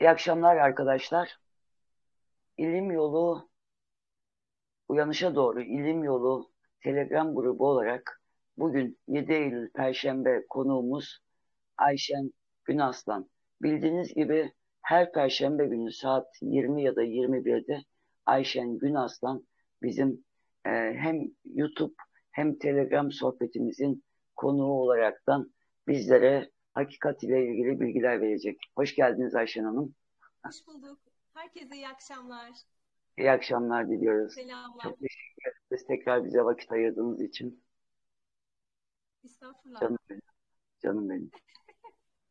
İyi akşamlar arkadaşlar. İlim Yolu Uyanışa Doğru İlim Yolu Telegram grubu olarak bugün 7 Eylül Perşembe konuğumuz Ayşen Günaslan. Bildiğiniz gibi her Perşembe günü saat 20 ya da 21'de Ayşen Günaslan bizim e, hem YouTube hem Telegram sohbetimizin konuğu olaraktan bizlere hakikat ile ilgili bilgiler verecek. Hoş geldiniz Ayşen Hanım. Hoş bulduk. Herkese iyi akşamlar. İyi akşamlar diliyoruz. Selamlar. Çok teşekkür ederiz tekrar bize vakit ayırdığınız için. Estağfurullah. Canım benim. Canım benim.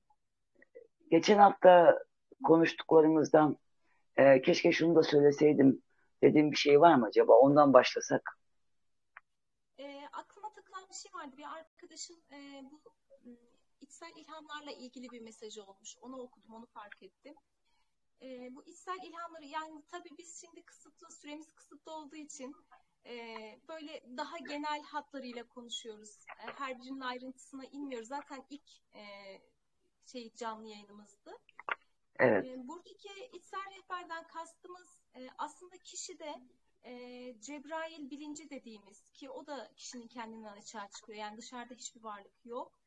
Geçen hafta konuştuklarımızdan e, keşke şunu da söyleseydim dediğim bir şey var mı acaba? Ondan başlasak. E, aklıma takılan bir şey vardı. Bir arkadaşım e, bu m, içsel ilhamlarla ilgili bir mesaj olmuş. Onu okudum, onu fark ettim. E, bu içsel ilhamları yani tabii biz şimdi kısıtlı, süremiz kısıtlı olduğu için e, böyle daha genel hatlarıyla konuşuyoruz. E, her birinin ayrıntısına inmiyoruz. Zaten ilk e, şey canlı yayınımızdı. Evet. E, buradaki içsel rehberden kastımız e, aslında kişide e, Cebrail bilinci dediğimiz ki o da kişinin kendinden açığa çıkıyor. Yani dışarıda hiçbir varlık yok.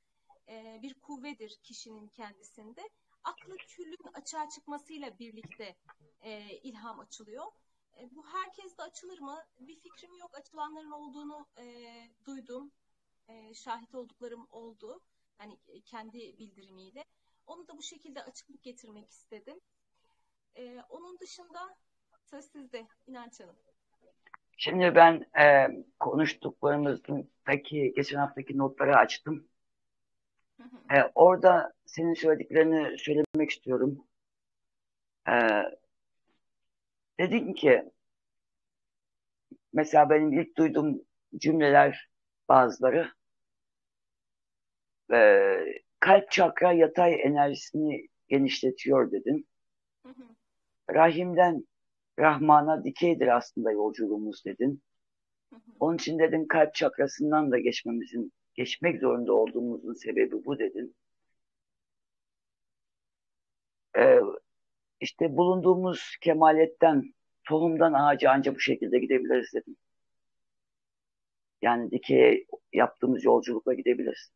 E, bir kuvvedir kişinin kendisinde. Aklı küllün açığa çıkmasıyla birlikte e, ilham açılıyor. E, bu herkeste açılır mı? Bir fikrim yok. Açılanların olduğunu e, duydum. E, şahit olduklarım oldu. Hani kendi bildirimiyle. Onu da bu şekilde açıklık getirmek istedim. E, onun dışında söz sizde İnanç Hanım. Şimdi ben e, konuştuklarımızdaki geçen haftaki notları açtım. E, orada senin söylediklerini söylemek istiyorum. E, dedin ki mesela benim ilk duyduğum cümleler bazıları e, kalp çakra yatay enerjisini genişletiyor dedin. Hı hı. Rahimden Rahman'a dikeydir aslında yolculuğumuz dedin. Hı. Onun için dedin kalp çakrasından da geçmemizin, geçmek zorunda olduğumuzun sebebi bu dedin. Ee, işte bulunduğumuz kemaletten, tohumdan ağaca anca bu şekilde gidebiliriz dedin. Yani dikeye yaptığımız yolculukla gidebiliriz.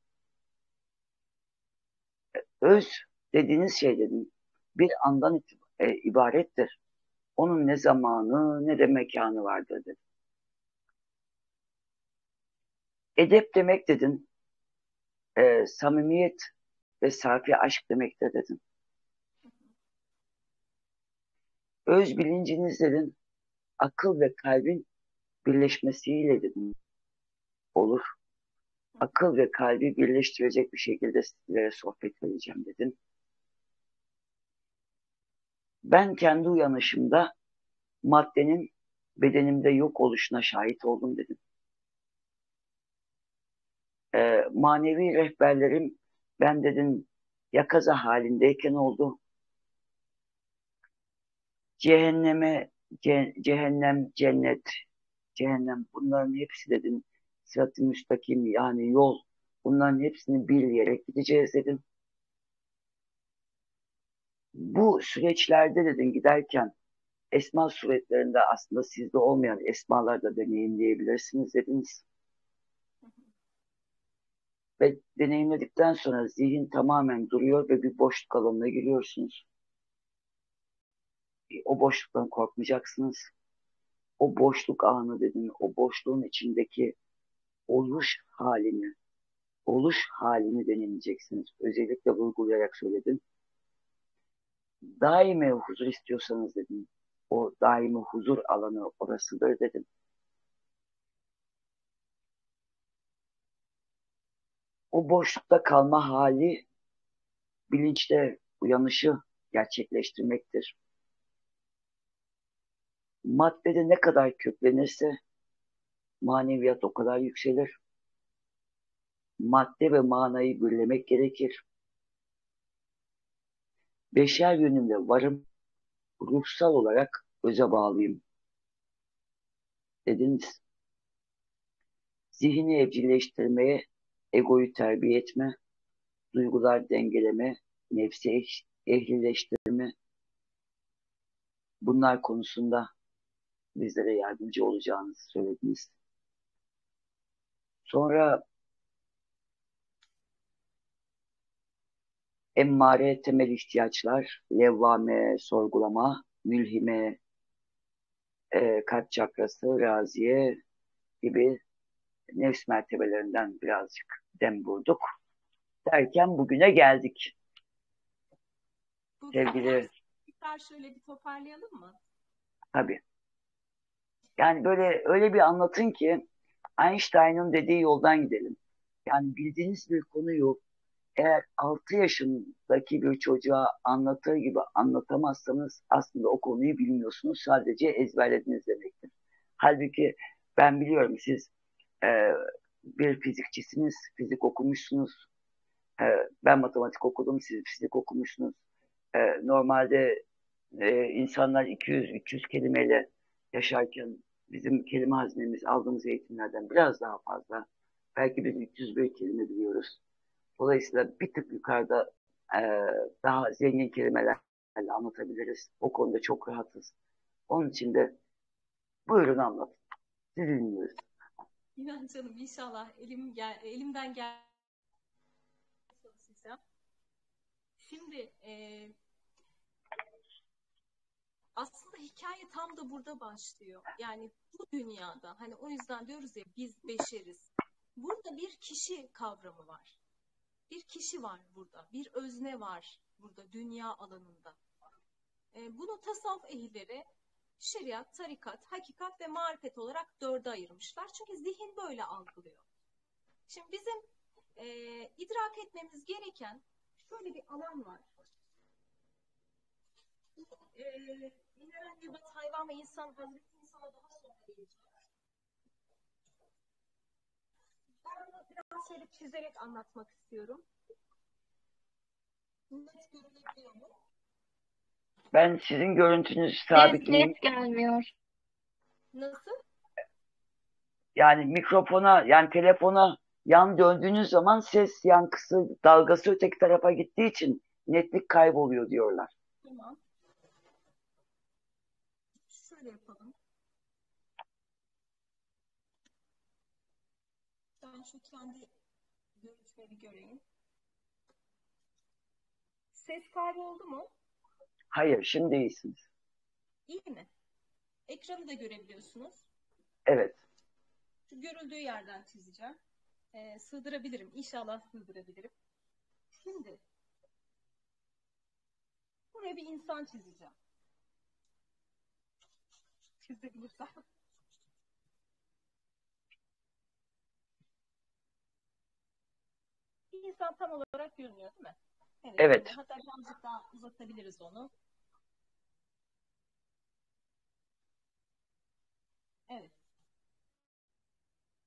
Öz dediğiniz şey dedin, bir andan e, ibarettir. Onun ne zamanı ne de mekanı vardır dedin. Edep demek dedin, e, samimiyet ve safi aşk demektir dedin. Öz bilinciniz dedin, akıl ve kalbin birleşmesiyle dedin olur. Akıl ve kalbi birleştirecek bir şekilde sizlere sohbet vereceğim dedin. Ben kendi uyanışımda maddenin bedenimde yok oluşuna şahit oldum dedim. Ee, manevi rehberlerim ben dedim yakaza halindeyken oldu. Cehenneme, ce cehennem, cennet, cehennem bunların hepsi dedim sırat-ı müstakim yani yol bunların hepsini birleyerek gideceğiz dedim. Bu süreçlerde dedim giderken esma suretlerinde aslında sizde olmayan esmalar da deneyimleyebilirsiniz dediniz. Ve deneyimledikten sonra zihin tamamen duruyor ve bir boşluk alanına giriyorsunuz. O boşluktan korkmayacaksınız. O boşluk anı dedin, o boşluğun içindeki oluş halini, oluş halini deneyimleyeceksiniz. Özellikle vurgulayarak söyledim. Daimi huzur istiyorsanız dedim. O daimi huzur alanı orasıdır dedim. O boşlukta kalma hali bilinçte uyanışı gerçekleştirmektir. Maddede ne kadar köklenirse maneviyat o kadar yükselir. Madde ve manayı birlemek gerekir. Beşer yönümle varım, ruhsal olarak öze bağlıyım. Dediniz. Zihni evcilleştirmeye, egoyu terbiye etme, duygular dengeleme, nefsi ehlileştirme, bunlar konusunda bizlere yardımcı olacağınızı söylediniz. Sonra emmare temel ihtiyaçlar, levvame, sorgulama, mülhime, e, kalp çakrası, raziye gibi nefs mertebelerinden birazcık dem vurduk. Derken bugüne geldik. Bugün Sevgili tekrar şöyle bir toparlayalım mı? tabii. Yani böyle öyle bir anlatın ki Einstein'ın dediği yoldan gidelim. Yani bildiğiniz bir konuyu eğer 6 yaşındaki bir çocuğa anlatır gibi anlatamazsanız aslında o konuyu bilmiyorsunuz. Sadece ezberlediniz demektir. Halbuki ben biliyorum siz e, bir fizikçisiniz, fizik okumuşsunuz. E, ben matematik okudum, siz fizik okumuşsunuz. E, normalde e, insanlar 200-300 kelimeyle yaşarken bizim kelime hazinemiz aldığımız eğitimlerden biraz daha fazla. Belki biz 301 kelime biliyoruz. Dolayısıyla bir tık yukarıda e, daha zengin kelimelerle anlatabiliriz. O konuda çok rahatız. Onun için de buyurun anlatın. Sizi dinliyoruz. İnan canım inşallah elim gel elimden gel çalışacağım. Şimdi e, aslında hikaye tam da burada başlıyor. Yani bu dünyada hani o yüzden diyoruz ya biz beşeriz. Burada bir kişi kavramı var. Bir kişi var burada. Bir özne var burada dünya alanında. E, bunu tasavvuf ehilleri şeriat, tarikat, hakikat ve marifet olarak dörde ayırmışlar. Çünkü zihin böyle algılıyor. Şimdi bizim e, idrak etmemiz gereken şöyle bir alan var. E, nebat, hayvan ve insan, Hazreti insana daha sonra geleceğiz. Ben bunu biraz şöyle çizerek anlatmak istiyorum. Net görülebiliyor mu? Ben sizin görüntünüzü Ses sabitleyeyim. net gelmiyor. Nasıl? Yani mikrofona yani telefona yan döndüğünüz zaman ses yankısı dalgası öteki tarafa gittiği için netlik kayboluyor diyorlar. Tamam. Şöyle yapalım. Ben şu kendi görüntüleri göreyim. Ses kayboldu mu? Hayır, şimdi iyisiniz. İyi mi? Ekranı da görebiliyorsunuz. Evet. Şu görüldüğü yerden çizeceğim. Ee, sığdırabilirim. İnşallah sığdırabilirim. Şimdi buraya bir insan çizeceğim. Çizebilirsem. Bir insan tam olarak görünüyor değil mi? Evet. Hatta birazcık daha uzatabiliriz onu. Evet.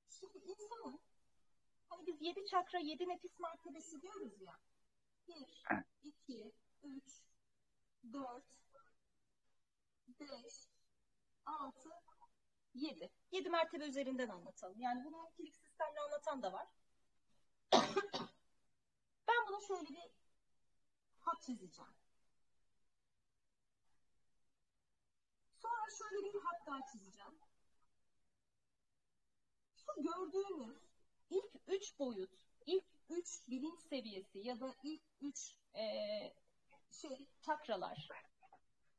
Şimdi insanın hani biz yedi çakra, yedi nefis mertebesi diyoruz ya. Bir, Evet. iki, üç, dört, beş, altı, yedi. Yedi mertebe üzerinden anlatalım. Yani bunu kilik sistemle anlatan da var. Ben buna şöyle bir hat çizeceğim. Sonra şöyle bir hat daha çizeceğim. Şu gördüğünüz ilk üç boyut, ilk üç bilinç seviyesi ya da ilk üç eee, şey çakralar.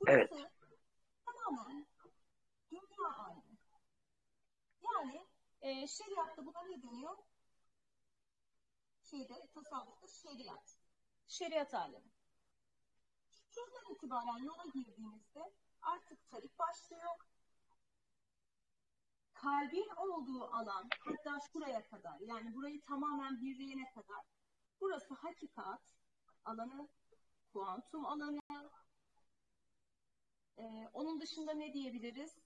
Evet. Burası tamamen dünya alemi. Yani eee şeriatta buna ne deniyor? Şeyde, tasavvufta şeriat. Şeriat alemi. Şuradan itibaren yola girdiğimizde artık tarik başlıyor. Kalbin olduğu alan hatta şuraya kadar yani burayı tamamen birleyene kadar burası hakikat alanı, kuantum alanı. Ee, onun dışında ne diyebiliriz?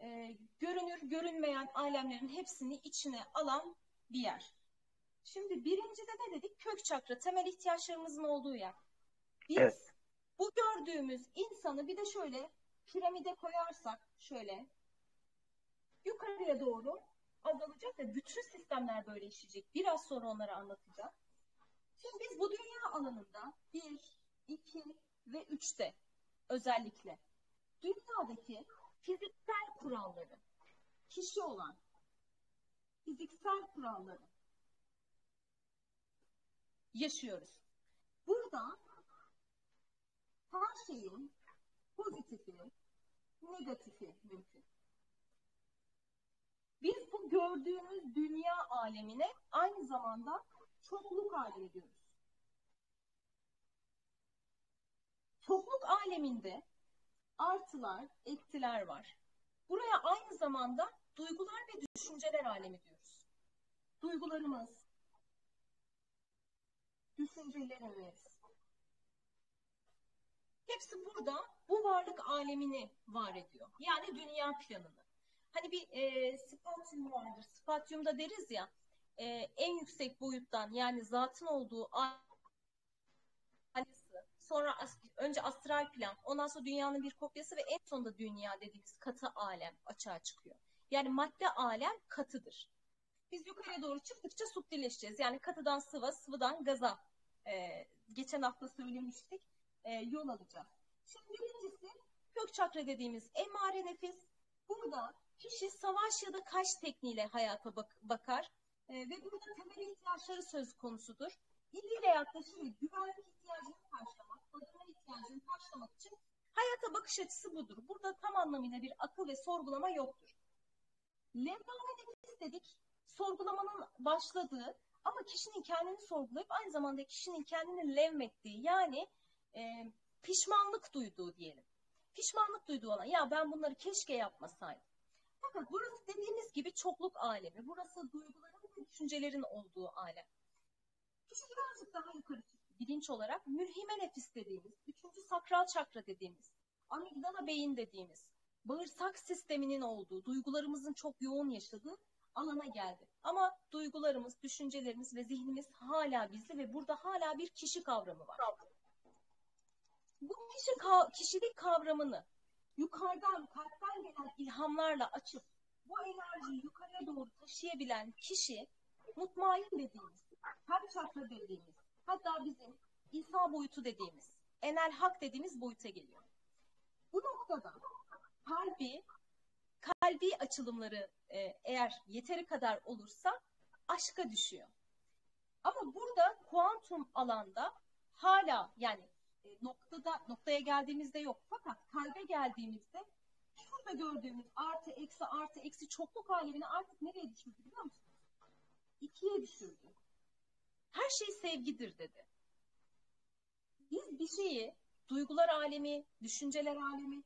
Ee, görünür görünmeyen alemlerin hepsini içine alan bir yer. Şimdi birincide ne dedik? Kök çakra, temel ihtiyaçlarımızın olduğu yer. Biz Evet. bu gördüğümüz insanı bir de şöyle piramide koyarsak şöyle yukarıya doğru azalacak ve bütün sistemler böyle işleyecek. Biraz sonra onları anlatacağım. Şimdi biz bu dünya alanında 1, 2 ve 3'te özellikle dünyadaki fiziksel kuralları, kişi olan fiziksel kuralları yaşıyoruz. Burada her şeyin pozitifi, negatifi mümkün. Biz bu gördüğümüz dünya alemine aynı zamanda çokluk alemi diyoruz. Çokluk aleminde artılar, eksiler var. Buraya aynı zamanda duygular ve düşünceler alemi diyoruz. Duygularımız, düşüncelerimiz, hepsi burada bu varlık alemini var ediyor. Yani dünya planını. Hani bir e, spatyum vardır. Spatyumda deriz ya e, en yüksek boyuttan yani zatın olduğu sonra önce astral plan, ondan sonra dünyanın bir kopyası ve en sonunda dünya dediğimiz katı alem açığa çıkıyor. Yani madde alem katıdır. Biz yukarıya doğru çıktıkça subtilleşeceğiz. Yani katıdan sıva, sıvıdan gaza. Ee, geçen hafta söylemiştik. E, yol alacağız. Şimdi birincisi kök çakra dediğimiz emare nefis. Burada kişi savaş ya da kaç tekniğiyle hayata bak bakar. E, ve burada temel ihtiyaçları söz konusudur. İlgiyle yaklaşır ve güvenlik ihtiyacını karşılamak, barınma ihtiyacını karşılamak için hayata bakış açısı budur. Burada tam anlamıyla bir akıl ve sorgulama yoktur. Levhane nefis dedik, sorgulamanın başladığı ama kişinin kendini sorgulayıp aynı zamanda kişinin kendini levmettiği yani e, pişmanlık duyduğu diyelim. Pişmanlık duyduğu olan ya ben bunları keşke yapmasaydım. Fakat burası dediğimiz gibi çokluk alemi. Burası duyguların ve düşüncelerin olduğu alem. Kişi birazcık daha yukarı. Bilinç olarak mülhime nefis dediğimiz, üçüncü sakral çakra dediğimiz, amigdala beyin dediğimiz, bağırsak sisteminin olduğu, duygularımızın çok yoğun yaşadığı alana geldi. Ama duygularımız, düşüncelerimiz ve zihnimiz hala bizde ve burada hala bir kişi kavramı var. Bu kişi kişilik kavramını yukarıdan, kalpten gelen ilhamlarla açıp bu enerjiyi yukarıya doğru taşıyabilen kişi mutmain dediğimiz, kalp çakra dediğimiz, hatta bizim İsa boyutu dediğimiz, enel hak dediğimiz boyuta geliyor. Bu noktada kalbi, kalbi açılımları e, eğer yeteri kadar olursa aşka düşüyor. Ama burada kuantum alanda hala yani noktada noktaya geldiğimizde yok. Fakat kalbe geldiğimizde şurada gördüğümüz artı eksi artı eksi çokluk alemini artık nereye düşürdü biliyor musunuz? İkiye düşürdü. Her şey sevgidir dedi. Biz bir şeyi duygular alemi, düşünceler alemi,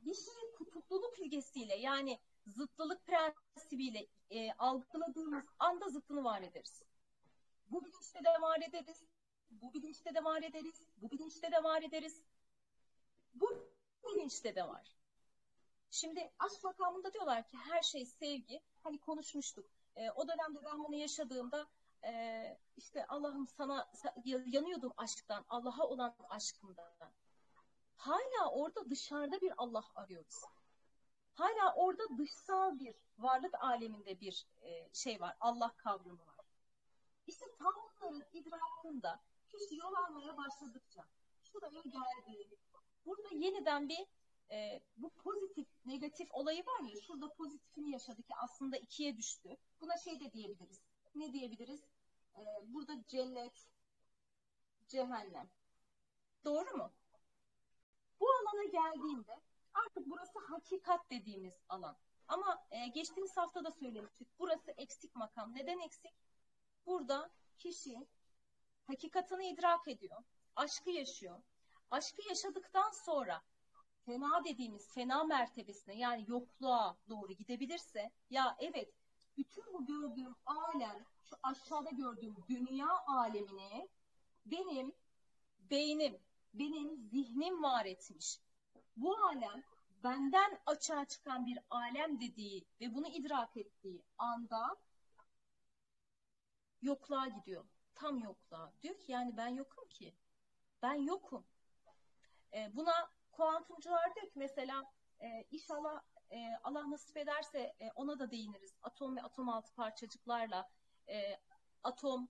bir şeyi kutupluluk ilgesiyle yani zıtlılık prensibiyle e, algıladığımız anda zıttını var ederiz. Bu bilinçte de var ederiz. Bu bilinçte de var ederiz. Bu bilinçte de var ederiz. Bu bilinçte de var. Şimdi aşk makamında diyorlar ki her şey sevgi. Hani konuşmuştuk. E, o dönemde ben bunu yaşadığımda e, işte Allah'ım sana yanıyordum aşktan, Allah'a olan aşkımdan. Hala orada dışarıda bir Allah arıyoruz. Hala orada dışsal bir varlık aleminde bir e, şey var, Allah kavramı var. İşte tam bunların idrakında kişi yol almaya başladıkça şuraya geldi. Burada yeniden bir e, bu pozitif, negatif olayı var ya, şurada pozitifini yaşadı ki aslında ikiye düştü. Buna şey de diyebiliriz. Ne diyebiliriz? E, burada cennet, cehennem. Doğru mu? Bu alana geldiğinde artık burası hakikat dediğimiz alan. Ama e, geçtiğimiz hafta da söylemiştik. Burası eksik makam. Neden eksik? Burada kişi hakikatını idrak ediyor. Aşkı yaşıyor. Aşkı yaşadıktan sonra fena dediğimiz fena mertebesine yani yokluğa doğru gidebilirse ya evet bütün bu gördüğüm alem şu aşağıda gördüğüm dünya alemini benim beynim, benim zihnim var etmiş. Bu alem benden açığa çıkan bir alem dediği ve bunu idrak ettiği anda yokluğa gidiyor tam yokluğa. Diyor ki yani ben yokum ki. Ben yokum. E, buna kuantumcular diyor ki mesela e, inşallah e, Allah nasip ederse e, ona da değiniriz. Atom ve atom altı parçacıklarla e, atom,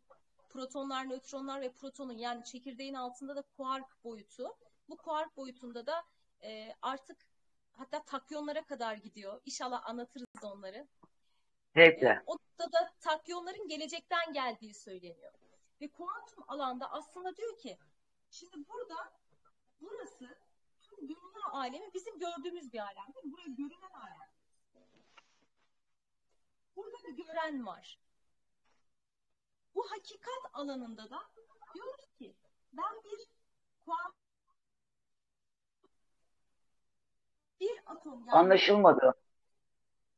protonlar, nötronlar ve protonun yani çekirdeğin altında da kuark boyutu. Bu kuark boyutunda da e, artık hatta takyonlara kadar gidiyor. İnşallah anlatırız onları. Zevkle. E, o da takyonların gelecekten geldiği söyleniyor. Ve kuantum alanda aslında diyor ki şimdi burada burası tüm dünya alemi bizim gördüğümüz bir alem değil mi? Buraya görünen alem. Burada bir gören var. Bu hakikat alanında da diyoruz ki ben bir kuantum bir atom yani Anlaşılmadı.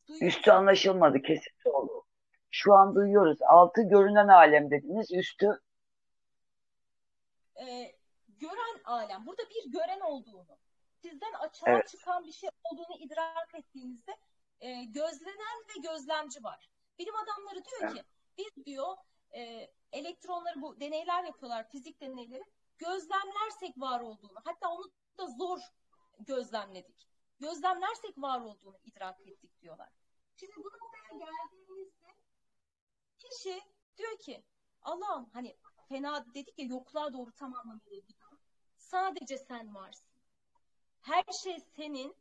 duyuyor Üstü anlaşılmadı. Kesinti oldu. Şu an duyuyoruz. Altı görünen alem dediniz. Üstü e, gören alem, burada bir gören olduğunu, sizden açığa Evet. çıkan bir şey olduğunu idrak ettiğinizde e, gözlenen ve gözlemci var. Bilim adamları diyor ki biz diyor e, elektronları bu deneyler yapıyorlar, fizik deneyleri. Gözlemlersek var olduğunu, hatta onu da zor gözlemledik. Gözlemlersek var olduğunu idrak ettik diyorlar. Şimdi bu noktaya geldiğimizde kişi diyor ki Allah'ım hani fena dedik ya yokluğa doğru tam anlamıyla gidiyor. Sadece sen varsın. Her şey senin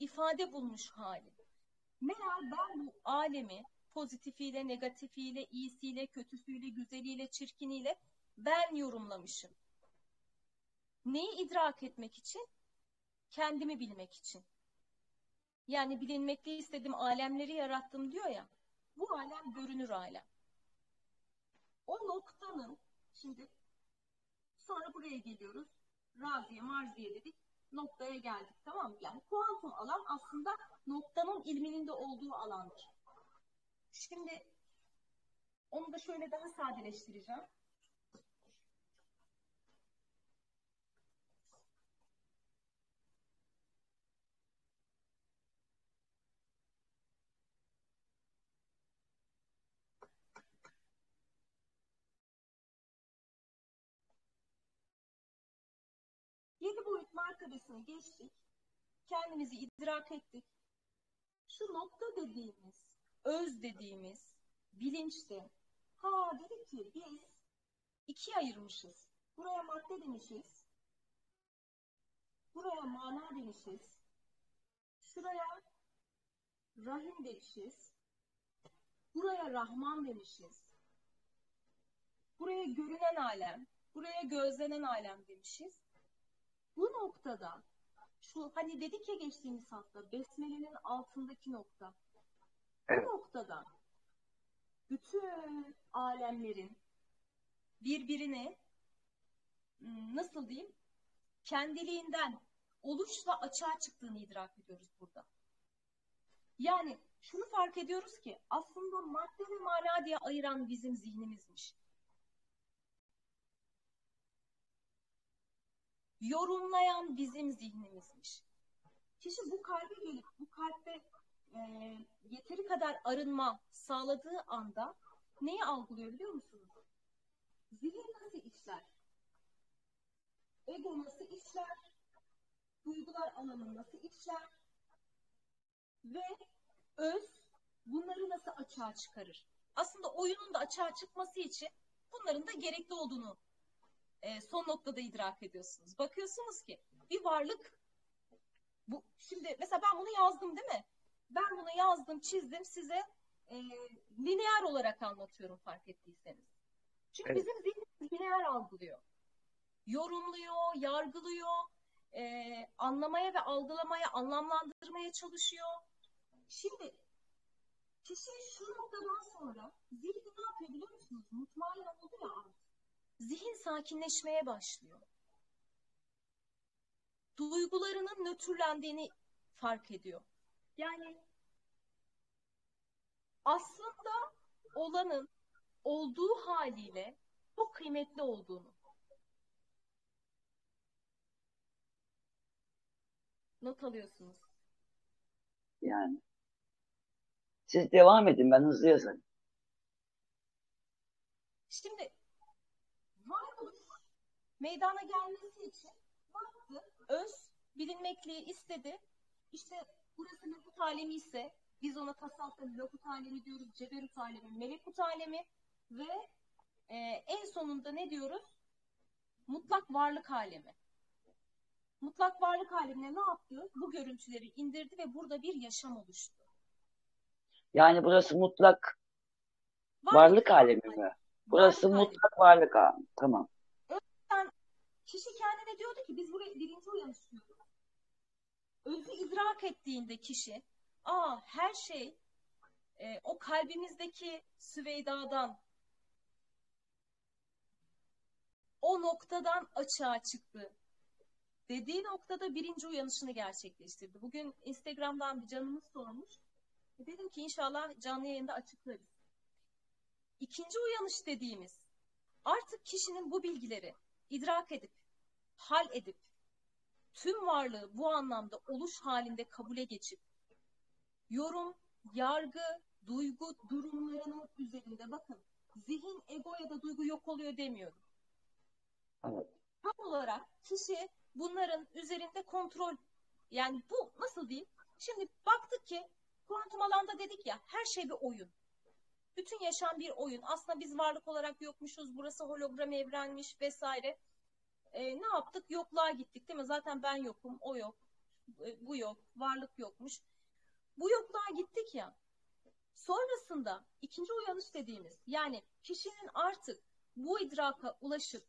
ifade bulmuş hali. Meğer ben bu alemi pozitifiyle, negatifiyle, iyisiyle, kötüsüyle, güzeliyle, çirkiniyle ben yorumlamışım. Neyi idrak etmek için? Kendimi bilmek için. Yani bilinmekte istediğim alemleri yarattım diyor ya. Bu alem görünür alem. O noktanın şimdi sonra buraya geliyoruz. Raziye, marziye dedik. Noktaya geldik tamam mı? Yani kuantum alan aslında noktanın ilminin de olduğu alandır. Şimdi onu da şöyle daha sadeleştireceğim. Yedi markabesini geçtik. Kendimizi idrak ettik. Şu nokta dediğimiz, öz dediğimiz bilinçte ha dedi ki biz ikiye ayırmışız. Buraya madde demişiz. Buraya mana demişiz. Şuraya rahim demişiz. Buraya Rahman demişiz. Buraya görünen alem, buraya gözlenen alem demişiz. Bu noktada şu hani dedik ya geçtiğimiz hafta besmelenin altındaki nokta. Evet. Bu noktada bütün alemlerin birbirine hmm, nasıl diyeyim kendiliğinden oluşla açığa çıktığını idrak ediyoruz burada. Yani şunu fark ediyoruz ki aslında madde ve mana diye ayıran bizim zihnimizmiş. Yorumlayan bizim zihnimizmiş. Kişi bu kalbe gelip bu kalpte e, yeteri kadar arınma sağladığı anda neyi algılıyor biliyor musunuz? Zihin nasıl işler? Ego nasıl işler? Duygular alanı nasıl işler? Ve öz bunları nasıl açığa çıkarır? Aslında oyunun da açığa çıkması için bunların da gerekli olduğunu e, son noktada idrak ediyorsunuz. Bakıyorsunuz ki bir varlık bu şimdi mesela ben bunu yazdım değil mi? Ben bunu yazdım, çizdim size e, lineer olarak anlatıyorum fark ettiyseniz. Çünkü Evet. bizim zihnimiz lineer algılıyor. Yorumluyor, yargılıyor, e, anlamaya ve algılamaya, anlamlandırmaya çalışıyor. Şimdi kişi şu noktadan sonra zihni ne yapıyor biliyor musunuz? Mutmain oldu ya artık. Zihin sakinleşmeye başlıyor. Duygularının nötrlendiğini fark ediyor. Yani aslında olanın olduğu haliyle çok kıymetli olduğunu. Not alıyorsunuz. yani. Siz devam edin. Ben hızlı yazarım. Şimdi meydana gelmesi için baktı, öz bilinmekliği istedi. İşte burası melekut alemi ise biz ona tasavvufta melekut alemi diyoruz, ceberut alemi, melekut alemi ve e, en sonunda ne diyoruz? Mutlak varlık alemi. mutlak varlık alemine ne yaptı? Bu görüntüleri indirdi ve burada bir yaşam oluştu. Yani burası mutlak varlık alemi mi? Burası Varlık alemi. mutlak varlık alemi. Tamam. Kişi kendine diyordu ki biz buraya birinci uyanış. Özü idrak ettiğinde kişi, aa her şey e, o kalbimizdeki Süveyda'dan, o noktadan açığa çıktı. Dediği noktada birinci uyanışını gerçekleştirdi. Bugün Instagram'dan bir canımız sormuş. Dedim ki inşallah canlı yayında açıklarız. İkinci uyanış dediğimiz artık kişinin bu bilgileri idrak edip, hal edip, tüm varlığı bu anlamda oluş halinde kabule geçip, yorum, yargı, duygu durumlarının üzerinde bakın, zihin, ego ya da duygu yok oluyor demiyorum. Evet. Tam olarak kişi bunların üzerinde kontrol, yani bu nasıl diyeyim? Şimdi baktık ki kuantum alanda dedik ya her şey bir oyun. Bütün yaşam bir oyun. Aslında biz varlık olarak yokmuşuz. Burası hologram evrenmiş vesaire. Ee, ne yaptık? Yokluğa gittik değil mi? Zaten ben yokum, o yok, e, bu yok, varlık yokmuş. Bu yokluğa gittik ya. Sonrasında ikinci uyanış dediğimiz yani kişinin artık bu idraka ulaşıp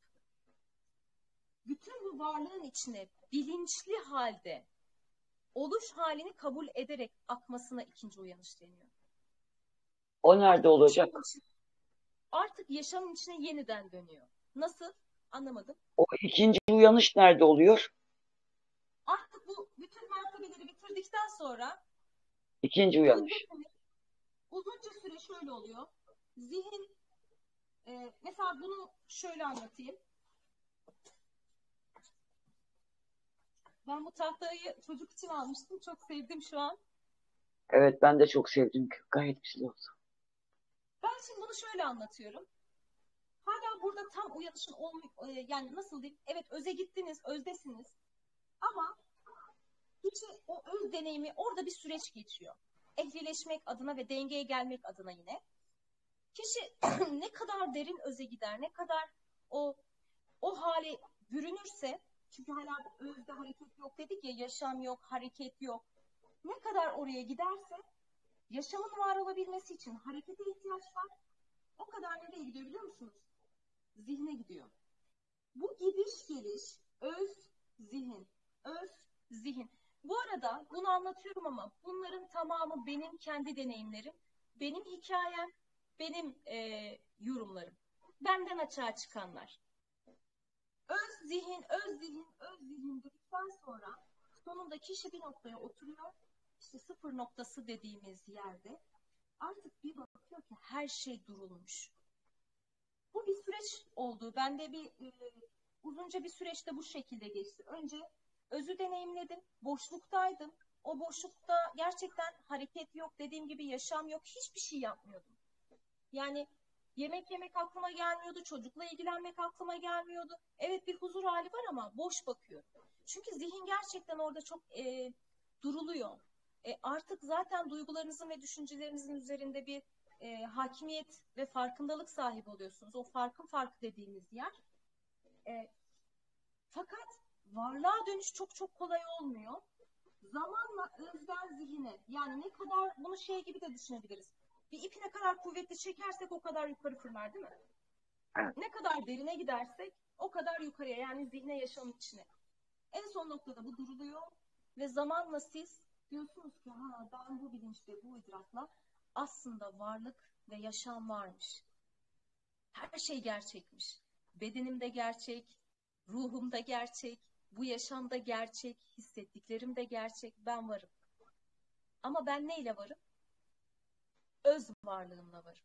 bütün bu varlığın içine bilinçli halde oluş halini kabul ederek akmasına ikinci uyanış deniyor. O nerede olacak? Artık yaşamın içine yeniden dönüyor. Nasıl? Anlamadım. O ikinci uyanış nerede oluyor? Artık bu bütün mertebeleri bitirdikten sonra İkinci uyanış. uzunca süre şöyle oluyor. Zihin e, mesela bunu şöyle anlatayım. Ben bu tahtayı çocuk için almıştım. Çok sevdim şu an. Evet ben de çok sevdim. Gayet güzel oldu. Ben şimdi bunu şöyle anlatıyorum. Hala burada tam uyanışın olmuyor. Yani nasıl diyeyim? Evet öze gittiniz, özdesiniz. Ama hiç o öz deneyimi orada bir süreç geçiyor. Ehlileşmek adına ve dengeye gelmek adına yine. Kişi ne kadar derin öze gider, ne kadar o o hale bürünürse çünkü hala özde hareket yok dedik ya, yaşam yok, hareket yok. Ne kadar oraya giderse yaşamın var olabilmesi için harekete ihtiyaç var. O kadar nereye gidiyor biliyor musunuz? Zihne gidiyor. Bu gidiş geliş öz zihin, öz zihin. Bu arada bunu anlatıyorum ama bunların tamamı benim kendi deneyimlerim, benim hikayem, benim e, yorumlarım. Benden açığa çıkanlar. Öz zihin, öz zihin, öz zihin dedikten sonra sonunda kişi bir noktaya oturuyor. İşte sıfır noktası dediğimiz yerde artık bir bakıyor ki her şey durulmuş. Bu bir süreç oldu. Ben de bir e, uzunca bir süreçte bu şekilde geçti. Önce özü deneyimledim. Boşluktaydım. O boşlukta gerçekten hareket yok. Dediğim gibi yaşam yok. Hiçbir şey yapmıyordum. Yani yemek yemek aklıma gelmiyordu. Çocukla ilgilenmek aklıma gelmiyordu. Evet bir huzur hali var ama boş bakıyorum. Çünkü zihin gerçekten orada çok e, duruluyor. E, artık zaten duygularınızın ve düşüncelerinizin üzerinde bir e, hakimiyet ve farkındalık sahibi oluyorsunuz. O farkın farkı dediğimiz yer. E, fakat varlığa dönüş çok çok kolay olmuyor. Zamanla özden zihine yani ne kadar bunu şey gibi de düşünebiliriz. Bir ipi ne kadar kuvvetli çekersek o kadar yukarı fırlar değil mi? Evet. Ne kadar derine gidersek o kadar yukarıya yani zihne yaşamın içine. En son noktada bu duruluyor ve zamanla siz diyorsunuz ki ha ben bu bilinçle bu idrakla aslında varlık ve yaşam varmış. Her şey gerçekmiş. Bedenimde gerçek, ruhumda gerçek, bu yaşamda gerçek, hissettiklerim de gerçek, ben varım. Ama ben neyle varım? Öz varlığımla varım.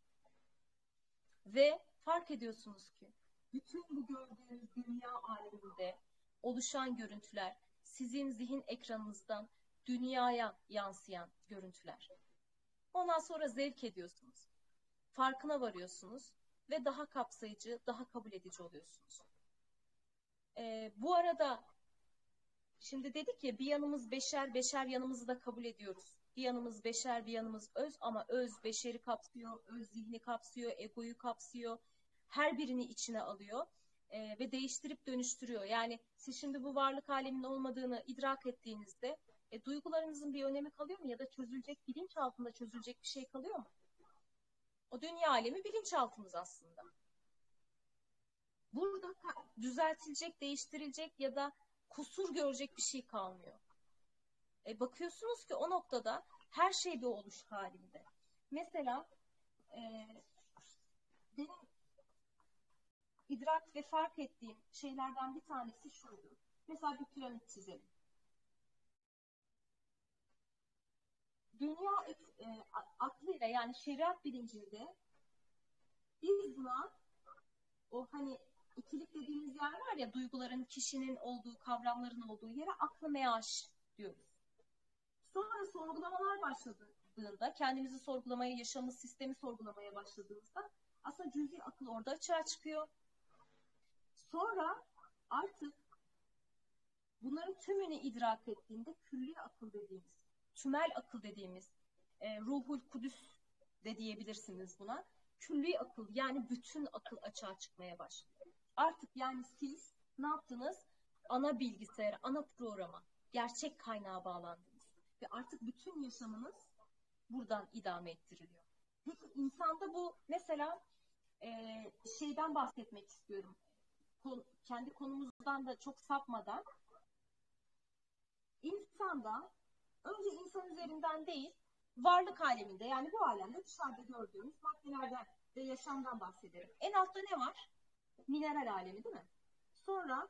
Ve fark ediyorsunuz ki bütün bu gördüğünüz dünya aleminde oluşan görüntüler sizin zihin ekranınızdan dünyaya yansıyan görüntüler. Ondan sonra zevk ediyorsunuz. Farkına varıyorsunuz ve daha kapsayıcı, daha kabul edici oluyorsunuz. Ee, bu arada şimdi dedik ya bir yanımız beşer, beşer yanımızı da kabul ediyoruz. Bir yanımız beşer, bir yanımız öz ama öz beşeri kapsıyor, öz zihni kapsıyor, egoyu kapsıyor. Her birini içine alıyor. e, ve değiştirip dönüştürüyor. Yani siz şimdi bu varlık aleminin olmadığını idrak ettiğinizde e, duygularınızın bir önemi kalıyor mu? Ya da çözülecek, bilinç altında çözülecek bir şey kalıyor mu? O dünya alemi bilinçaltımız aslında. Burada düzeltilecek, değiştirilecek ya da kusur görecek bir şey kalmıyor. E, bakıyorsunuz ki o noktada her şey bir oluş halinde. Mesela e, benim idrak ve fark ettiğim şeylerden bir tanesi şuydu. Mesela bir piramit çizelim. Dünya e, aklıyla yani şeriat bilincinde biz buna o hani ikilik dediğimiz yer var ya duyguların kişinin olduğu kavramların olduğu yere aklı meaş diyoruz. Sonra sorgulamalar başladığında kendimizi sorgulamaya, yaşamı sistemi sorgulamaya başladığımızda aslında cüzi akıl orada açığa çıkıyor. Sonra artık bunların tümünü idrak ettiğinde külli akıl dediğimiz, tümel akıl dediğimiz, e, ruhul kudüs de diyebilirsiniz buna. Külli akıl yani bütün akıl açığa çıkmaya başlıyor. Artık yani siz ne yaptınız? Ana bilgisayar, ana programa, gerçek kaynağa bağlandınız. Ve artık bütün yaşamınız buradan idame ettiriliyor. Peki insanda bu mesela e, şeyden bahsetmek istiyorum kendi konumuzdan da çok sapmadan insanda önce insan üzerinden değil varlık aleminde yani bu alemde dışarıda gördüğümüz maddelerden ve yaşamdan bahsederim. En altta ne var? Mineral alemi değil mi? Sonra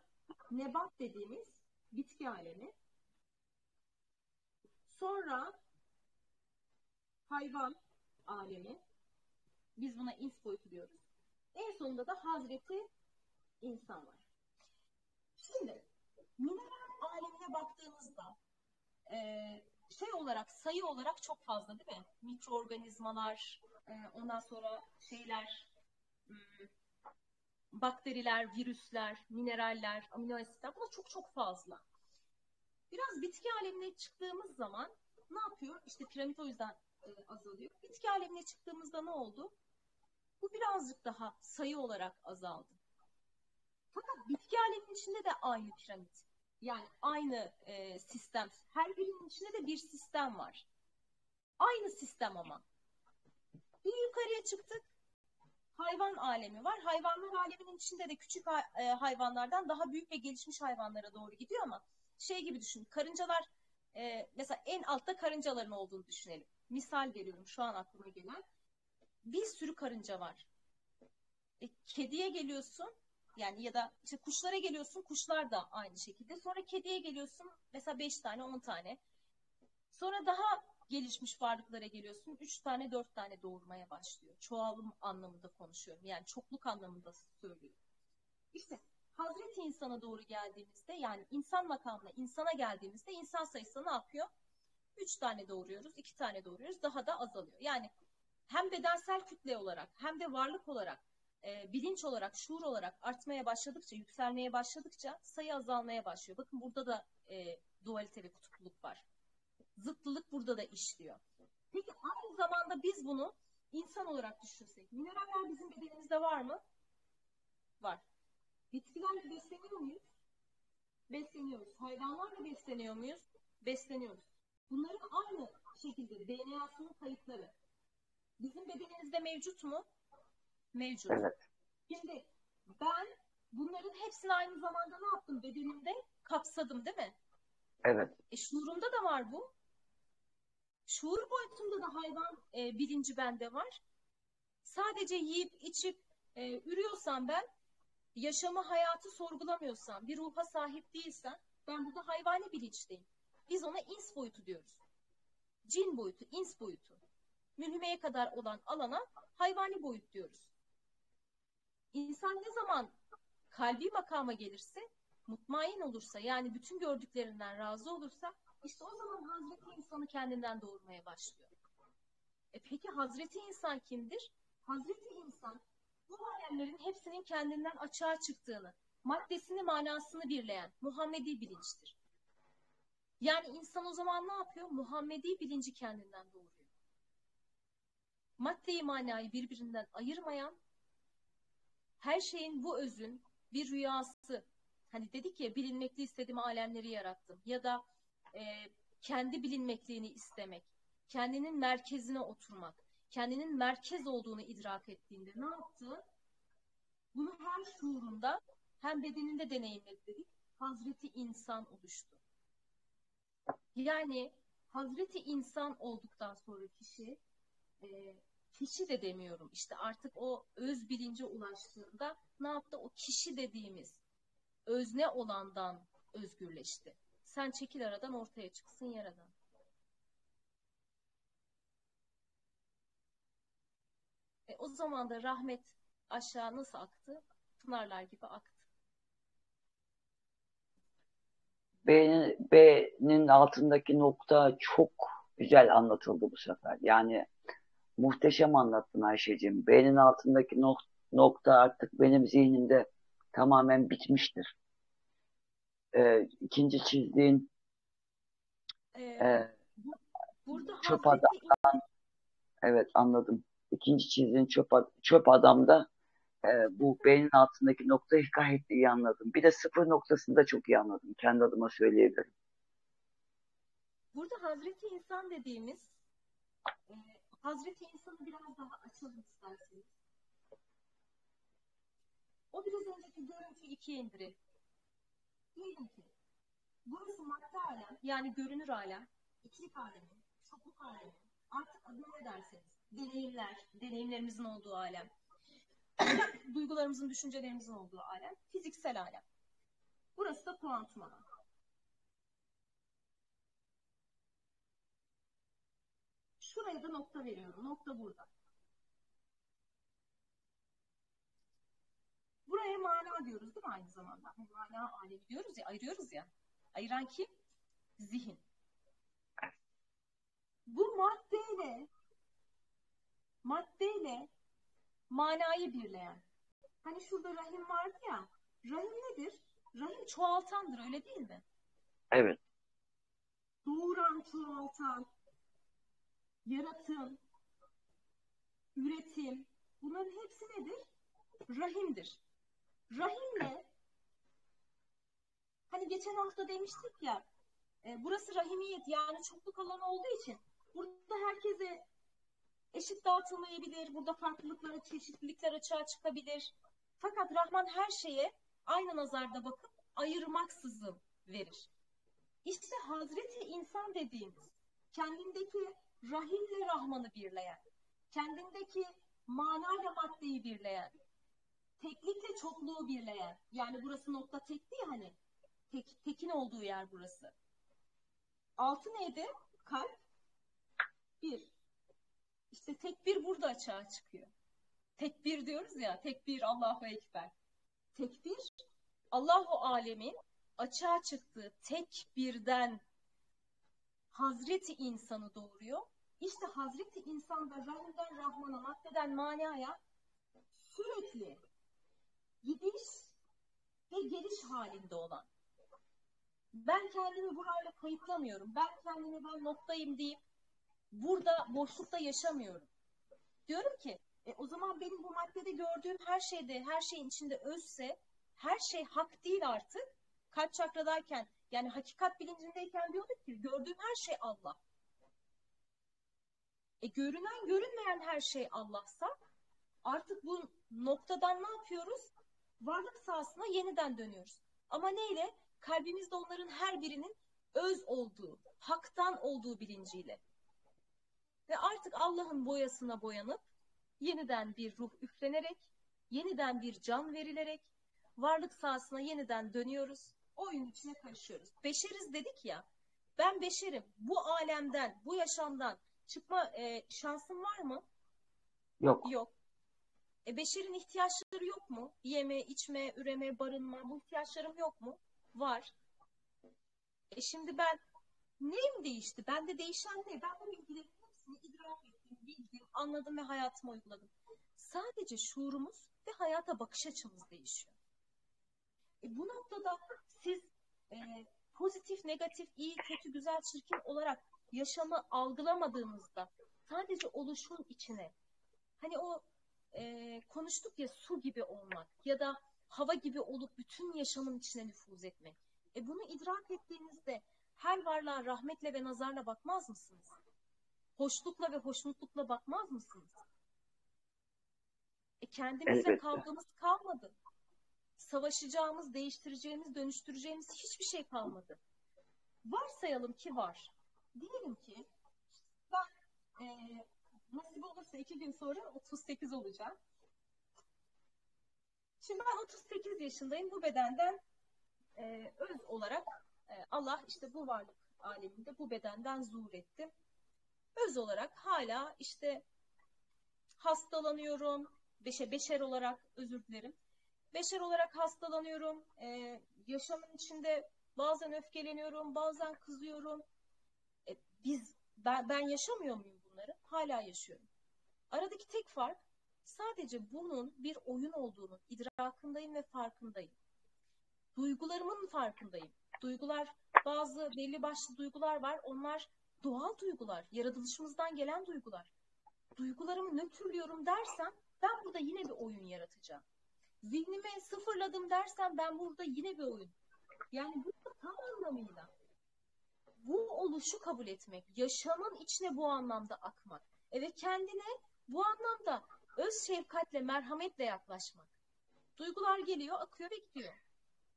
nebat dediğimiz bitki alemi. Sonra hayvan alemi. Biz buna ins boyutu diyoruz. En sonunda da Hazreti insan var. Şimdi mineral alemine baktığımızda e, şey olarak sayı olarak çok fazla değil mi? Mikroorganizmalar, e, ondan sonra şeyler, hmm, bakteriler, virüsler, mineraller, amino asitler bu da çok çok fazla. Biraz bitki alemine çıktığımız zaman ne yapıyor? İşte piramit o yüzden e, azalıyor. Bitki alemine çıktığımızda ne oldu? Bu birazcık daha sayı olarak azaldı. Fakat bitki aleminin içinde de aynı piramit. Yani aynı e, sistem. Her birinin içinde de bir sistem var. Aynı sistem ama. Bir yukarıya çıktık. Hayvan alemi var. Hayvanlar aleminin içinde de küçük e, hayvanlardan daha büyük ve gelişmiş hayvanlara doğru gidiyor ama şey gibi düşün. Karıncalar e, mesela en altta karıncaların olduğunu düşünelim. Misal veriyorum şu an aklıma gelen. Bir sürü karınca var. E, kediye geliyorsun yani ya da işte kuşlara geliyorsun kuşlar da aynı şekilde. Sonra kediye geliyorsun mesela 5 tane 10 tane. Sonra daha gelişmiş varlıklara geliyorsun. 3 tane 4 tane doğurmaya başlıyor. Çoğalım anlamında konuşuyorum. Yani çokluk anlamında söylüyorum. İşte Hazreti insana doğru geldiğimizde yani insan makamına insana geldiğimizde insan sayısı ne yapıyor? 3 tane doğuruyoruz, 2 tane doğuruyoruz. Daha da azalıyor. Yani hem bedensel kütle olarak hem de varlık olarak e, bilinç olarak, şuur olarak artmaya başladıkça, yükselmeye başladıkça sayı azalmaya başlıyor. Bakın burada da e, dualite ve kutupluluk var. Zıtlılık burada da işliyor. Peki aynı zamanda biz bunu insan olarak düşünsek, mineraller bizim bedenimizde var mı? Var. Bitkilerle besleniyor muyuz? Besleniyoruz. Hayvanlarla besleniyor muyuz? Besleniyoruz. Bunların aynı şekilde DNA'sının kayıtları bizim bedenimizde mevcut mu? Mevcut. Evet. Şimdi ben bunların hepsini aynı zamanda ne yaptım? Bedenimde kapsadım değil mi? Evet. E şuurumda da var bu. Şuur boyutunda da hayvan e, bilinci bende var. Sadece yiyip içip e, ürüyorsam ben, yaşamı hayatı sorgulamıyorsam, bir ruha sahip değilsem ben burada hayvani bilinçteyim. Biz ona ins boyutu diyoruz. Cin boyutu, ins boyutu. Münhümeye kadar olan alana hayvani boyut diyoruz. İnsan ne zaman kalbi makama gelirse, mutmain olursa, yani bütün gördüklerinden razı olursa, işte o zaman Hazreti insanı kendinden doğurmaya başlıyor. E peki Hazreti insan kimdir? Hazreti insan bu alemlerin hepsinin kendinden açığa çıktığını, maddesini manasını birleyen Muhammedi bilinçtir. Yani insan o zaman ne yapıyor? Muhammedi bilinci kendinden doğuruyor. Maddeyi manayı birbirinden ayırmayan her şeyin bu özün bir rüyası. Hani dedik ya bilinmekli istediğim alemleri yarattım. Ya da e, kendi bilinmekliğini istemek. Kendinin merkezine oturmak. Kendinin merkez olduğunu idrak ettiğinde ne yaptı? Bunu hem şuurunda hem bedeninde deneyimledi dedik. Hazreti insan oluştu. Yani Hazreti insan olduktan sonra kişi e, kişi de demiyorum. İşte artık o öz bilince ulaştığında ne yaptı? O kişi dediğimiz özne olandan özgürleşti. Sen çekil aradan ortaya çıksın yaradan. E, o zaman da rahmet aşağı nasıl aktı? Pınarlar gibi aktı. B'nin, B'nin altındaki nokta çok güzel anlatıldı bu sefer. Yani muhteşem anlattın Ayşe'cim. B'nin altındaki nok- nokta artık benim zihnimde tamamen bitmiştir. Ee, ikinci çizdiğin Ee, e, burada çöp Hazreti adam, evet anladım. İkinci çizdiğin çöp, çöp adamda e, bu B'nin altındaki noktayı gayet iyi anladım. Bir de sıfır noktasını da çok iyi anladım. Kendi adıma söyleyebilirim. Burada Hazreti İnsan dediğimiz e, Hazreti İnsan'ı biraz daha açalım isterseniz. O biraz önceki görüntü ikiye indirelim. Diyelim ki burası madde alem yani görünür alem, ikilik alemi, çokluk alemi, artık adına ne derseniz deneyimler, deneyimlerimizin olduğu alem, duygularımızın, düşüncelerimizin olduğu alem, fiziksel alem. Burası da kuantum alan. Şuraya da nokta veriyorum. Nokta burada. Buraya mana diyoruz değil mi aynı zamanda? Hani Mana alemi diyoruz ya, ayırıyoruz ya. Ayıran kim? Zihin. Bu maddeyle maddeyle manayı birleyen. Hani şurada rahim vardı ya. Rahim nedir? Rahim çoğaltandır öyle değil mi? Evet, Doğuran, çoğaltan, yaratım, üretim. Bunların hepsi nedir? Rahimdir. Rahimle hani geçen hafta demiştik ya e, burası rahimiyet yani çokluk alanı olduğu için burada herkese eşit dağıtılmayabilir. Burada farklılıklar, çeşitlilikler açığa çıkabilir. Fakat Rahman her şeye aynı nazarda bakıp ayırmaksızın verir. İşte Hazreti insan dediğimiz kendindeki rahimle Rahman'ı birleyen, kendindeki manayla maddeyi birleyen, teklikle çokluğu birleyen, yani burası nokta tekti ya hani, tek, tekin olduğu yer burası. Altı neydi? Kalp. Bir. İşte tekbir burada açığa çıkıyor. Tekbir diyoruz ya, tekbir Allahu Ekber. Tekbir, Allahu Alemin açığa çıktığı tek birden Hazreti insanı doğuruyor. İşte Hazreti insan da rahimden Rahman'a, maddeden manaya sürekli gidiş ve geliş halinde olan. Ben kendimi burayla kayıtlamıyorum. Ben kendimi ben noktayım deyip burada boşlukta yaşamıyorum. Diyorum ki e, o zaman benim bu maddede gördüğüm her şeyde, her şeyin içinde özse, her şey hak değil artık. Kalp çakradayken, yani hakikat bilincindeyken diyorduk ki gördüğüm her şey Allah. E görünen görünmeyen her şey Allah'sa artık bu noktadan ne yapıyoruz? Varlık sahasına yeniden dönüyoruz. Ama neyle? Kalbimizde onların her birinin öz olduğu, haktan olduğu bilinciyle. Ve artık Allah'ın boyasına boyanıp yeniden bir ruh üflenerek, yeniden bir can verilerek varlık sahasına yeniden dönüyoruz. Oyun içine karışıyoruz. Beşeriz dedik ya. Ben beşerim. Bu alemden, bu yaşamdan çıkma e, şansım var mı? yok. Yok. E, beşerin ihtiyaçları yok mu? Yeme, içme, üreme, barınma. Bu ihtiyaçlarım yok mu? Var. E şimdi ben neyim değişti? Bende değişen ne? Ben bu bilgilerin hepsini idrak ettim, bildim, anladım ve hayatıma uyguladım. Sadece şuurumuz ve hayata bakış açımız değişiyor. E bu noktada siz e, pozitif, negatif, iyi, kötü, güzel, çirkin olarak yaşamı algılamadığınızda sadece oluşun içine hani o e, konuştuk ya su gibi olmak ya da hava gibi olup bütün yaşamın içine nüfuz etmek. E bunu idrak ettiğinizde her varlığa rahmetle ve nazarla bakmaz mısınız? Hoşlukla ve hoşnutlukla bakmaz mısınız? E kendimizle Elbette. kavgamız kalmadı. Savaşacağımız, değiştireceğimiz, dönüştüreceğimiz hiçbir şey kalmadı. Varsayalım ki var. Diyelim ki ben e, nasip olursa iki gün sonra 38 olacağım. Şimdi ben 38 yaşındayım. Bu bedenden e, öz olarak e, Allah işte bu varlık aleminde bu bedenden zuhur etti. Öz olarak hala işte hastalanıyorum. Beşe, beşer olarak özür dilerim. Beşer olarak hastalanıyorum. E, yaşamın içinde bazen öfkeleniyorum, bazen kızıyorum. E, biz ben, ben yaşamıyor muyum bunları? Hala yaşıyorum. Aradaki tek fark sadece bunun bir oyun olduğunu idrakındayım ve farkındayım. Duygularımın farkındayım. Duygular bazı belli başlı duygular var. Onlar doğal duygular, yaratılışımızdan gelen duygular. Duygularımı nötrlüyorum dersem ben burada yine bir oyun yaratacağım. Zihnimi sıfırladım dersem ben burada yine bir oyun. Yani bu tam anlamıyla bu oluşu kabul etmek, yaşamın içine bu anlamda akmak. Evet kendine bu anlamda öz şefkatle, merhametle yaklaşmak. Duygular geliyor, akıyor ve gidiyor.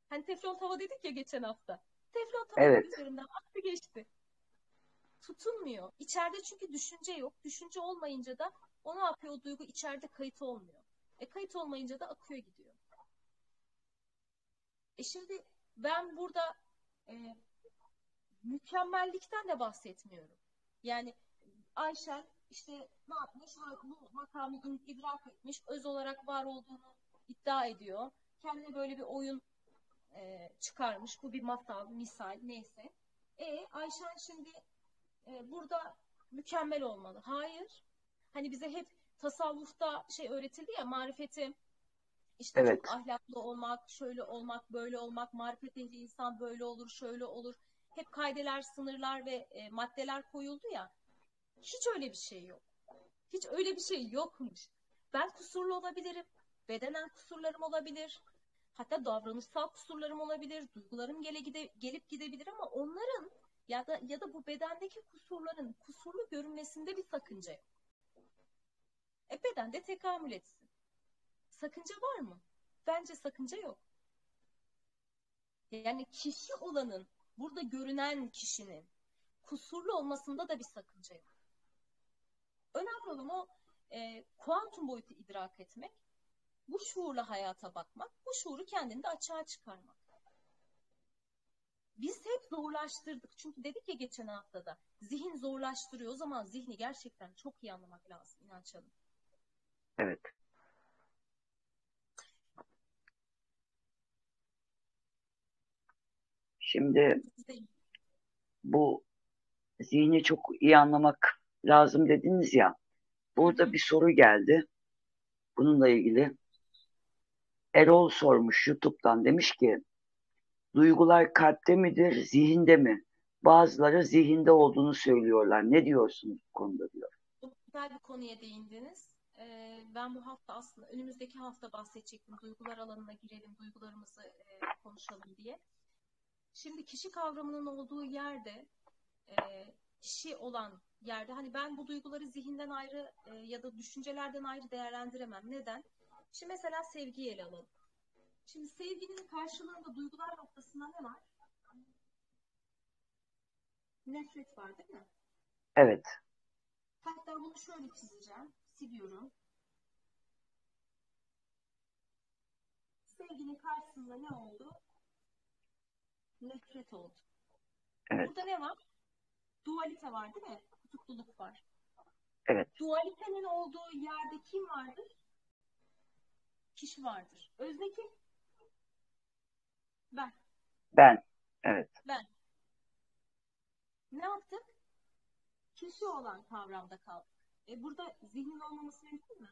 Hani teflon tava dedik ya geçen hafta. Teflon tava Evet. üzerinden aktı geçti. Tutunmuyor. İçeride çünkü düşünce yok. Düşünce olmayınca da o ne yapıyor? O duygu içeride kayıt olmuyor. E kayıt olmayınca da akıyor gidiyor. E şimdi ben burada e, mükemmellikten de bahsetmiyorum. Yani Ayşen işte ne yapmış? Bu makamı idrak etmiş. Öz olarak var olduğunu iddia ediyor. Kendine böyle bir oyun e, çıkarmış. Bu bir masal, misal neyse. E Ayşen şimdi e, burada mükemmel olmalı. Hayır. Hani bize hep tasavvufta şey öğretildi ya marifeti işte Evet. çok ahlaklı olmak, şöyle olmak, böyle olmak, marifet ehli insan böyle olur, şöyle olur. Hep kaideler, sınırlar ve e, maddeler koyuldu ya. Hiç öyle bir şey yok. Hiç öyle bir şey yokmuş. Ben kusurlu olabilirim. Bedenen kusurlarım olabilir. Hatta davranışsal kusurlarım olabilir. Duygularım gele gide, gelip gidebilir ama onların ya da ya da bu bedendeki kusurların kusurlu görünmesinde bir sakınca yok. E bedende tekamül etsin. Sakınca var mı? Bence sakınca yok. Yani kişi olanın, burada görünen kişinin kusurlu olmasında da bir sakınca yok. Önemli olan o e, kuantum boyutu idrak etmek, bu şuurla hayata bakmak, bu şuuru kendinde açığa çıkarmak. Biz hep zorlaştırdık. Çünkü dedik ya geçen haftada, zihin zorlaştırıyor. O zaman zihni gerçekten çok iyi anlamak lazım İnanç Hanım. Evet. Şimdi bu zihni çok iyi anlamak lazım dediniz ya. Burada bir soru geldi. Bununla ilgili. Erol sormuş YouTube'dan. Demiş ki duygular kalpte midir, zihinde mi? Bazıları zihinde olduğunu söylüyorlar. Ne diyorsunuz bu konuda diyor. Çok güzel bir konuya değindiniz. Ben bu hafta aslında önümüzdeki hafta bahsedecektim. Duygular alanına girelim, duygularımızı e, konuşalım diye. Şimdi kişi kavramının olduğu yerde, e, kişi olan yerde, hani ben bu duyguları zihinden ayrı e, ya da düşüncelerden ayrı değerlendiremem. Neden? Şimdi mesela sevgiyi ele alalım. Şimdi sevginin karşılığında duygular noktasında ne var? Nefret var değil mi? Evet, Hatta bunu şöyle çizeceğim. Siliyorum. Sevginin karşısında ne oldu? Nefret oldu. evet, Burada ne var? Dualite var değil mi? Kutupluluk var. evet, Dualitenin olduğu yerde kim vardır? Kişi vardır. Özne kim? Ben. ben, evet, Ben. Ne yaptık? Kişi olan kavramda kaldık. E burada zihnin olmaması mümkün mü?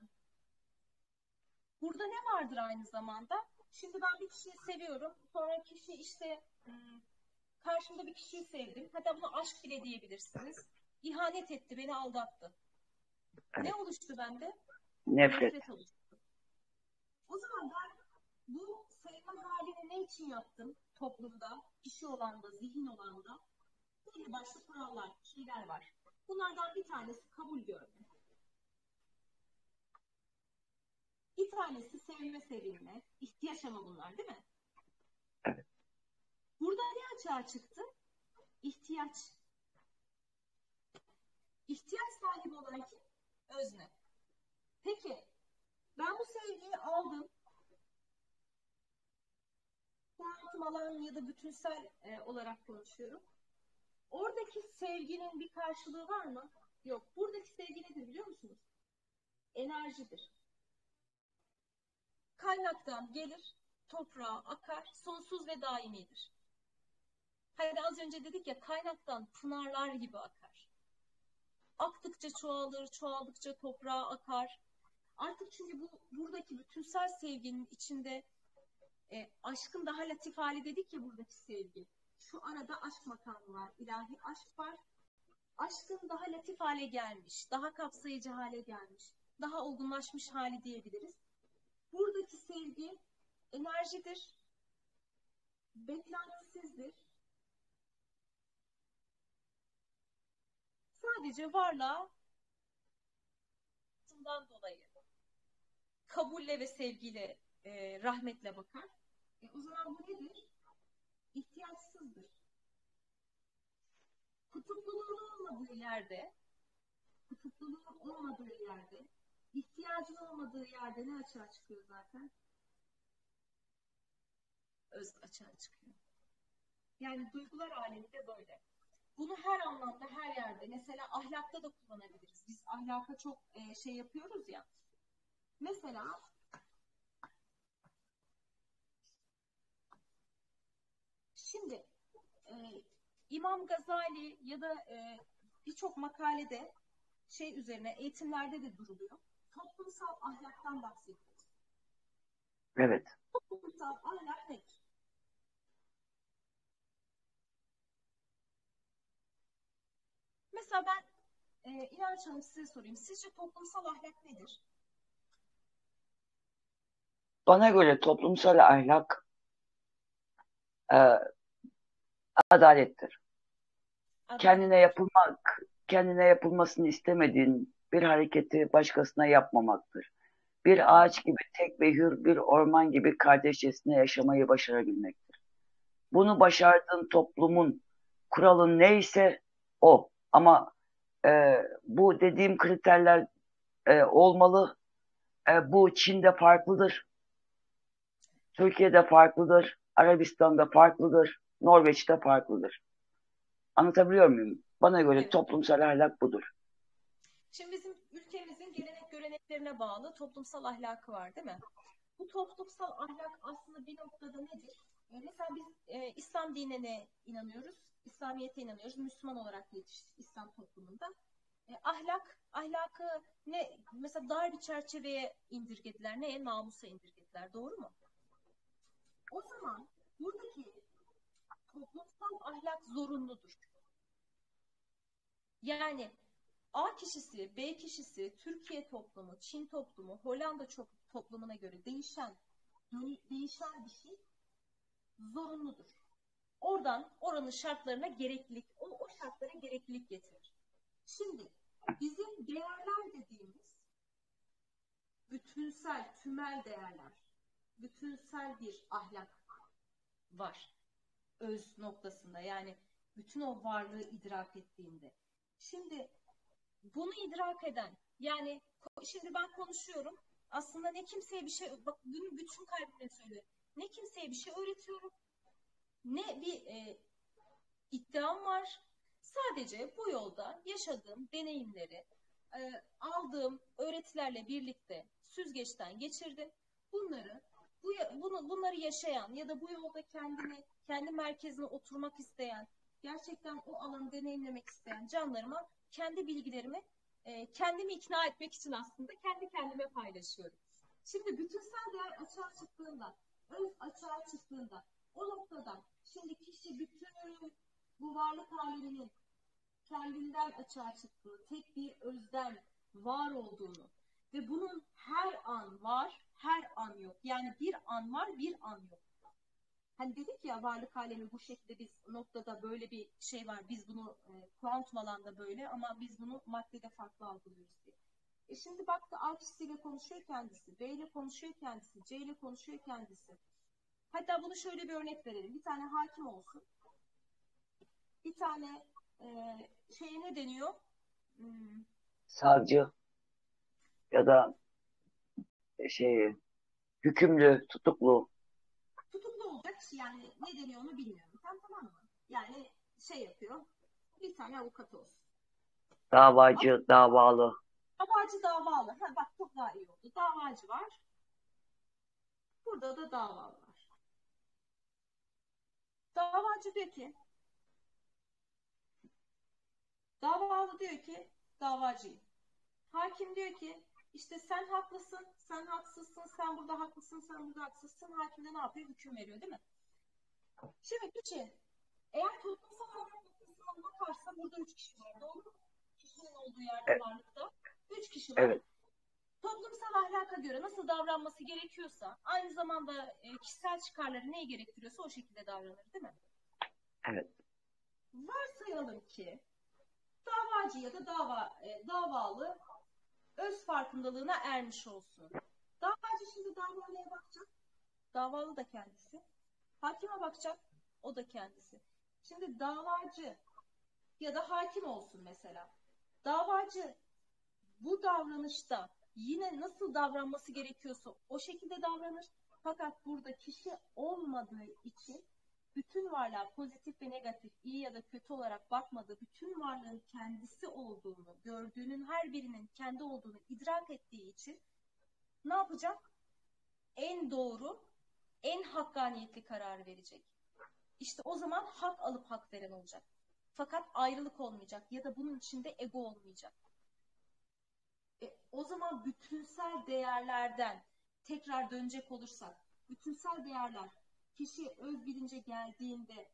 Burada ne vardır aynı zamanda? Şimdi ben bir kişiyi seviyorum. Sonra kişi işte hmm, karşımda bir kişiyi sevdim. Hatta bunu aşk bile diyebilirsiniz. İhanet etti, beni aldattı. Evet. Ne oluştu bende? nefret, Nefret oluştu. O zaman ben bu halini ne için yaptım? Toplumda, kişi olan da, zihin olan da belli başlı kurallar, şeyler var. Bunlardan bir tanesi kabul görme. Bir tanesi sevme sevilme. ihtiyaç ama bunlar değil mi? Evet. Burada ne açığa çıktı? İhtiyaç. İhtiyaç sahibi olan kim? Özne. Peki ben bu sevgiyi aldım. Kuantum alan ya da bütünsel e, olarak konuşuyorum. Oradaki sevginin bir karşılığı var mı? Yok. Buradaki sevgi nedir biliyor musunuz? Enerjidir. Kaynaktan gelir, toprağa akar, sonsuz ve daimidir. Hani az önce dedik ya kaynaktan pınarlar gibi akar. Aktıkça çoğalır, çoğaldıkça toprağa akar. Artık çünkü bu buradaki bütünsel sevginin içinde e, aşkın daha latif hali dedik ya buradaki sevgi. Şu arada aşk makamı var, ilahi aşk var. Aşkın daha latif hale gelmiş, daha kapsayıcı hale gelmiş, daha olgunlaşmış hali diyebiliriz. Buradaki sevgi enerjidir, beklentisizdir. Sadece varlığa dolayı kabulle ve sevgiyle, e, rahmetle bakar. E, o zaman bu nedir? İhtiyaçsızdır. Kutupluluğun olmadığı yerde, kutupluluğun olmadığı yerde, ihtiyacın olmadığı yerde ne açığa çıkıyor zaten? Öz açığa çıkıyor. Yani duygular aleminde böyle. Bunu her anlamda, her yerde, mesela ahlakta da kullanabiliriz. Biz ahlaka çok e, şey yapıyoruz ya. Mesela şimdi e, İmam Gazali ya da e, birçok makalede şey üzerine eğitimlerde de duruluyor. Toplumsal ahlaktan bahsediyoruz. Evet. Toplumsal ahlak nedir? Mesela ben e, İnanç Hanım size sorayım. Sizce toplumsal ahlak nedir? Bana göre toplumsal ahlak e, adalettir. Adalet. Kendine yapılmak, kendine yapılmasını istemediğin bir hareketi başkasına yapmamaktır. Bir ağaç gibi tek ve hür, bir orman gibi kardeşçesine yaşamayı başarabilmektir. Bunu başardığın toplumun kuralın neyse o. Ama e, bu dediğim kriterler e, olmalı. E, bu Çin'de farklıdır. Türkiye'de farklıdır. Arabistan'da farklıdır. Norveç'te farklıdır. Anlatabiliyor muyum? Bana göre toplumsal ahlak budur. Şimdi bizim ülkemizin gelenek göreneklerine bağlı toplumsal ahlakı var değil mi? Bu toplumsal ahlak aslında bir noktada nedir? E, Mesela biz e, İslam dinine inanıyoruz, İslamiyet'e inanıyoruz. Müslüman olarak yetiştik İslam toplumunda. E, ahlak, ahlakı ne mesela dar bir çerçeveye indirgediler, neye? Namusa indirgediler. Doğru mu? O zaman buradaki toplumsal ahlak zorunludur. Yani A kişisi, B kişisi, Türkiye toplumu, Çin toplumu, Hollanda çok- toplumuna göre değişen değişen bir şey zorunludur. Oradan oranın şartlarına gereklilik, o, o şartlara gereklilik getirir. Şimdi bizim değerler dediğimiz bütünsel, tümel değerler, bütünsel bir ahlak var. Öz noktasında yani bütün o varlığı idrak ettiğinde. Şimdi bunu idrak eden yani şimdi ben konuşuyorum aslında ne kimseye bir şey bak bunu bütün kalbimle söylüyorum. Ne kimseye bir şey öğretiyorum ne bir e, iddiam var. Sadece bu yolda yaşadığım deneyimleri e, aldığım öğretilerle birlikte süzgeçten geçirdim. Bunları bu bunu bunları yaşayan ya da bu yolda kendini kendi merkezine oturmak isteyen gerçekten o alanı deneyimlemek isteyen canlarıma kendi bilgilerimi e, kendimi ikna etmek için aslında kendi kendime paylaşıyorum. Şimdi bütünsel değer açığa çıktığında, öz açığa çıktığında o noktadan şimdi kişi bütün bu varlık halinin kendinden açığa çıktığı, tek bir özden var olduğunu ve bunun her an var, her an yok. Yani bir an var, bir an yok. Hani dedik ya varlık alemi bu şekilde biz noktada böyle bir şey var. Biz bunu e, kuantum alanda böyle ama biz bunu maddede farklı algılıyoruz diye. E şimdi baktı A kişisiyle konuşuyor kendisi, B ile konuşuyor kendisi, C ile konuşuyor kendisi. Hatta bunu şöyle bir örnek verelim. Bir tane hakim olsun. Bir tane e, şeye ne deniyor? Hmm, Savcı ya da şey hükümlü, tutuklu. Olacak yani ne deniyor onu bilmiyorum. Sen tamam mı? Yani şey yapıyor. Bir tane avukat olsun. Davacı, davalı. Davacı davalı. Ha, bak çok daha iyi oldu. Davacı var. Burada da davalı var. Davacı diyor ki davalı diyor ki davacıyım. Hakim diyor ki işte sen haklısın, sen haksızsın, sen burada haklısın, sen burada haksızsın. Hakim de ne yapıyor? Hüküm veriyor değil mi? Şimdi kişi eğer toplumsal ahlak noktasından bakarsa burada üç kişi var. Doğru mu? Kişinin olduğu yerde Evet. varlıkta. Üç kişi var. Evet. Toplumsal ahlaka göre nasıl davranması gerekiyorsa aynı zamanda e, kişisel çıkarları neyi gerektiriyorsa o şekilde davranır değil mi? Evet. Varsayalım ki davacı ya da dava e, davalı öz farkındalığına ermiş olsun. Davacı şimdi davalıya bakacak. Davalı da kendisi. Hakime bakacak. O da kendisi. Şimdi davacı ya da hakim olsun mesela. Davacı bu davranışta yine nasıl davranması gerekiyorsa o şekilde davranır. Fakat burada kişi olmadığı için bütün varlığa pozitif ve negatif, iyi ya da kötü olarak bakmadığı, bütün varlığın kendisi olduğunu, gördüğünün her birinin kendi olduğunu idrak ettiği için ne yapacak? En doğru, en hakkaniyetli karar verecek. İşte o zaman hak alıp hak veren olacak. Fakat ayrılık olmayacak ya da bunun içinde ego olmayacak. E, o zaman bütünsel değerlerden tekrar dönecek olursak, bütünsel değerler kişi öz bilince geldiğinde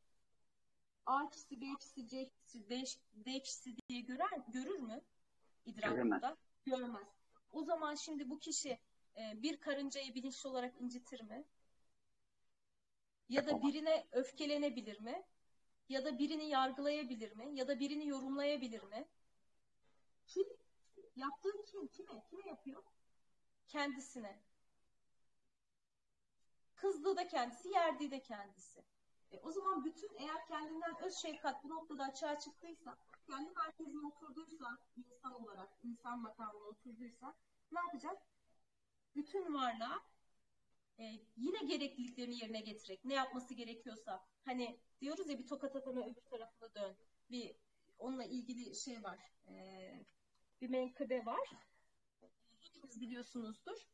A kişisi, B kişisi, C kişisi, D, D kişisi diye görer, görür mü? İdrakında? Görmez. O zaman şimdi bu kişi e, bir karıncayı bilinçli olarak incitir mi? Ya da birine öfkelenebilir mi? Ya da birini yargılayabilir mi? Ya da birini yorumlayabilir mi? Kim? Yaptığı kim? Kime? Kime yapıyor? Kendisine. Kızdığı da kendisi, yerdiği de kendisi. E, o zaman bütün eğer kendinden öz şefkat bu noktada açığa çıktıysa, kendi merkezine oturduysa, insan olarak, insan makamına oturduysa ne yapacak? Bütün varlığa e, yine gerekliliklerini yerine getirecek. Ne yapması gerekiyorsa. Hani diyoruz ya bir tokat atana öbür tarafına dön. Bir onunla ilgili şey var. E, bir menkıbe var. Hepiniz biliyorsunuzdur.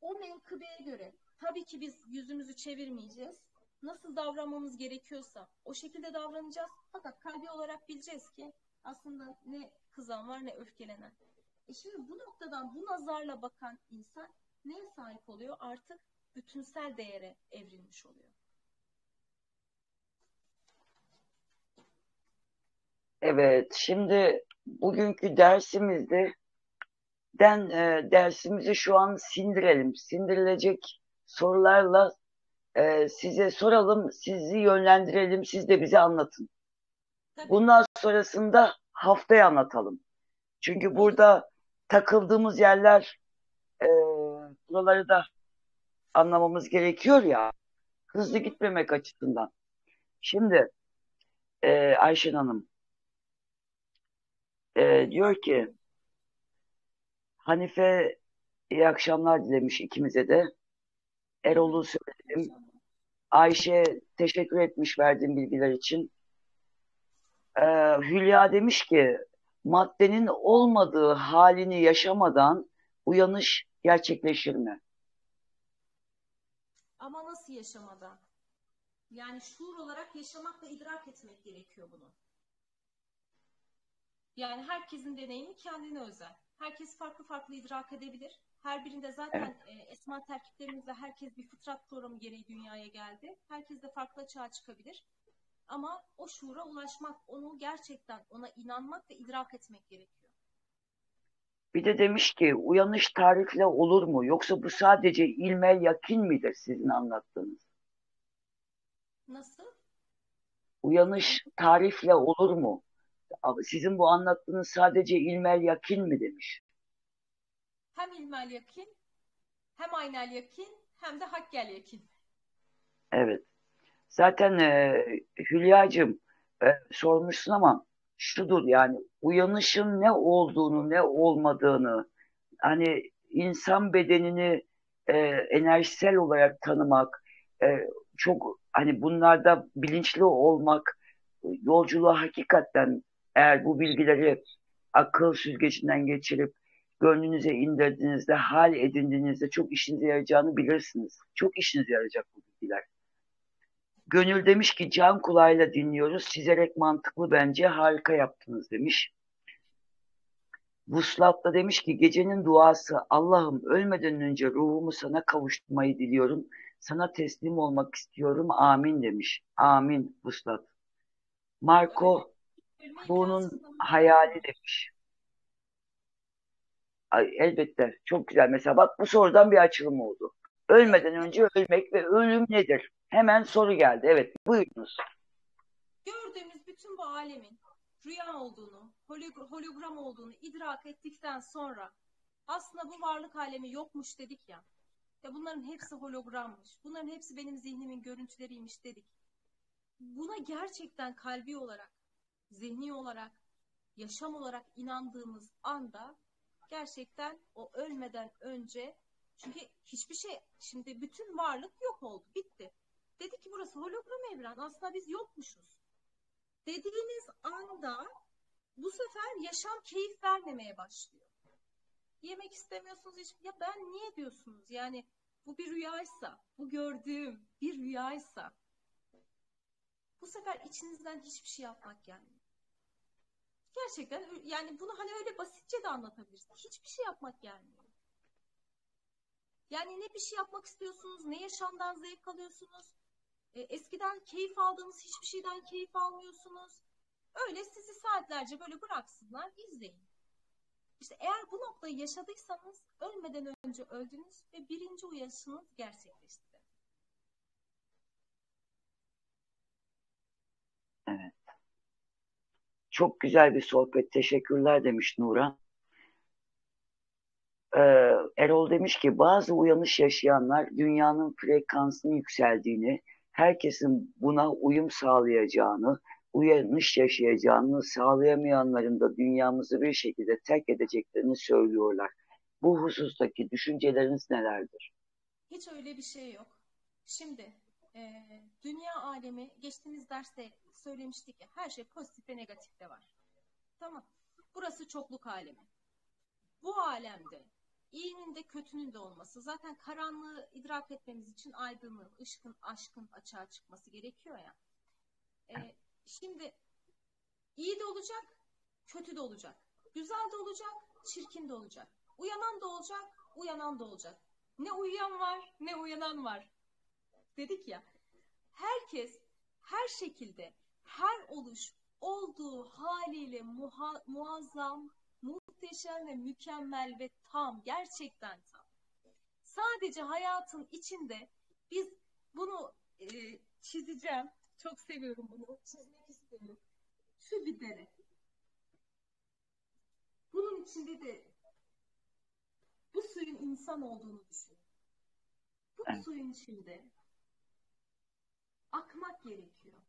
O menkıbeye göre tabii ki biz yüzümüzü çevirmeyeceğiz. Nasıl davranmamız gerekiyorsa o şekilde davranacağız. Fakat kalbi olarak bileceğiz ki aslında ne kızan var ne öfkelenen. E şimdi bu noktadan bu nazarla bakan insan neye sahip oluyor? Artık bütünsel değere evrilmiş oluyor. Evet, şimdi bugünkü dersimizde den e, dersimizi şu an sindirelim. Sindirilecek sorularla e, size soralım, sizi yönlendirelim, siz de bize anlatın. Tabii. Bundan sonrasında haftaya anlatalım. Çünkü burada takıldığımız yerler e, buraları da anlamamız gerekiyor ya, hızlı gitmemek açısından. Şimdi e, Ayşen Hanım e, diyor ki Hanife iyi akşamlar dilemiş ikimize de. Erol'u söyledim. Ayşe teşekkür etmiş verdiğim bilgiler için. Ee, Hülya demiş ki maddenin olmadığı halini yaşamadan uyanış gerçekleşir mi? Ama nasıl yaşamadan? Yani şuur olarak yaşamakla idrak etmek gerekiyor bunu. Yani herkesin deneyimi kendine özel. Herkes farklı farklı idrak edebilir. Her birinde zaten e, esma terkiplerimizle herkes bir fıtrat programı gereği dünyaya geldi. Herkes de farklı açığa çıkabilir. Ama o şuura ulaşmak, onu gerçekten ona inanmak ve idrak etmek gerekiyor. Bir de demiş ki uyanış tarifle olur mu? Yoksa bu sadece ilmel yakin midir sizin anlattığınız? Nasıl? Uyanış tarifle olur mu? Sizin bu anlattığınız sadece ilmel yakin mi demiş. Hem ilmel yakin, hem aynel yakin, hem de hakkel yakin. Evet. Zaten e, Hülya'cığım e, sormuşsun ama şudur yani uyanışın ne olduğunu ne olmadığını hani insan bedenini e, enerjisel olarak tanımak e, çok hani bunlarda bilinçli olmak yolculuğa hakikaten eğer bu bilgileri akıl süzgecinden geçirip gönlünüze indirdiğinizde, hal edindiğinizde çok işinize yarayacağını bilirsiniz. Çok işinize yarayacak bu bilgiler. Gönül demiş ki can kulağıyla dinliyoruz. Çizerek mantıklı bence harika yaptınız demiş. Vuslat da demiş ki gecenin duası Allah'ım ölmeden önce ruhumu sana kavuşturmayı diliyorum. Sana teslim olmak istiyorum. Amin demiş. Amin Vuslat. Marco bunun hayali demiş. Elbette çok güzel. Mesela bak bu sorudan bir açılım oldu. Ölmeden önce ölmek ve ölüm nedir? Hemen soru geldi. Evet buyurunuz. Gördüğümüz bütün bu alemin rüya olduğunu, hologram olduğunu idrak ettikten sonra aslında bu varlık alemi yokmuş dedik ya. Ya bunların hepsi hologrammış. Bunların hepsi benim zihnimin görüntüleriymiş dedik. Buna gerçekten kalbi olarak, zihni olarak, yaşam olarak inandığımız anda gerçekten o ölmeden önce çünkü hiçbir şey şimdi bütün varlık yok oldu, bitti. Dedi ki burası hologram evren. Aslında biz yokmuşuz. Dediğiniz anda bu sefer yaşam keyif vermemeye başlıyor. Yemek istemiyorsunuz hiç. Ya ben niye diyorsunuz? Yani bu bir rüyaysa, bu gördüğüm bir rüyaysa bu sefer içinizden hiçbir şey yapmak gelmiyor. Gerçekten yani bunu hani öyle basitçe de anlatabilirsin. Hiçbir şey yapmak gelmiyor. Yani ne bir şey yapmak istiyorsunuz, ne yaşamdan zevk alıyorsunuz, e, eskiden keyif aldığınız hiçbir şeyden keyif almıyorsunuz. Öyle sizi saatlerce böyle bıraksınlar, izleyin. İşte eğer bu noktayı yaşadıysanız ölmeden önce öldünüz ve birinci uyanışınız gerçekleşti. Evet. Çok güzel bir sohbet. Teşekkürler demiş Nuran. Ee, Erol demiş ki bazı uyanış yaşayanlar dünyanın frekansının yükseldiğini, herkesin buna uyum sağlayacağını, uyanış yaşayacağını sağlayamayanların da dünyamızı bir şekilde terk edeceklerini söylüyorlar. Bu husustaki düşünceleriniz nelerdir? Hiç öyle bir şey yok. Şimdi e, dünya alemi geçtiğimiz derste söylemiştik ya her şey pozitif ve negatif de var. Tamam. Burası çokluk alemi. Bu alemde iyinin de kötünün de olması. Zaten karanlığı idrak etmemiz için aydınlığın, ışkın, aşkın açığa çıkması gerekiyor ya. Ee, şimdi iyi de olacak, kötü de olacak. Güzel de olacak, çirkin de olacak. Uyanan da olacak, uyanan da olacak. Ne uyuyan var, ne uyanan var. Dedik ya. Herkes her şekilde, her oluş olduğu haliyle muha, muazzam, muhteşem ve mükemmel ve tam, gerçekten tam. Sadece hayatın içinde biz bunu e, çizeceğim. Çok seviyorum bunu. Çizmek istiyorum. Şu bir dere. Bunun içinde de bu suyun insan olduğunu düşün. Bu evet. suyun içinde akmak gerekiyor.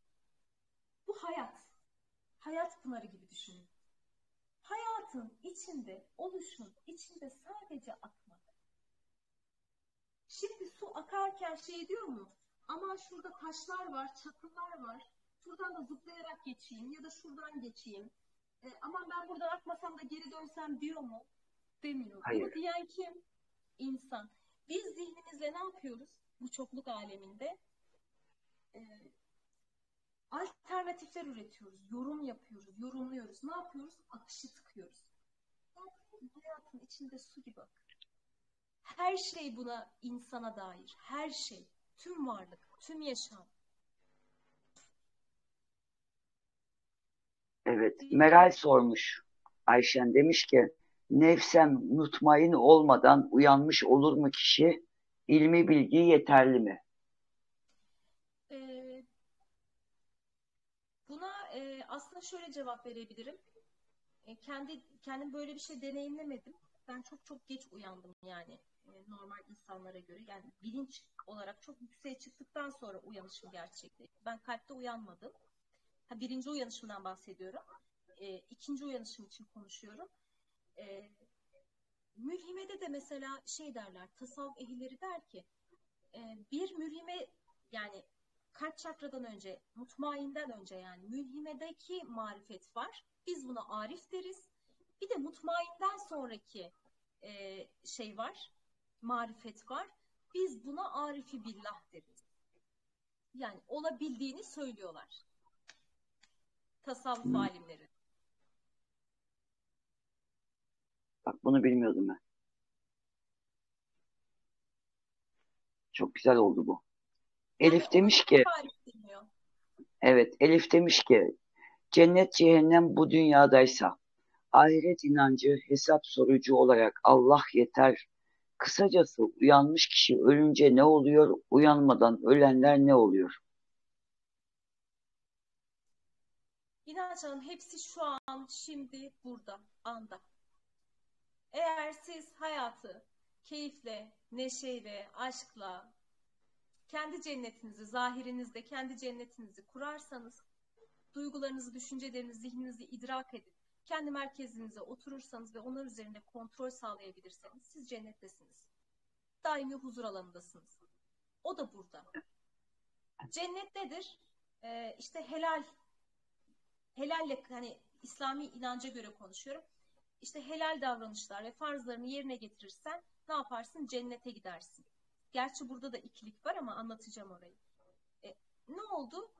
Bu hayat. Hayat pınarı gibi düşünün hayatın içinde, oluşun içinde sadece akmak. Şimdi su akarken şey diyor mu? Ama şurada taşlar var, çakıllar var. Şuradan da zıplayarak geçeyim ya da şuradan geçeyim. E, aman ben buradan akmasam da geri dönsem diyor mu? Demiyor. Hayır. Bunu diyen kim? İnsan. Biz zihnimizle ne yapıyoruz bu çokluk aleminde? E, alternatifler üretiyoruz, yorum yapıyoruz, yorumluyoruz. Ne yapıyoruz? Akışı tıkıyoruz. Hayatın içinde su gibi akıyor. Her şey buna insana dair. Her şey. Tüm varlık, tüm yaşam. Evet, Meral sormuş. Ayşen demiş ki, nefsem mutmain olmadan uyanmış olur mu kişi? İlmi bilgi yeterli mi? E, aslında şöyle cevap verebilirim. E, kendi kendim böyle bir şey deneyimlemedim. Ben çok çok geç uyandım yani e, normal insanlara göre. Yani bilinç olarak çok yükseğe çıktıktan sonra uyanışım gerçekleşti. Ben kalpte uyanmadım. Ha, birinci uyanışımdan bahsediyorum. E, ikinci uyanışım için konuşuyorum. E, mülhimede de mesela şey derler, tasavvuf ehilleri der ki e, bir mülhime yani kalp çakradan önce, mutmainden önce yani mülhimedeki marifet var. Biz buna arif deriz. Bir de mutmainden sonraki e, şey var, marifet var. Biz buna arifi billah deriz. Yani olabildiğini söylüyorlar. Tasavvuf hmm. alimleri. Bak bunu bilmiyordum ben. Çok güzel oldu bu. Elif demiş ki Evet Elif demiş ki cennet cehennem bu dünyadaysa ahiret inancı hesap sorucu olarak Allah yeter. Kısacası uyanmış kişi ölünce ne oluyor? Uyanmadan ölenler ne oluyor? İnanç Hanım hepsi şu an, şimdi, burada, anda. Eğer siz hayatı keyifle, neşeyle, aşkla, kendi cennetinizi, zahirinizde kendi cennetinizi kurarsanız, duygularınızı, düşüncelerinizi, zihninizi idrak edip, kendi merkezinize oturursanız ve onlar üzerinde kontrol sağlayabilirseniz siz cennettesiniz. Daimi huzur alanındasınız. O da burada. Cennet nedir? Ee, işte helal helalle hani İslami inanca göre konuşuyorum. İşte helal davranışlar ve farzlarını yerine getirirsen ne yaparsın? Cennete gidersin. Gerçi burada da ikilik var ama anlatacağım orayı. E, ne oldu?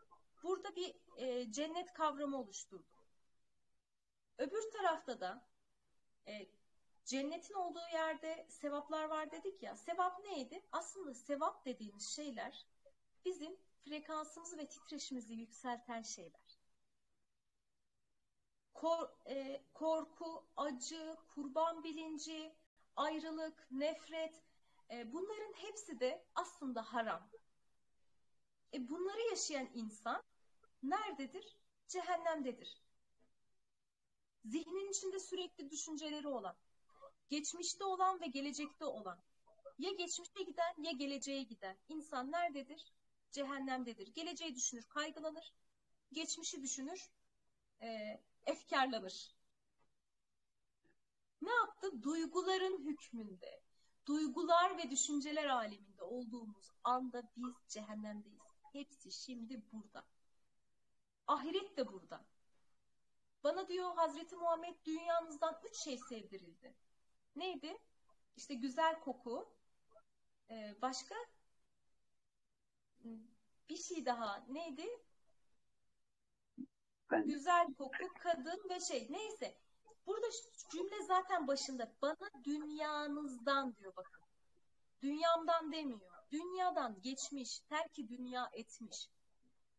Burada bir e, cennet kavramı oluşturdu. Öbür tarafta da e, cennetin olduğu yerde sevaplar var dedik ya. Sevap neydi? Aslında sevap dediğimiz şeyler bizim frekansımızı ve titreşimizi yükselten şeyler. Kor, e, korku, acı, kurban bilinci, ayrılık, nefret e, bunların hepsi de aslında haram. E, bunları yaşayan insan nerededir? Cehennemdedir. Zihnin içinde sürekli düşünceleri olan, geçmişte olan ve gelecekte olan, ya geçmişte giden ya geleceğe giden insan nerededir? Cehennemdedir. Geleceği düşünür, kaygılanır. Geçmişi düşünür, e, efkarlanır. Ne yaptı? Duyguların hükmünde, duygular ve düşünceler aleminde olduğumuz anda biz cehennemdeyiz. Hepsi şimdi burada. Ahiret de burada. Bana diyor Hazreti Muhammed dünyanızdan üç şey sevdirildi. Neydi? İşte güzel koku, ee, başka bir şey daha neydi? Ben... Güzel koku, kadın ve şey. Neyse. Burada cümle zaten başında. Bana dünyanızdan diyor bakın. Dünyamdan demiyor. Dünyadan geçmiş, terki dünya etmiş.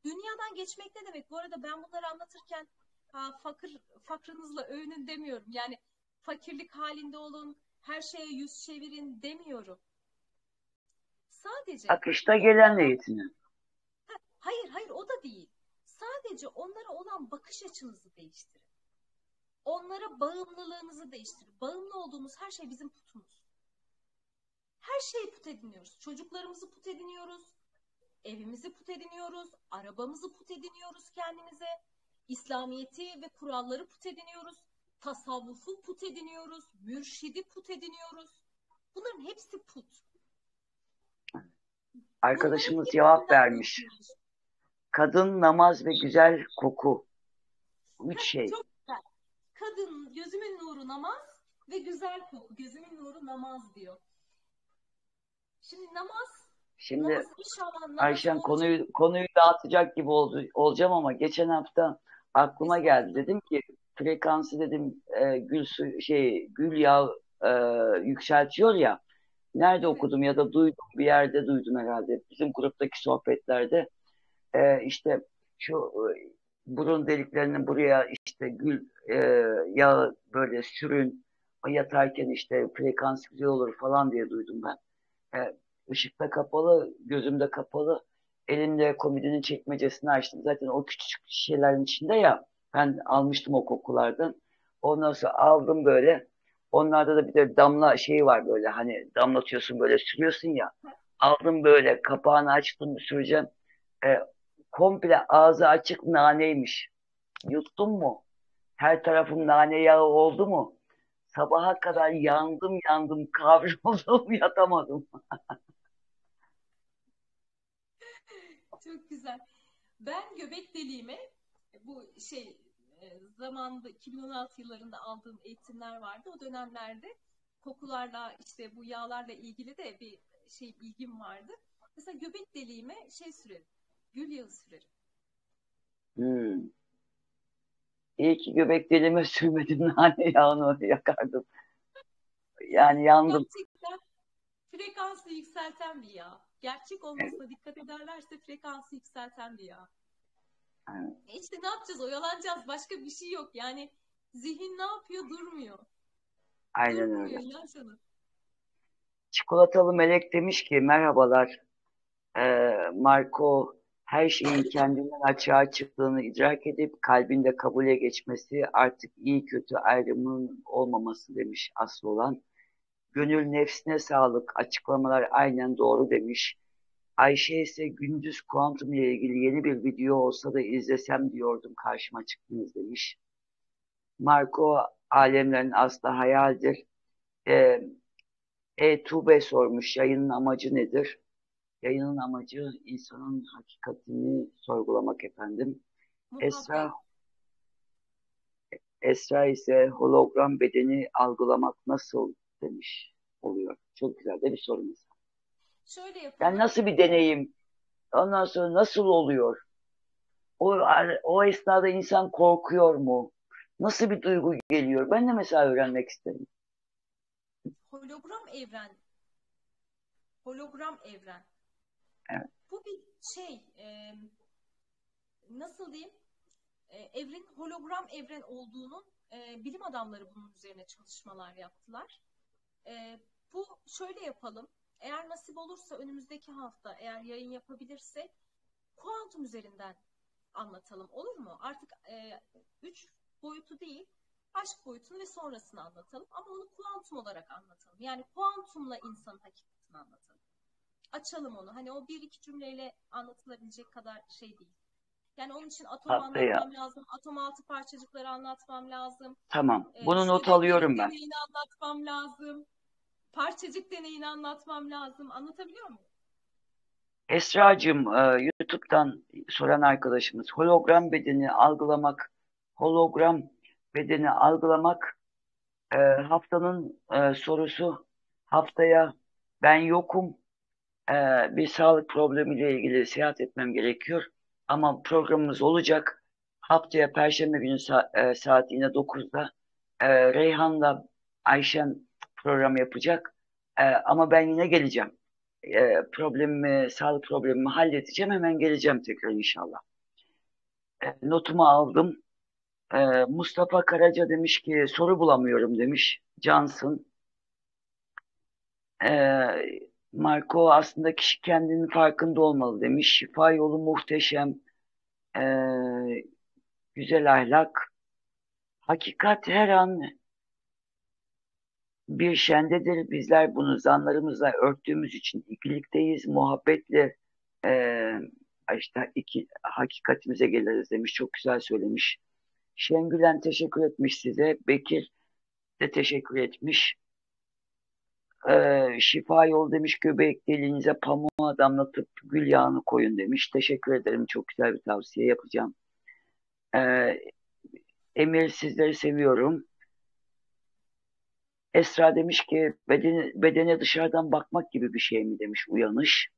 Dünyadan geçmek ne demek? Bu arada ben bunları anlatırken ha, fakir fakrınızla övünün demiyorum. Yani fakirlik halinde olun, her şeye yüz çevirin demiyorum. Sadece akışta gelenle yetinin. Hayır, hayır o da değil. Sadece onlara olan bakış açınızı değiştirin. Onlara bağımlılığınızı değiştirin. Bağımlı olduğumuz her şey bizim putumuz. Her şeyi put ediniyoruz. Çocuklarımızı put ediniyoruz. Evimizi put ediniyoruz. Arabamızı put ediniyoruz kendimize. İslamiyeti ve kuralları put ediniyoruz. Tasavvufu put ediniyoruz. Mürşidi put ediniyoruz. Bunların hepsi put. Arkadaşımız cevap vermiş. Kadın, namaz ve güzel koku. Üç şey. Çok Kadın, gözümün nuru namaz ve güzel koku. Gözümün nuru namaz diyor. Şimdi namaz Şimdi namaz inşallah, namaz Ayşen konuyu konuyu dağıtacak gibi oldu, olacağım ama geçen hafta aklıma geldi. Dedim ki frekansı dedim e, gül su, şey gül yağı e, yükseltiyor ya. Nerede okudum ya da duydum bir yerde duydum herhalde. Bizim gruptaki sohbetlerde e, işte şu e, burun deliklerinin buraya işte gül e, yağı böyle sürün yatarken işte frekans güzel olur falan diye duydum ben. E, ışıkta kapalı, gözümde kapalı. Elimde komodinin çekmecesini açtım. Zaten o küçük şeylerin içinde ya Ben almıştım o kokulardan. Ondan sonra aldım böyle. Onlarda da bir de damla şeyi var böyle hani damlatıyorsun böyle sürüyorsun ya. Aldım böyle kapağını açtım süreceğim. E, komple ağzı açık naneymiş. Yuttum mu? Her tarafım nane yağı oldu mu? Sabaha kadar yandım yandım kavruldum yatamadım. Çok güzel. Ben göbek deliğime bu şey e, zamanda 2016 yıllarında aldığım eğitimler vardı. O dönemlerde kokularla işte bu yağlarla ilgili de bir şey bilgim vardı. Mesela göbek deliğime şey sürerim. Gül yağı sürerim. Hmm. İyi ki göbek deliğime sürmedim nane yağını yakardım. Yani yandım. Gerçekten frekansı yükselten bir yağ. Gerçek olmasına dikkat ederlerse frekansı yükselten bir yağ. Evet. E İşte ne yapacağız? Oyalanacağız. Başka bir şey yok. Yani zihin ne yapıyor? Durmuyor. Aynen Durmuyor. öyle. Sana. Çikolatalı Melek demiş ki merhabalar. Ee, Marco her şeyin kendinden açığa çıktığını idrak edip kalbinde kabule geçmesi artık iyi kötü ayrımın olmaması demiş asıl olan. Gönül nefsine sağlık açıklamalar aynen doğru demiş. Ayşe ise gündüz kuantum ile ilgili yeni bir video olsa da izlesem diyordum karşıma çıktınız demiş. Marco alemlerin aslı hayaldir. Ee, e Tuğbe sormuş yayının amacı nedir? Yayının amacı insanın hakikatini sorgulamak efendim. Esra. Esra ise hologram bedeni algılamak nasıl demiş oluyor. Çok güzel de bir soru mesela. Şöyle Yani yapalım. nasıl bir deneyim? Ondan sonra nasıl oluyor? O, o esnada insan korkuyor mu? Nasıl bir duygu geliyor? Ben de mesela öğrenmek isterim. Hologram evren. Hologram evren. Evet. Bu bir şey e, nasıl diyeyim? E, evrenin hologram evren olduğunun e, bilim adamları bunun üzerine çalışmalar yaptılar. E, bu şöyle yapalım. Eğer nasip olursa önümüzdeki hafta eğer yayın yapabilirsek kuantum üzerinden anlatalım olur mu? Artık e, üç boyutu değil aşk boyutunu ve sonrasını anlatalım ama onu kuantum olarak anlatalım. Yani kuantumla insanın hakikatini anlatalım. Açalım onu. Hani o bir iki cümleyle anlatılabilecek kadar şey değil. Yani onun için atom Haftaya. anlatmam lazım, atom altı parçacıkları anlatmam lazım, Tamam. e, Bunu not şöyle alıyorum ben. deneyini anlatmam lazım, parçacık deneyini anlatmam lazım. Anlatabiliyor muyum? Esracığım, e, YouTube'dan soran arkadaşımız hologram bedeni algılamak, hologram bedeni algılamak e, haftanın e, sorusu. Haftaya ben yokum. E, bir sağlık problemiyle ilgili seyahat etmem gerekiyor. Ama programımız olacak. Haftaya Perşembe günü sa- e, saat yine 9'da e, Reyhan'la Ayşen program yapacak. E, ama ben yine geleceğim e, problemimi, sağlık problemimi halledeceğim. Hemen geleceğim tekrar inşallah. E, notumu aldım. E, Mustafa Karaca demiş ki soru bulamıyorum demiş. Johnson. E, Marco aslında kişi kendinin farkında olmalı demiş. Şifa yolu muhteşem. E, güzel ahlak. Hakikat her an bir şendedir. Bizler bunu zanlarımızla örttüğümüz için ikilikteyiz. Muhabbetle e, işte iki, hakikatimize geliriz demiş. Çok güzel söylemiş. Şengülen teşekkür etmiş size. Bekir de teşekkür etmiş. E, şifa yol demiş. Göbek deliğinize pamuğa damlatıp gül yağını koyun demiş. Teşekkür ederim. Çok güzel bir tavsiye yapacağım. E, Emir sizleri seviyorum. Esra demiş ki bedene, bedene dışarıdan bakmak gibi bir şey mi demiş uyanış.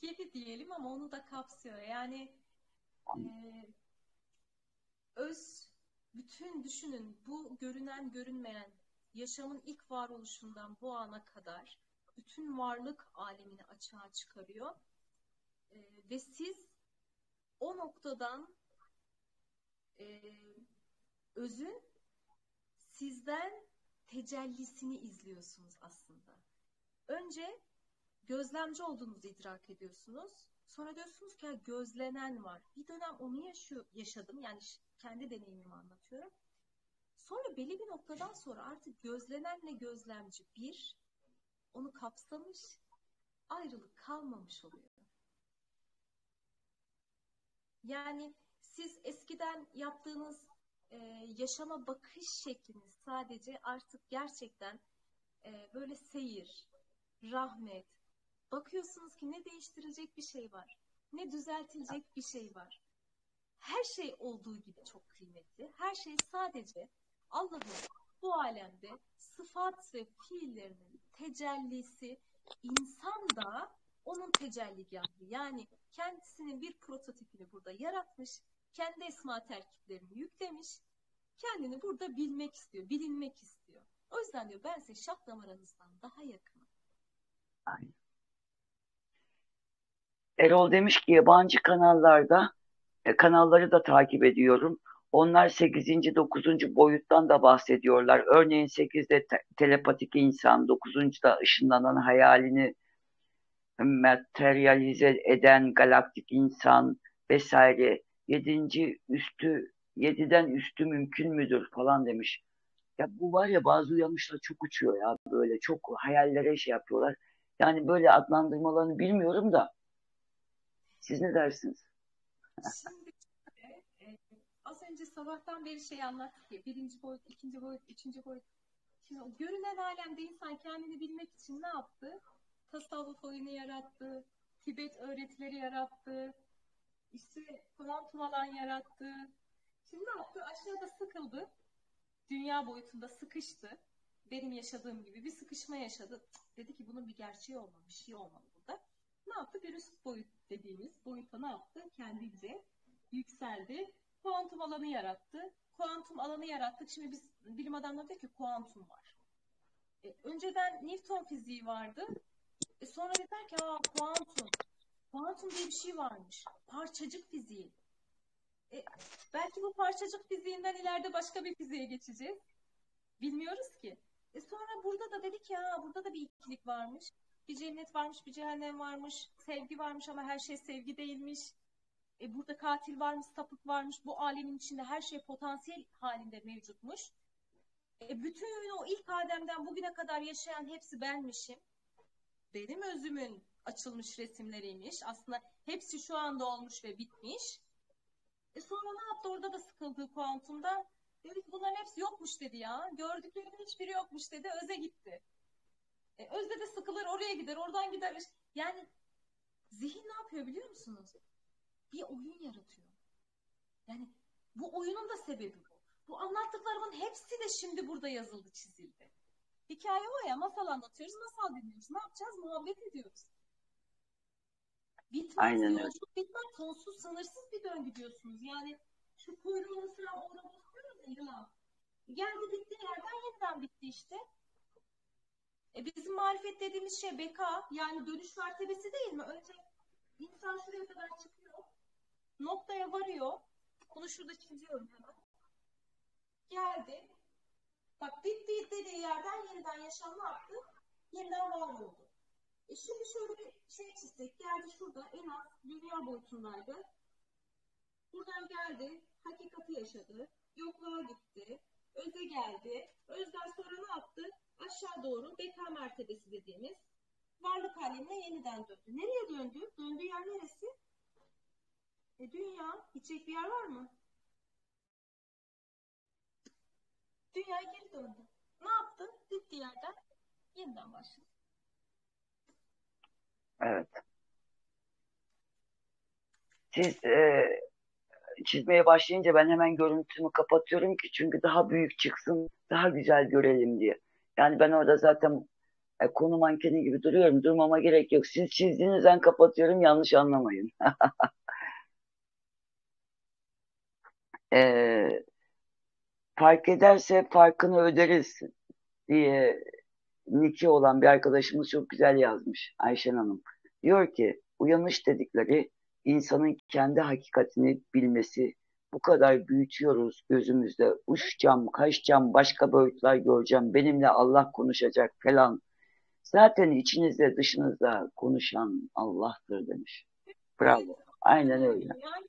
Gibi diyelim ama onu da kapsıyor. Yani e, öz bütün düşünün bu görünen görünmeyen yaşamın ilk varoluşundan bu ana kadar bütün varlık alemini açığa çıkarıyor. E, ve siz o noktadan e, özün sizden tecellisini izliyorsunuz aslında. Önce gözlemci olduğunuzu idrak ediyorsunuz. Sonra diyorsunuz ki gözlenen var. Bir dönem onu yaşıyor, yaşadım. Yani kendi deneyimimi anlatıyorum. Sonra belli bir noktadan sonra artık gözlenenle gözlemci bir, onu kapsamış, ayrılık kalmamış oluyor. Yani siz eskiden yaptığınız e, yaşama bakış şekliniz sadece artık gerçekten e, böyle seyir, rahmet. Bakıyorsunuz ki ne değiştirecek bir şey var, ne düzeltilecek bir şey var. Her şey olduğu gibi çok kıymetli. Her şey sadece Allah'ın bu alemde sıfat ve fiillerinin tecellisi insan da onun tecelligahı. Yani kendisinin bir prototipini burada yaratmış, kendi esma terkiplerini yüklemiş, kendini burada bilmek istiyor, bilinmek istiyor. O yüzden diyor ben size şah damarınızdan daha yakınım. Aynen. Erol demiş ki yabancı kanallarda e, kanalları da takip ediyorum. Onlar 8. 9. boyuttan da bahsediyorlar. Örneğin 8'de te telepatik insan, 9.da ışınlanan hayalini materyalize eden galaktik insan vesaire. 7. üstü 7'den üstü mümkün müdür falan demiş. Ya bu var ya bazı uyanmışlar çok uçuyor ya böyle çok hayallere şey yapıyorlar. Yani böyle adlandırmalarını bilmiyorum da siz ne dersiniz? Şimdi az önce sabahtan beri şey anlattık ya. Birinci boyut, ikinci boyut, üçüncü boyut. Şimdi o görünen alemde insan kendini bilmek için ne yaptı? Tasavvuf oyunu yarattı. Tibet öğretileri yarattı. İşte kuantum alan yarattı. Şimdi ne yaptı? Aşağıda sıkıldı. Dünya boyutunda sıkıştı. Benim yaşadığım gibi bir sıkışma yaşadı. Dedi ki bunun bir gerçeği olmalı, bir şey olmalı. Ne yaptı? Bir üst boyut dediğimiz boyuta ne yaptı? Kendince yükseldi kuantum alanı yarattı. Kuantum alanı yarattık. Şimdi biz bilim adamları diyor ki kuantum var. E, önceden Newton fiziği vardı. E, sonra dediler ki aa kuantum. Kuantum diye bir şey varmış. Parçacık fiziği. E, belki bu parçacık fiziğinden ileride başka bir fiziğe geçeceğiz. Bilmiyoruz ki. E sonra burada da dedik ya burada da bir ikilik varmış. Bir cennet varmış, bir cehennem varmış. Sevgi varmış ama her şey sevgi değilmiş. E, burada katil varmış, sapık varmış. Bu alemin içinde her şey potansiyel halinde mevcutmuş. E, bütün o ilk Adem'den bugüne kadar yaşayan hepsi benmişim. Benim özümün açılmış resimleriymiş. Aslında hepsi şu anda olmuş ve bitmiş. E sonra ne yaptı? Orada da sıkıldığı kuantumda. Dedi ki bunların hepsi yokmuş dedi ya. Gördüklerimin hiçbiri yokmuş dedi. Öze gitti. E, özde de sıkılır oraya gider, oradan gider. Yani zihin ne yapıyor biliyor musunuz? bir oyun yaratıyor. Yani bu oyunun da sebebi bu. Bu anlattıklarımın hepsi de şimdi burada yazıldı, çizildi. Hikaye o ya, masal anlatıyoruz, masal dinliyoruz. Ne yapacağız? Muhabbet ediyoruz. Bitmez, Aynen yolculuk bitmez, sonsuz, sınırsız bir döngü diyorsunuz. Yani şu kuyruğunu sıra orada bakıyoruz ya. Geldi bitti yerden yeniden bitti işte. E bizim marifet dediğimiz şey beka, yani dönüş mertebesi değil mi? Önce insan şuraya kadar çıkıyor, noktaya varıyor. Bunu şurada çiziyorum hemen. Geldi. Bak bitti dediği yerden yeniden yaşam ne yaptı? Yeniden var oldu. E şimdi şöyle bir şey çizdik. Geldi şurada en az dünya boyutundaydı. Buradan geldi. Hakikati yaşadı. Yokluğa gitti. Öze geldi. Özden sonra ne yaptı? Aşağı doğru beka mertebesi dediğimiz varlık haline yeniden döndü. Nereye döndü? Döndüğü yer neresi? E dünya, gidecek bir yer var mı? Dünya geri döndü. Ne yaptı? Gitti yerden yeniden başladı. Evet. Siz e, çizmeye başlayınca ben hemen görüntümü kapatıyorum ki çünkü daha büyük çıksın, daha güzel görelim diye. Yani ben orada zaten e, konu mankeni gibi duruyorum. Durmama gerek yok. Siz çizdiğinizden kapatıyorum. Yanlış anlamayın. e, fark ederse farkını öderiz diye Niki olan bir arkadaşımız çok güzel yazmış Ayşen Hanım. Diyor ki uyanış dedikleri insanın kendi hakikatini bilmesi. Bu kadar büyütüyoruz gözümüzde. Uçacağım, kaçacağım, başka boyutlar göreceğim. Benimle Allah konuşacak falan. Zaten içinizde dışınızda konuşan Allah'tır demiş. Bravo. Aynen öyle. Yani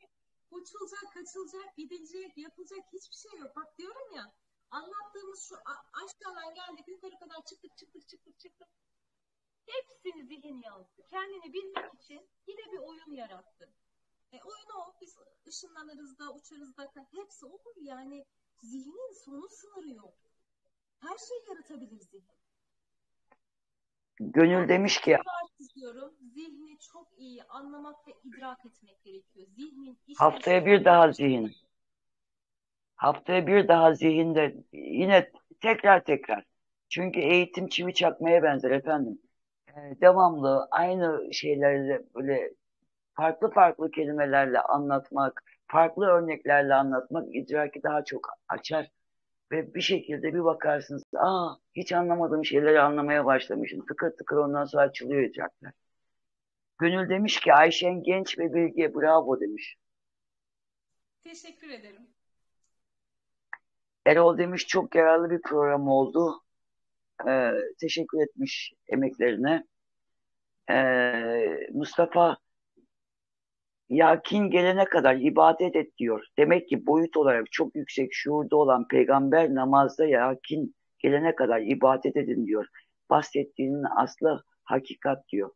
uçulacak, kaçılacak, gidilecek, yapılacak hiçbir şey yok. Bak diyorum ya anlattığımız şu aşağıdan geldik yukarı kadar çıktık çıktık çıktık çıktık. Hepsini zihin yazdı. Kendini bilmek için yine bir oyun yarattı. E, oyun o. Biz ışınlanırız da uçarız da hepsi olur. Yani zihnin sonu sınırı yok. Her şeyi yaratabilir zihin. Gönül demiş ki diyorum, zihni çok iyi anlamak ve idrak etmek gerekiyor. Zihnin haftaya bir daha zihin. Haftaya bir daha zihinde yine tekrar tekrar. Çünkü eğitim çivi çakmaya benzer efendim. Ee, devamlı aynı şeylerle böyle farklı farklı kelimelerle anlatmak, farklı örneklerle anlatmak idraki daha çok açar. Ve bir şekilde bir bakarsınız, aa hiç anlamadığım şeyleri anlamaya başlamışım. Tıkır tıkır ondan sonra açılıyor idrakler. Gönül demiş ki Ayşen genç ve bilgiye bravo demiş. Teşekkür ederim. Erol demiş çok yararlı bir program oldu. Ee, teşekkür etmiş emeklerine. Ee, Mustafa Yakin gelene kadar ibadet et diyor. Demek ki boyut olarak çok yüksek şuurda olan peygamber namazda yakin gelene kadar ibadet edin diyor. Bahsettiğinin aslı hakikat diyor.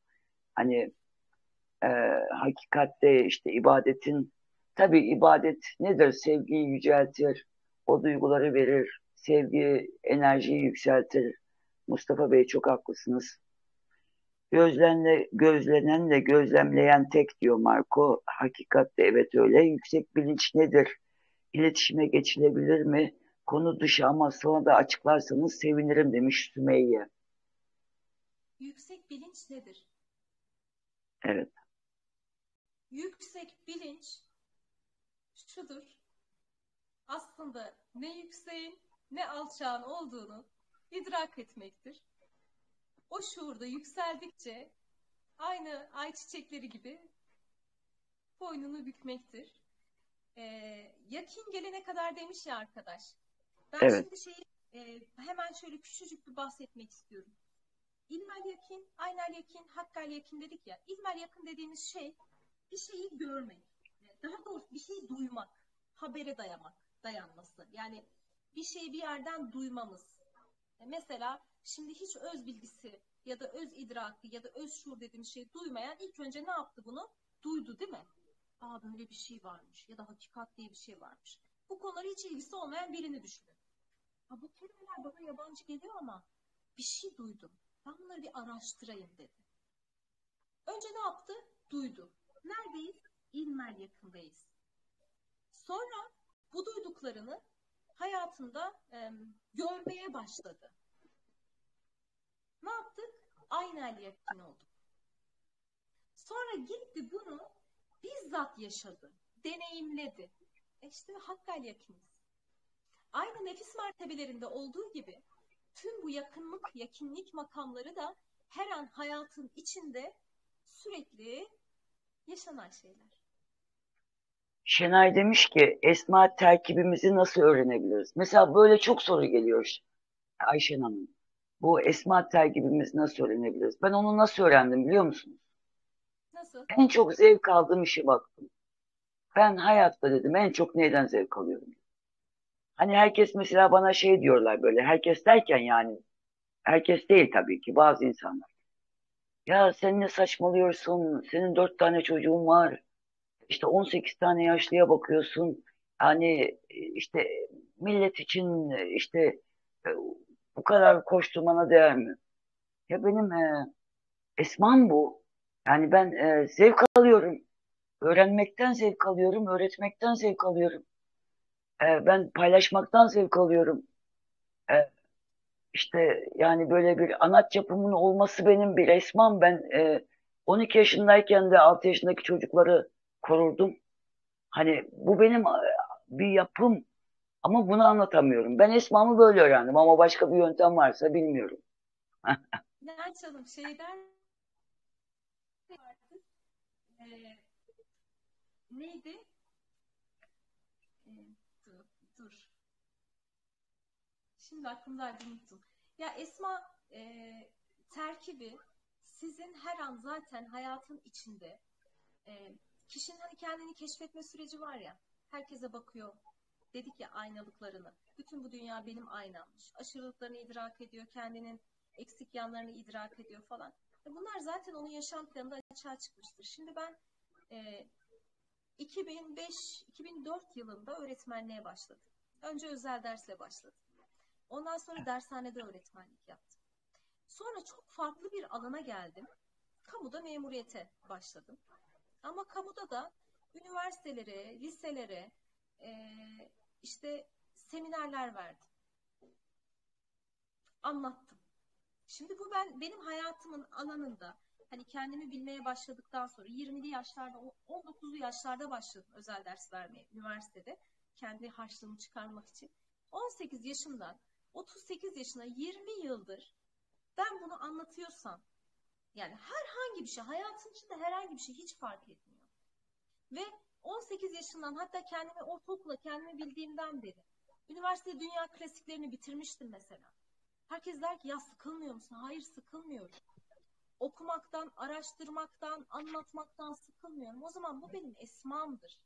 Hani e, hakikatte işte ibadetin tabi ibadet nedir? Sevgiyi yüceltir, o duyguları verir, sevgi enerjiyi yükseltir. Mustafa Bey çok haklısınız. Gözlenle, gözlenenle gözlemleyen tek diyor Marco. Hakikatte evet öyle. Yüksek bilinç nedir? İletişime geçilebilir mi? Konu dışı ama sonra da açıklarsanız sevinirim demiş Sümeyye. Yüksek bilinç nedir? Evet. Yüksek bilinç şudur. Aslında ne yükseğin ne alçağın olduğunu idrak etmektir o şuurda yükseldikçe aynı ay çiçekleri gibi boynunu bükmektir. Ee, yakin gelene kadar demiş ya arkadaş. Ben evet. şimdi şeyi e, hemen şöyle küçücük bir bahsetmek istiyorum. İlmel yakin, aynel yakin, hakkal yakin dedik ya. İlmel yakın dediğimiz şey bir şeyi görmek. Daha doğrusu bir şeyi duymak. Habere dayamak, dayanması. Yani bir şeyi bir yerden duymamız. Mesela Şimdi hiç öz bilgisi ya da öz idraki ya da öz şuur dediğimiz şeyi duymayan ilk önce ne yaptı bunu? Duydu değil mi? Aa böyle bir şey varmış ya da hakikat diye bir şey varmış. Bu konulara hiç ilgisi olmayan birini düşünün. Ha, bu kelimeler bana yabancı geliyor ama bir şey duydum. Ben bunları bir araştırayım dedi. Önce ne yaptı? Duydu. Neredeyiz? İlmel yakındayız. Sonra bu duyduklarını hayatında e, görmeye başladı. Ne yaptık? Aynel yakin olduk. Sonra gitti bunu bizzat yaşadı. Deneyimledi. E işte hakkal yakiniz. Aynı nefis mertebelerinde olduğu gibi tüm bu yakınlık, yakinlik makamları da her an hayatın içinde sürekli yaşanan şeyler. Şenay demiş ki esma terkibimizi nasıl öğrenebiliriz? Mesela böyle çok soru geliyor Ayşen Hanım bu esma terkibimiz nasıl öğrenebiliriz? Ben onu nasıl öğrendim biliyor musunuz? Nasıl? En çok zevk aldığım işe baktım. Ben hayatta dedim en çok neyden zevk alıyorum? Hani herkes mesela bana şey diyorlar böyle. Herkes derken yani herkes değil tabii ki bazı insanlar. Ya sen ne saçmalıyorsun? Senin dört tane çocuğun var. İşte 18 tane yaşlıya bakıyorsun. Hani işte millet için işte bu kadar koşturmana değer mi? Ya benim e, esmam bu. Yani ben e, zevk alıyorum. Öğrenmekten zevk alıyorum. Öğretmekten zevk alıyorum. E, ben paylaşmaktan zevk alıyorum. E, işte yani böyle bir anaç yapımın olması benim bir esmam. Ben e, 12 yaşındayken de 6 yaşındaki çocukları korurdum. Hani bu benim e, bir yapım. Ama bunu anlatamıyorum. Ben esmamı böyle öğrendim ama başka bir yöntem varsa bilmiyorum. ne açalım şeyden ee, neydi? Ee, dur, dur. Şimdi aklımdaydı unuttum. Ya Esma e, terkibi sizin her an zaten hayatın içinde e, kişinin hani kendini keşfetme süreci var ya, herkese bakıyor. Dedik ya aynalıklarını. Bütün bu dünya benim aynammış. Aşırılıklarını idrak ediyor, kendinin eksik yanlarını idrak ediyor falan. E bunlar zaten onun yaşam planında açığa çıkmıştır. Şimdi ben e, 2005-2004 yılında öğretmenliğe başladım. Önce özel dersle başladım. Ondan sonra dershanede öğretmenlik yaptım. Sonra çok farklı bir alana geldim. Kamuda memuriyete başladım. Ama kamuda da üniversitelere, liselere e, işte seminerler verdim. Anlattım. Şimdi bu ben benim hayatımın alanında hani kendimi bilmeye başladıktan sonra 20'li yaşlarda 19'lu yaşlarda başladım özel ders vermeye üniversitede kendi harçlığımı çıkarmak için. 18 yaşından 38 yaşına 20 yıldır ben bunu anlatıyorsam yani herhangi bir şey hayatın içinde herhangi bir şey hiç fark etmiyor. Ve 18 yaşından hatta kendimi ortaokula kendimi bildiğimden beri üniversite dünya klasiklerini bitirmiştim mesela. Herkes der ki ya sıkılmıyor musun? Hayır sıkılmıyorum. Okumaktan, araştırmaktan, anlatmaktan sıkılmıyorum. O zaman bu benim esmamdır.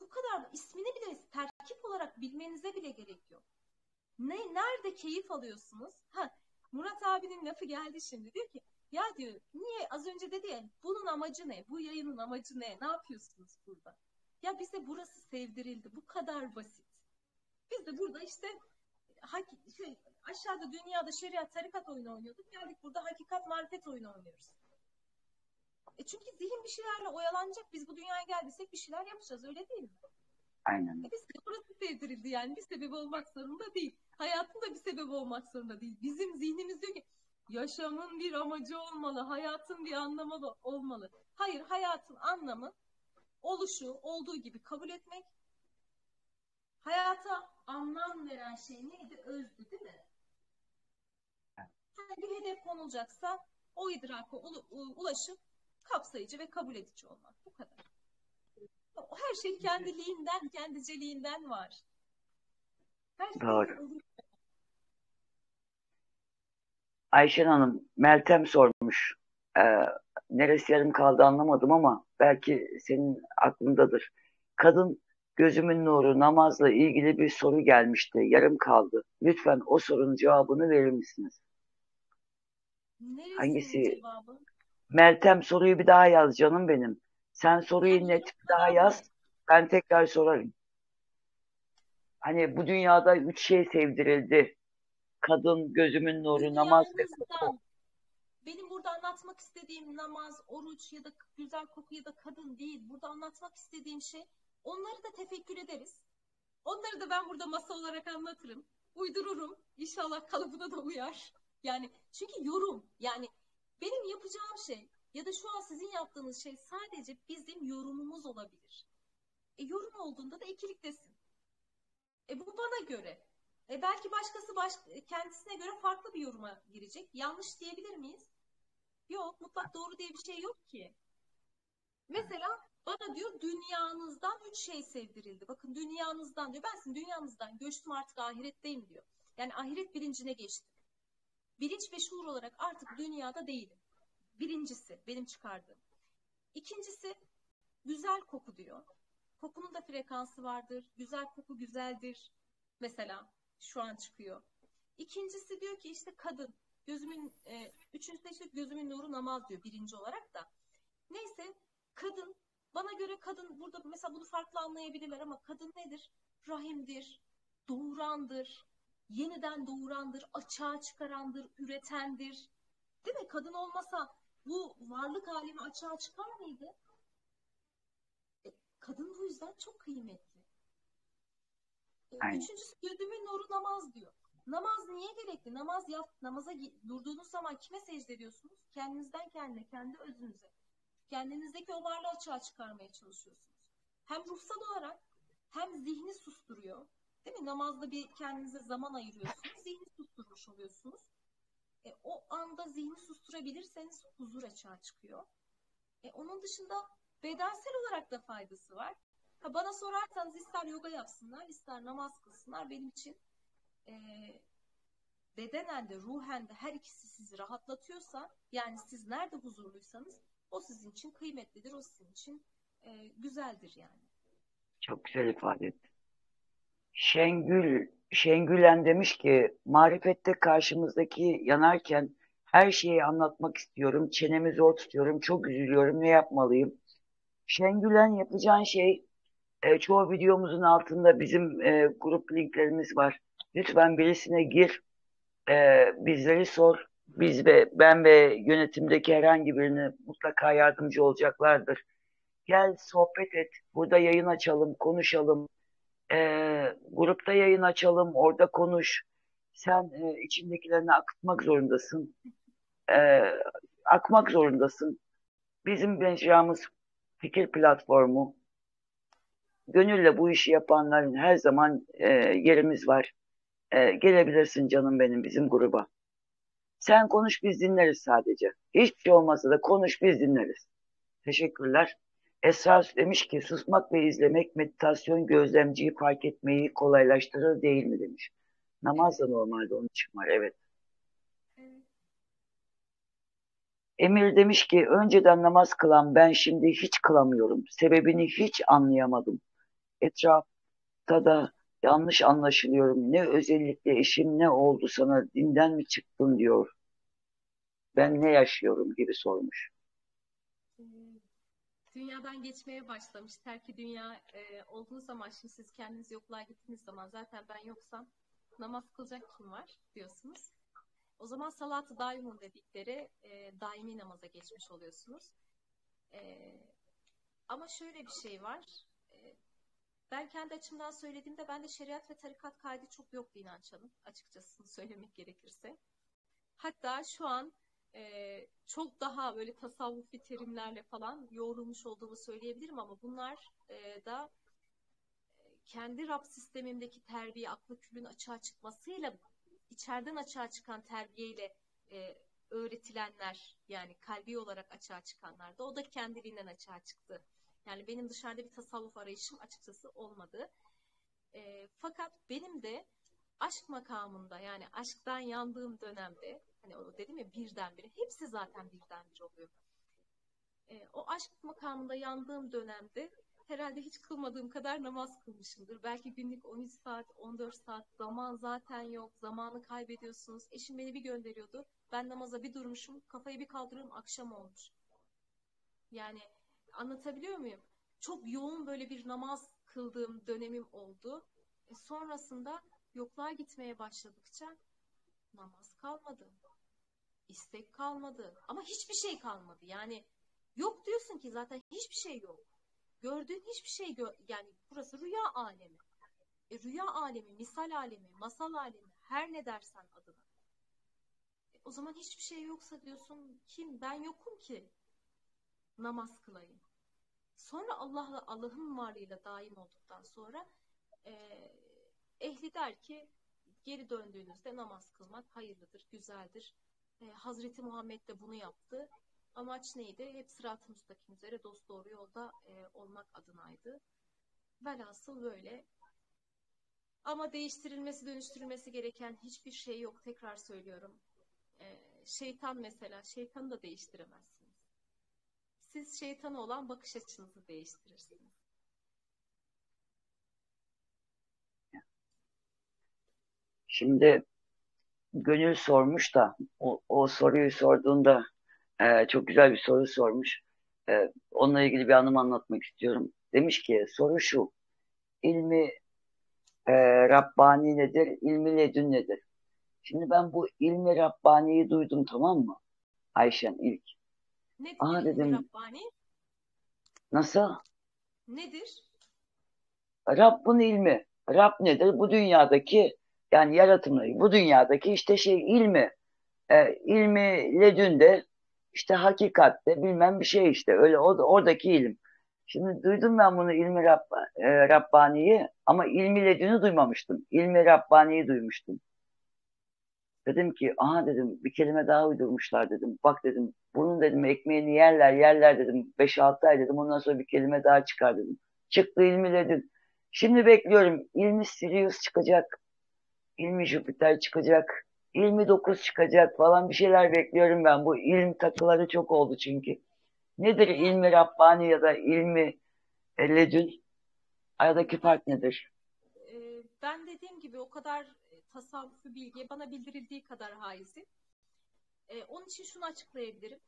Bu kadar ismini bile terkip olarak bilmenize bile gerek yok. Ne, nerede keyif alıyorsunuz? Ha, Murat abinin lafı geldi şimdi. Diyor ki ya diyor niye az önce dedi ya bunun amacı ne? Bu yayının amacı ne? Ne yapıyorsunuz burada? Ya bize burası sevdirildi. Bu kadar basit. Biz de burada işte şey, aşağıda dünyada şeriat tarikat oyunu oynuyorduk. Geldik burada hakikat marifet oyunu oynuyoruz. E çünkü zihin bir şeylerle oyalanacak. Biz bu dünyaya geldiysek bir şeyler yapacağız. Öyle değil mi? Aynen. E biz de burası sevdirildi yani. Bir sebebi olmak zorunda değil. Hayatın da bir sebebi olmak zorunda değil. Bizim zihnimiz diyor ki yaşamın bir amacı olmalı. Hayatın bir anlamı olmalı. Hayır hayatın anlamı oluşu olduğu gibi kabul etmek. Hayata anlam veren şey neydi? Özdü değil mi? Yani bir hedef konulacaksa o idraka ulaşıp kapsayıcı ve kabul edici olmak. Bu kadar. Her şey kendiliğinden, kendiceliğinden var. Şey Doğru. Ayşen Hanım, Meltem sormuş. Ee, neresi yarım kaldı anlamadım ama belki senin aklındadır. Kadın gözümün nuru namazla ilgili bir soru gelmişti. Yarım kaldı. Lütfen o sorunun cevabını verir misiniz? Neresinin Hangisi? cevabı? Meltem soruyu bir daha yaz canım benim. Sen soruyu net bir daha yaz. Ben tekrar sorarım. Hani bu dünyada üç şey sevdirildi. Kadın, gözümün nuru, namaz ve koku. Benim burada anlatmak istediğim namaz, oruç ya da güzel koku ya da kadın değil. Burada anlatmak istediğim şey onları da tefekkür ederiz. Onları da ben burada masa olarak anlatırım. Uydururum. İnşallah kalıbına da uyar. Yani çünkü yorum yani benim yapacağım şey ya da şu an sizin yaptığınız şey sadece bizim yorumumuz olabilir. E, yorum olduğunda da ikiliktesin. E, bu bana göre. E, belki başkası baş, kendisine göre farklı bir yoruma girecek. Yanlış diyebilir miyiz? Yok, mutlak doğru diye bir şey yok ki. Mesela bana diyor dünyanızdan üç şey sevdirildi. Bakın dünyanızdan diyor. Ben sizin dünyanızdan göçtüm artık ahiretteyim diyor. Yani ahiret bilincine geçtim. Bilinç ve şuur olarak artık dünyada değilim. Birincisi benim çıkardığım. İkincisi güzel koku diyor. Kokunun da frekansı vardır. Güzel koku güzeldir. Mesela şu an çıkıyor. İkincisi diyor ki işte kadın. Gözümün, e, üçüncüsü de işte gözümün nuru namaz diyor birinci olarak da. Neyse kadın bana göre kadın burada mesela bunu farklı anlayabilirler ama kadın nedir? Rahimdir, doğurandır, yeniden doğurandır, açığa çıkarandır, üretendir. Değil mi? Kadın olmasa bu varlık alemi açığa çıkar mıydı? Kadın bu yüzden çok kıymetli. E, Aynen. üçüncüsü gözümün nuru namaz diyor. Namaz niye gerekli? Namaz yap, namaza durduğunuz zaman kime secde ediyorsunuz? Kendinizden kendine, kendi özünüze. Kendinizdeki o varlığı açığa çıkarmaya çalışıyorsunuz. Hem ruhsal olarak hem zihni susturuyor. Değil mi? Namazda bir kendinize zaman ayırıyorsunuz. Zihni susturmuş oluyorsunuz. E, o anda zihni susturabilirseniz huzur açığa çıkıyor. E, onun dışında bedensel olarak da faydası var. Ha, bana sorarsanız ister yoga yapsınlar, ister namaz kılsınlar benim için e, bedenen de ruhen de her ikisi sizi rahatlatıyorsa yani siz nerede huzurluysanız O sizin için kıymetlidir, o sizin için e, güzeldir yani. Çok güzel ifade ettin. Şengül, Şengülen demiş ki marifette karşımızdaki yanarken her şeyi anlatmak istiyorum. Çenemi zor tutuyorum. Çok üzülüyorum. Ne yapmalıyım? Şengülen yapacağın şey e, çoğu videomuzun altında bizim e, grup linklerimiz var. Lütfen birisine gir. E, bizleri sor. Biz ve ben ve yönetimdeki herhangi birini mutlaka yardımcı olacaklardır. Gel sohbet et. Burada yayın açalım, konuşalım. E, grupta yayın açalım, orada konuş. Sen e, içindekilerini akıtmak zorundasın. E, akmak zorundasın. Bizim mecramız fikir platformu. Gönülle bu işi yapanların her zaman e, yerimiz var. E, gelebilirsin canım benim bizim gruba. Sen konuş biz dinleriz sadece. Hiçbir şey olmasa da konuş biz dinleriz. Teşekkürler. Esra demiş ki susmak ve izlemek meditasyon gözlemciyi fark etmeyi kolaylaştırır değil mi demiş. Namaz da normalde onun için var evet. Emir demiş ki önceden namaz kılan ben şimdi hiç kılamıyorum. Sebebini hiç anlayamadım. Etrafta da yanlış anlaşılıyorum. Ne özellikle eşim ne oldu sana dinden mi çıktın diyor. Ben ne yaşıyorum gibi sormuş. Dünyadan geçmeye başlamış. Terki dünya e, olduğu zaman şimdi siz kendiniz yokluğa gittiğiniz zaman zaten ben yoksam namaz kılacak kim var diyorsunuz. O zaman salat-ı daimun dedikleri e, daimi namaza geçmiş oluyorsunuz. E, ama şöyle bir şey var. E, ben kendi açımdan söylediğimde ben de şeriat ve tarikat kaydı çok yok inanç hanım. Açıkçası söylemek gerekirse. Hatta şu an e, çok daha böyle tasavvufi terimlerle falan yoğrulmuş olduğumu söyleyebilirim ama bunlar e, da kendi Rab sistemimdeki terbiye aklı külün açığa çıkmasıyla içeriden açığa çıkan terbiyeyle e, öğretilenler yani kalbi olarak açığa çıkanlar da o da kendiliğinden açığa çıktı. Yani benim dışarıda bir tasavvuf arayışım açıkçası olmadı. E, fakat benim de aşk makamında yani aşktan yandığım dönemde hani o dedim ya birdenbire hepsi zaten birdenbire oluyor. E, o aşk makamında yandığım dönemde herhalde hiç kılmadığım kadar namaz kılmışımdır. Belki günlük 13 saat, 14 saat zaman zaten yok. Zamanı kaybediyorsunuz. Eşim beni bir gönderiyordu. Ben namaza bir durmuşum. Kafayı bir kaldırıyorum. Akşam olmuş. Yani anlatabiliyor muyum? Çok yoğun böyle bir namaz kıldığım dönemim oldu. E sonrasında yokluğa gitmeye başladıkça namaz kalmadı. istek kalmadı. Ama hiçbir şey kalmadı. Yani yok diyorsun ki zaten hiçbir şey yok. Gördüğün hiçbir şey gö yani burası rüya alemi. E, rüya alemi, misal alemi, masal alemi her ne dersen adına. E, o zaman hiçbir şey yoksa diyorsun kim ben yokum ki namaz kılayım. Sonra Allah'la Allah'ın varlığıyla daim olduktan sonra e, ehli der ki geri döndüğünüzde namaz kılmak hayırlıdır, güzeldir. E, Hazreti Muhammed de bunu yaptı. Amaç neydi? Hep sırat-ı müstakim üzere dost doğru yolda e, olmak adınaydı. Velhasıl böyle. Ama değiştirilmesi, dönüştürülmesi gereken hiçbir şey yok. Tekrar söylüyorum. E, şeytan mesela, şeytanı da değiştiremezsiniz. Siz şeytana olan bakış açınızı değiştirirsiniz. Şimdi Gönül sormuş da o, o soruyu sorduğunda e, çok güzel bir soru sormuş. E, onunla ilgili bir anım anlatmak istiyorum. Demiş ki soru şu. İlmi e, Rabbani nedir? İlmi ledün nedir? Şimdi ben bu ilmi Rabbani'yi duydum tamam mı? Ayşen ilk. Nedir Aa, dedim, Rabbani? Nasıl? Nedir? Rabbin ilmi. Rab nedir? Bu dünyadaki yani yaratımı, bu dünyadaki işte şey ilmi. E, ilmi ledünde işte hakikatte bilmem bir şey işte öyle o, oradaki ilim. Şimdi duydum ben bunu ilmi Rabba, e, Rabbani'yi ama ilmi ledünü duymamıştım. İlmi Rabbani'yi duymuştum. Dedim ki aha dedim bir kelime daha uydurmuşlar dedim. Bak dedim bunun dedim ekmeğini yerler yerler dedim. 5-6 ay dedim ondan sonra bir kelime daha çıkar dedim. Çıktı ilmi ledün. Şimdi bekliyorum ilmi Sirius çıkacak. ilmi Jüpiter çıkacak. İlmi 9 çıkacak falan bir şeyler bekliyorum ben. Bu ilim takıları çok oldu çünkü. Nedir ilmi Rabbani ya da ilmi ledün? Aradaki fark nedir? Ee, ben dediğim gibi o kadar e, tasavvufi bilgiye bana bildirildiği kadar haizim. Ee, onun için şunu açıklayabilirim.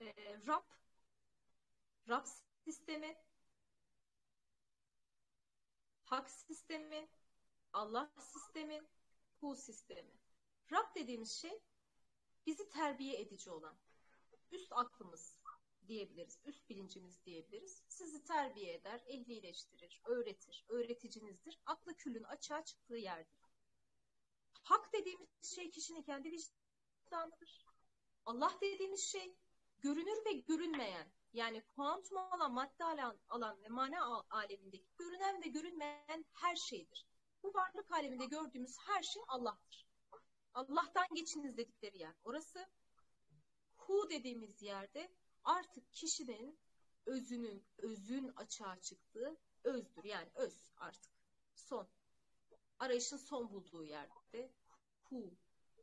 Ee, Rab, Rab sistemi, hak sistemi, Allah sistemi, hu sistemi. Rab dediğimiz şey bizi terbiye edici olan, üst aklımız diyebiliriz, üst bilincimiz diyebiliriz. Sizi terbiye eder, ehlileştirir, öğretir, öğreticinizdir. Aklı küllün açığa çıktığı yerdir. Hak dediğimiz şey kişinin kendi vicdanıdır. Allah dediğimiz şey görünür ve görünmeyen, yani kuantum alan, madde alan, alan ve mana alemindeki görünen ve görünmeyen her şeydir. Bu varlık aleminde gördüğümüz her şey Allah'tır. Allah'tan geçiniz dedikleri yer. Orası hu dediğimiz yerde artık kişinin özünün, özün açığa çıktığı özdür. Yani öz artık. Son. Arayışın son bulduğu yerde hu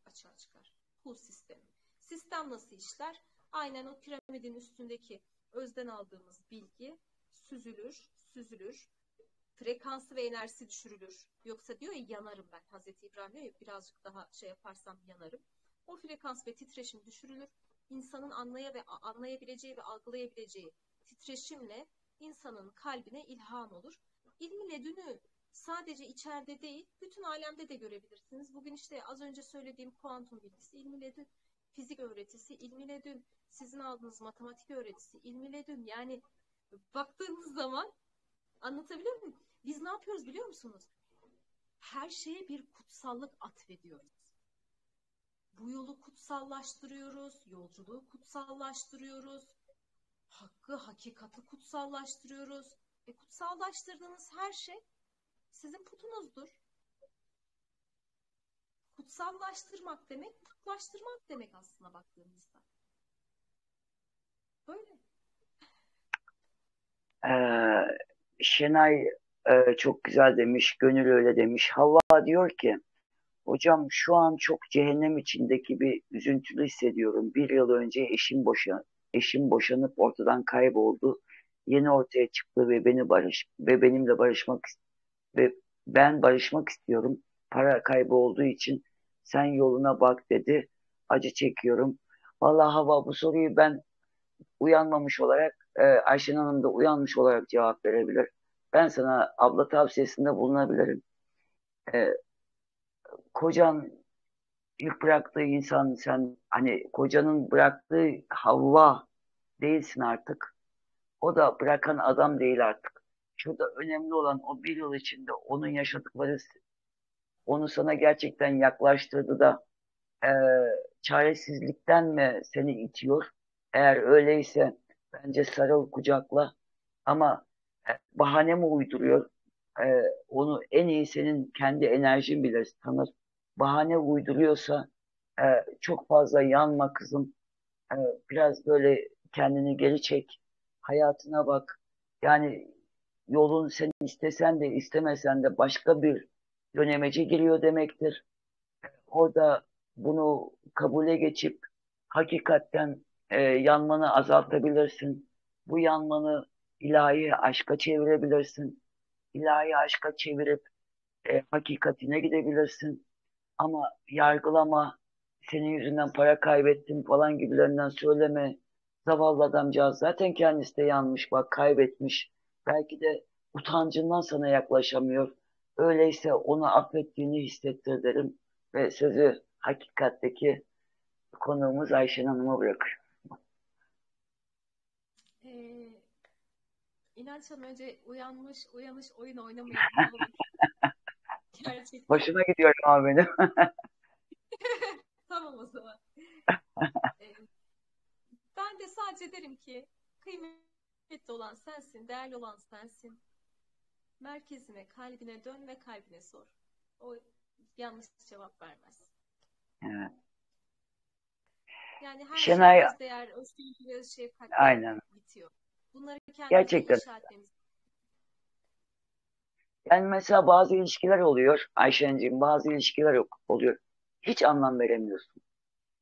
açığa çıkar. Hu sistemi. Sistem nasıl işler? Aynen o piramidin üstündeki özden aldığımız bilgi süzülür, süzülür. Frekansı ve enerjisi düşürülür. Yoksa diyor ya yanarım ben. Hazreti İbrahim diyor ya birazcık daha şey yaparsam yanarım. O frekans ve titreşim düşürülür. İnsanın anlaya ve anlayabileceği ve algılayabileceği titreşimle insanın kalbine ilham olur. İlmi ledünü sadece içeride değil, bütün alemde de görebilirsiniz. Bugün işte az önce söylediğim kuantum bilgisi, ilmi ledün, fizik öğretisi, ilmi ledün, sizin aldığınız matematik öğretisi, ilmi ledün. Yani baktığınız zaman anlatabiliyor muyum? Biz ne yapıyoruz biliyor musunuz? Her şeye bir kutsallık atfediyoruz. Bu yolu kutsallaştırıyoruz, yolculuğu kutsallaştırıyoruz, hakkı, hakikati kutsallaştırıyoruz. E kutsallaştırdığınız her şey sizin putunuzdur. Kutsallaştırmak demek, putlaştırmak demek aslında baktığımızda. Böyle. Ee, Şenay e, çok güzel demiş, Gönül öyle demiş. Havva diyor ki, hocam şu an çok cehennem içindeki bir üzüntülü hissediyorum. Bir yıl önce eşim boşan, eşim boşanıp ortadan kayboldu. Yeni ortaya çıktı ve beni barış ve benimle barışmak ve ben barışmak istiyorum. Para kaybı olduğu için sen yoluna bak dedi. Acı çekiyorum. Vallahi hava bu soruyu ben uyanmamış olarak e, Ayşen Hanım da uyanmış olarak cevap verebilir. Ben sana abla tavsiyesinde bulunabilirim. E, kocan ilk bıraktığı insan sen hani kocanın bıraktığı Havva değilsin artık. O da bırakan adam değil artık. Şurada önemli olan o bir yıl içinde onun yaşadıkları onu sana gerçekten yaklaştırdı da e, çaresizlikten mi seni itiyor? Eğer öyleyse bence sarıl kucakla ama bahane mi uyduruyor? E, onu en iyi senin kendi enerjin bile tanır. Bahane uyduruyorsa e, çok fazla yanma kızım. E, biraz böyle kendini geri çek. Hayatına bak. Yani yolun sen istesen de istemesen de başka bir dönemece giriyor demektir. Orada bunu kabule geçip hakikatten e, yanmanı azaltabilirsin. Bu yanmanı ilahi aşka çevirebilirsin. İlahi aşka çevirip e, hakikatine gidebilirsin. Ama yargılama, senin yüzünden para kaybettim falan gibilerinden söyleme. Zavallı adamcağız zaten kendisi de yanmış bak kaybetmiş. Belki de utancından sana yaklaşamıyor. Öyleyse onu affettiğini hissettir derim ve sözü hakikatteki konuğumuz Ayşen Hanım'a bırakıyorum. Ee, İnanç Hanım önce uyanmış, uyanış oyun oynamayın. Gerçekten. Hoşuna gidiyor ama benim. tamam o zaman. Ee, ben de sadece derim ki kıymetli olan sensin, değerli olan sensin. Merkezine, kalbine dön ve kalbine sor. O yanlış cevap vermez. Evet. Yani her Şenay, şey değer, özgürlük ve şefkatle aynen. bitiyor. Bunları Gerçekten. inşa etmemiz. Yani mesela bazı ilişkiler oluyor Ayşen'ciğim bazı ilişkiler yok, oluyor. Hiç anlam veremiyorsun.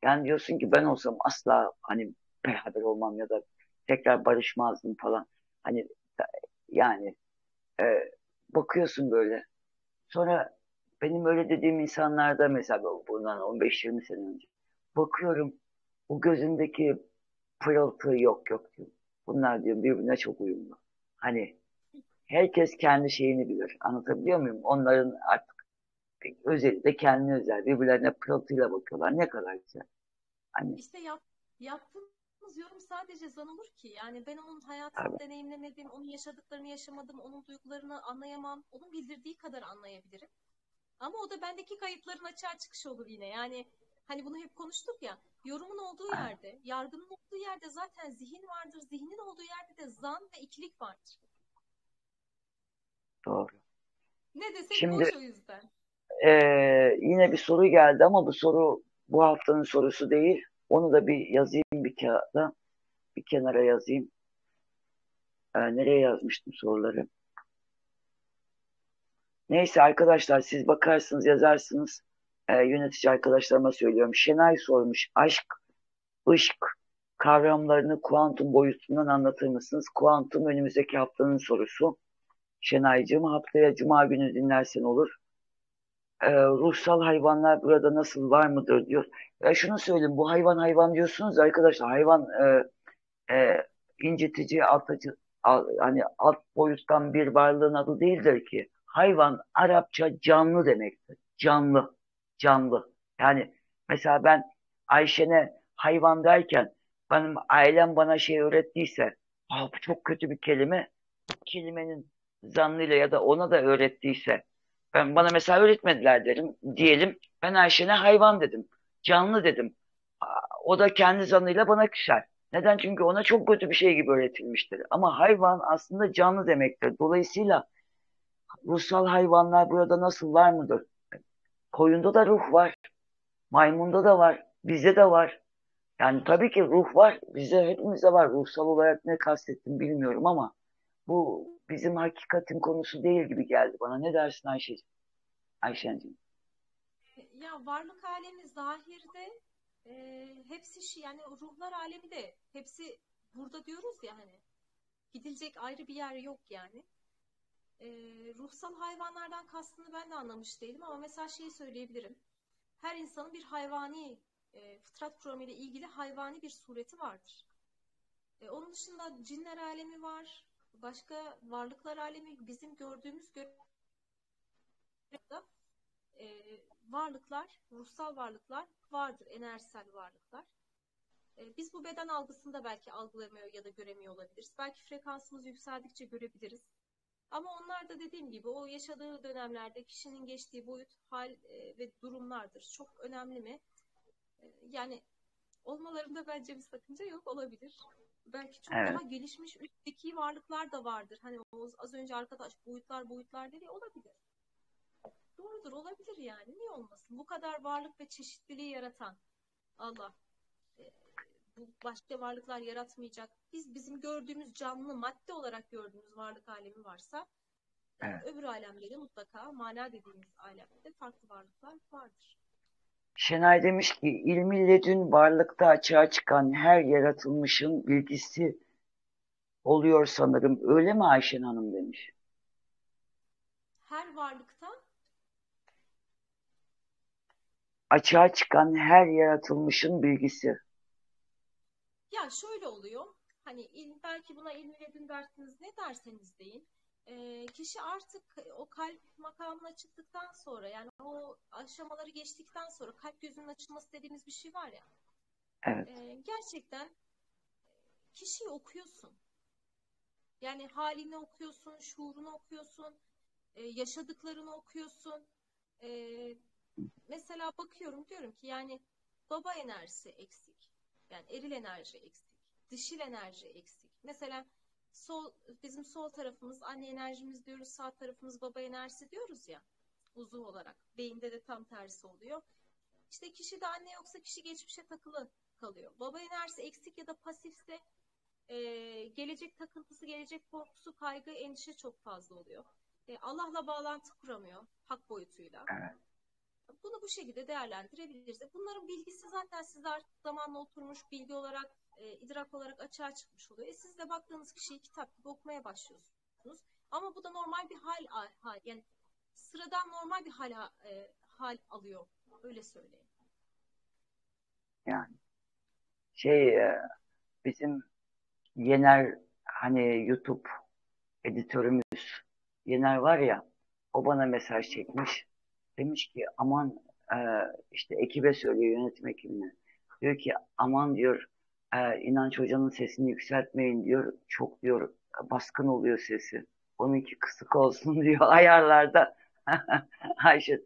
Yani diyorsun ki ben olsam asla hani beraber olmam ya da tekrar barışmazdım falan. Hani yani e, bakıyorsun böyle. Sonra benim öyle dediğim insanlarda mesela bundan 15-20 sene önce bakıyorum o gözündeki pırıltı yok yok diyor. Bunlar diyor birbirine çok uyumlu. Hani herkes kendi şeyini bilir. Anlatabiliyor muyum? Onların artık özellikle kendine özel birbirlerine pırıltıyla bakıyorlar. Ne kadar güzel. Hani İşte yap, yaptığımız yorum sadece zan olur ki. Yani ben onun hayatını Tabii. deneyimlemedim, onun yaşadıklarını yaşamadım, onun duygularını anlayamam. Onun bildirdiği kadar anlayabilirim. Ama o da bendeki kayıtların açığa çıkışı olur yine. Yani hani bunu hep konuştuk ya. Yorumun olduğu yerde, yargının olduğu yerde zaten zihin vardır. Zihnin olduğu yerde de zan ve ikilik vardır. Doğru. Ne desek Şimdi, boş o yüzden. E, yine bir soru geldi ama bu soru bu haftanın sorusu değil. Onu da bir yazayım bir kağıda. Bir kenara yazayım. E, nereye yazmıştım soruları? Neyse arkadaşlar siz bakarsınız yazarsınız. E, yönetici arkadaşlarıma söylüyorum. Şenay sormuş. Aşk, ışk kavramlarını kuantum boyutundan anlatır mısınız? Kuantum önümüzdeki haftanın sorusu. Şenaycığım haftaya cuma günü dinlersen olur e, ruhsal hayvanlar burada nasıl var mıdır diyor. Ya şunu söyleyeyim bu hayvan hayvan diyorsunuz arkadaşlar hayvan e, e, incitici altıcı al, hani alt boyuttan bir varlığın adı değildir ki. Hayvan Arapça canlı demektir. Canlı. Canlı. Yani mesela ben Ayşen'e hayvan derken benim ailem bana şey öğrettiyse ah, bu çok kötü bir kelime kelimenin zannıyla ya da ona da öğrettiyse ben bana mesela öğretmediler derim. Diyelim ben Ayşe'ne hayvan dedim. Canlı dedim. O da kendi zanıyla bana küser. Neden? Çünkü ona çok kötü bir şey gibi öğretilmiştir. Ama hayvan aslında canlı demektir. Dolayısıyla ruhsal hayvanlar burada nasıl var mıdır? Koyunda da ruh var. Maymunda da var. Bizde de var. Yani tabii ki ruh var. Bizde hepimizde var. Ruhsal olarak ne kastettim bilmiyorum ama bu bizim hakikatin konusu değil gibi geldi bana. Ne dersin Ayşe? Ayşen'cim? Ya varlık alemi zahirde e, hepsi şey yani ruhlar alemi de hepsi burada diyoruz ya hani gidilecek ayrı bir yer yok yani. E, ruhsal hayvanlardan kastını ben de anlamış değilim ama mesela şeyi söyleyebilirim. Her insanın bir hayvani e, fıtrat kuramı ile ilgili hayvani bir sureti vardır. E, onun dışında cinler alemi var, başka varlıklar alemi bizim gördüğümüz gö e, varlıklar, ruhsal varlıklar vardır, enerjisel varlıklar. E, biz bu beden algısında belki algılamıyor ya da göremiyor olabiliriz. Belki frekansımız yükseldikçe görebiliriz. Ama onlar da dediğim gibi o yaşadığı dönemlerde kişinin geçtiği boyut, hal e, ve durumlardır. Çok önemli mi? E, yani olmalarında bence bir sakınca yok olabilir belki çok evet. daha gelişmiş üstteki varlıklar da vardır. Hani az önce arkadaş boyutlar boyutlar dedi olabilir. Doğrudur olabilir yani. Niye olmasın? Bu kadar varlık ve çeşitliliği yaratan Allah başka varlıklar yaratmayacak. Biz bizim gördüğümüz canlı madde olarak gördüğümüz varlık alemi varsa e, evet. öbür alemde mutlaka mana dediğimiz alemde farklı varlıklar vardır. Şenay demiş ki ilmi ledün varlıkta açığa çıkan her yaratılmışın bilgisi oluyor sanırım. Öyle mi Ayşen Hanım demiş. Her varlıkta açığa çıkan her yaratılmışın bilgisi. Ya şöyle oluyor. Hani il, belki buna ilmi ledün dersiniz ne derseniz deyin e, kişi artık o kalp makamına çıktıktan sonra yani o aşamaları geçtikten sonra kalp gözünün açılması dediğimiz bir şey var ya. Evet. E, gerçekten kişiyi okuyorsun. Yani halini okuyorsun, şuurunu okuyorsun, e, yaşadıklarını okuyorsun. E, mesela bakıyorum diyorum ki yani baba enerjisi eksik. Yani eril enerji eksik. Dişil enerji eksik. Mesela sol bizim sol tarafımız anne enerjimiz diyoruz, sağ tarafımız baba enerjisi diyoruz ya uzuv olarak. Beyinde de tam tersi oluyor. İşte kişi de anne yoksa kişi geçmişe takılı kalıyor. Baba enerjisi eksik ya da pasifse e, gelecek takıntısı, gelecek korkusu, kaygı, endişe çok fazla oluyor. E, Allah'la bağlantı kuramıyor hak boyutuyla. Evet. Bunu bu şekilde değerlendirebiliriz. Bunların bilgisi zaten sizler zamanla oturmuş bilgi olarak e, idrak olarak açığa çıkmış oluyor. E siz de baktığınız kişiyi kitap gibi okumaya başlıyorsunuz. Ama bu da normal bir hal, hal yani sıradan normal bir hal, e, hal alıyor. Öyle söyleyeyim. Yani şey e, bizim Yener hani YouTube editörümüz Yener var ya o bana mesaj çekmiş. Demiş ki aman e, işte ekibe söylüyor yönetim ekibine. Diyor ki aman diyor e, inanç hocanın sesini yükseltmeyin diyor. Çok diyor baskın oluyor sesi. Onunki kısık olsun diyor ayarlarda. Ayşe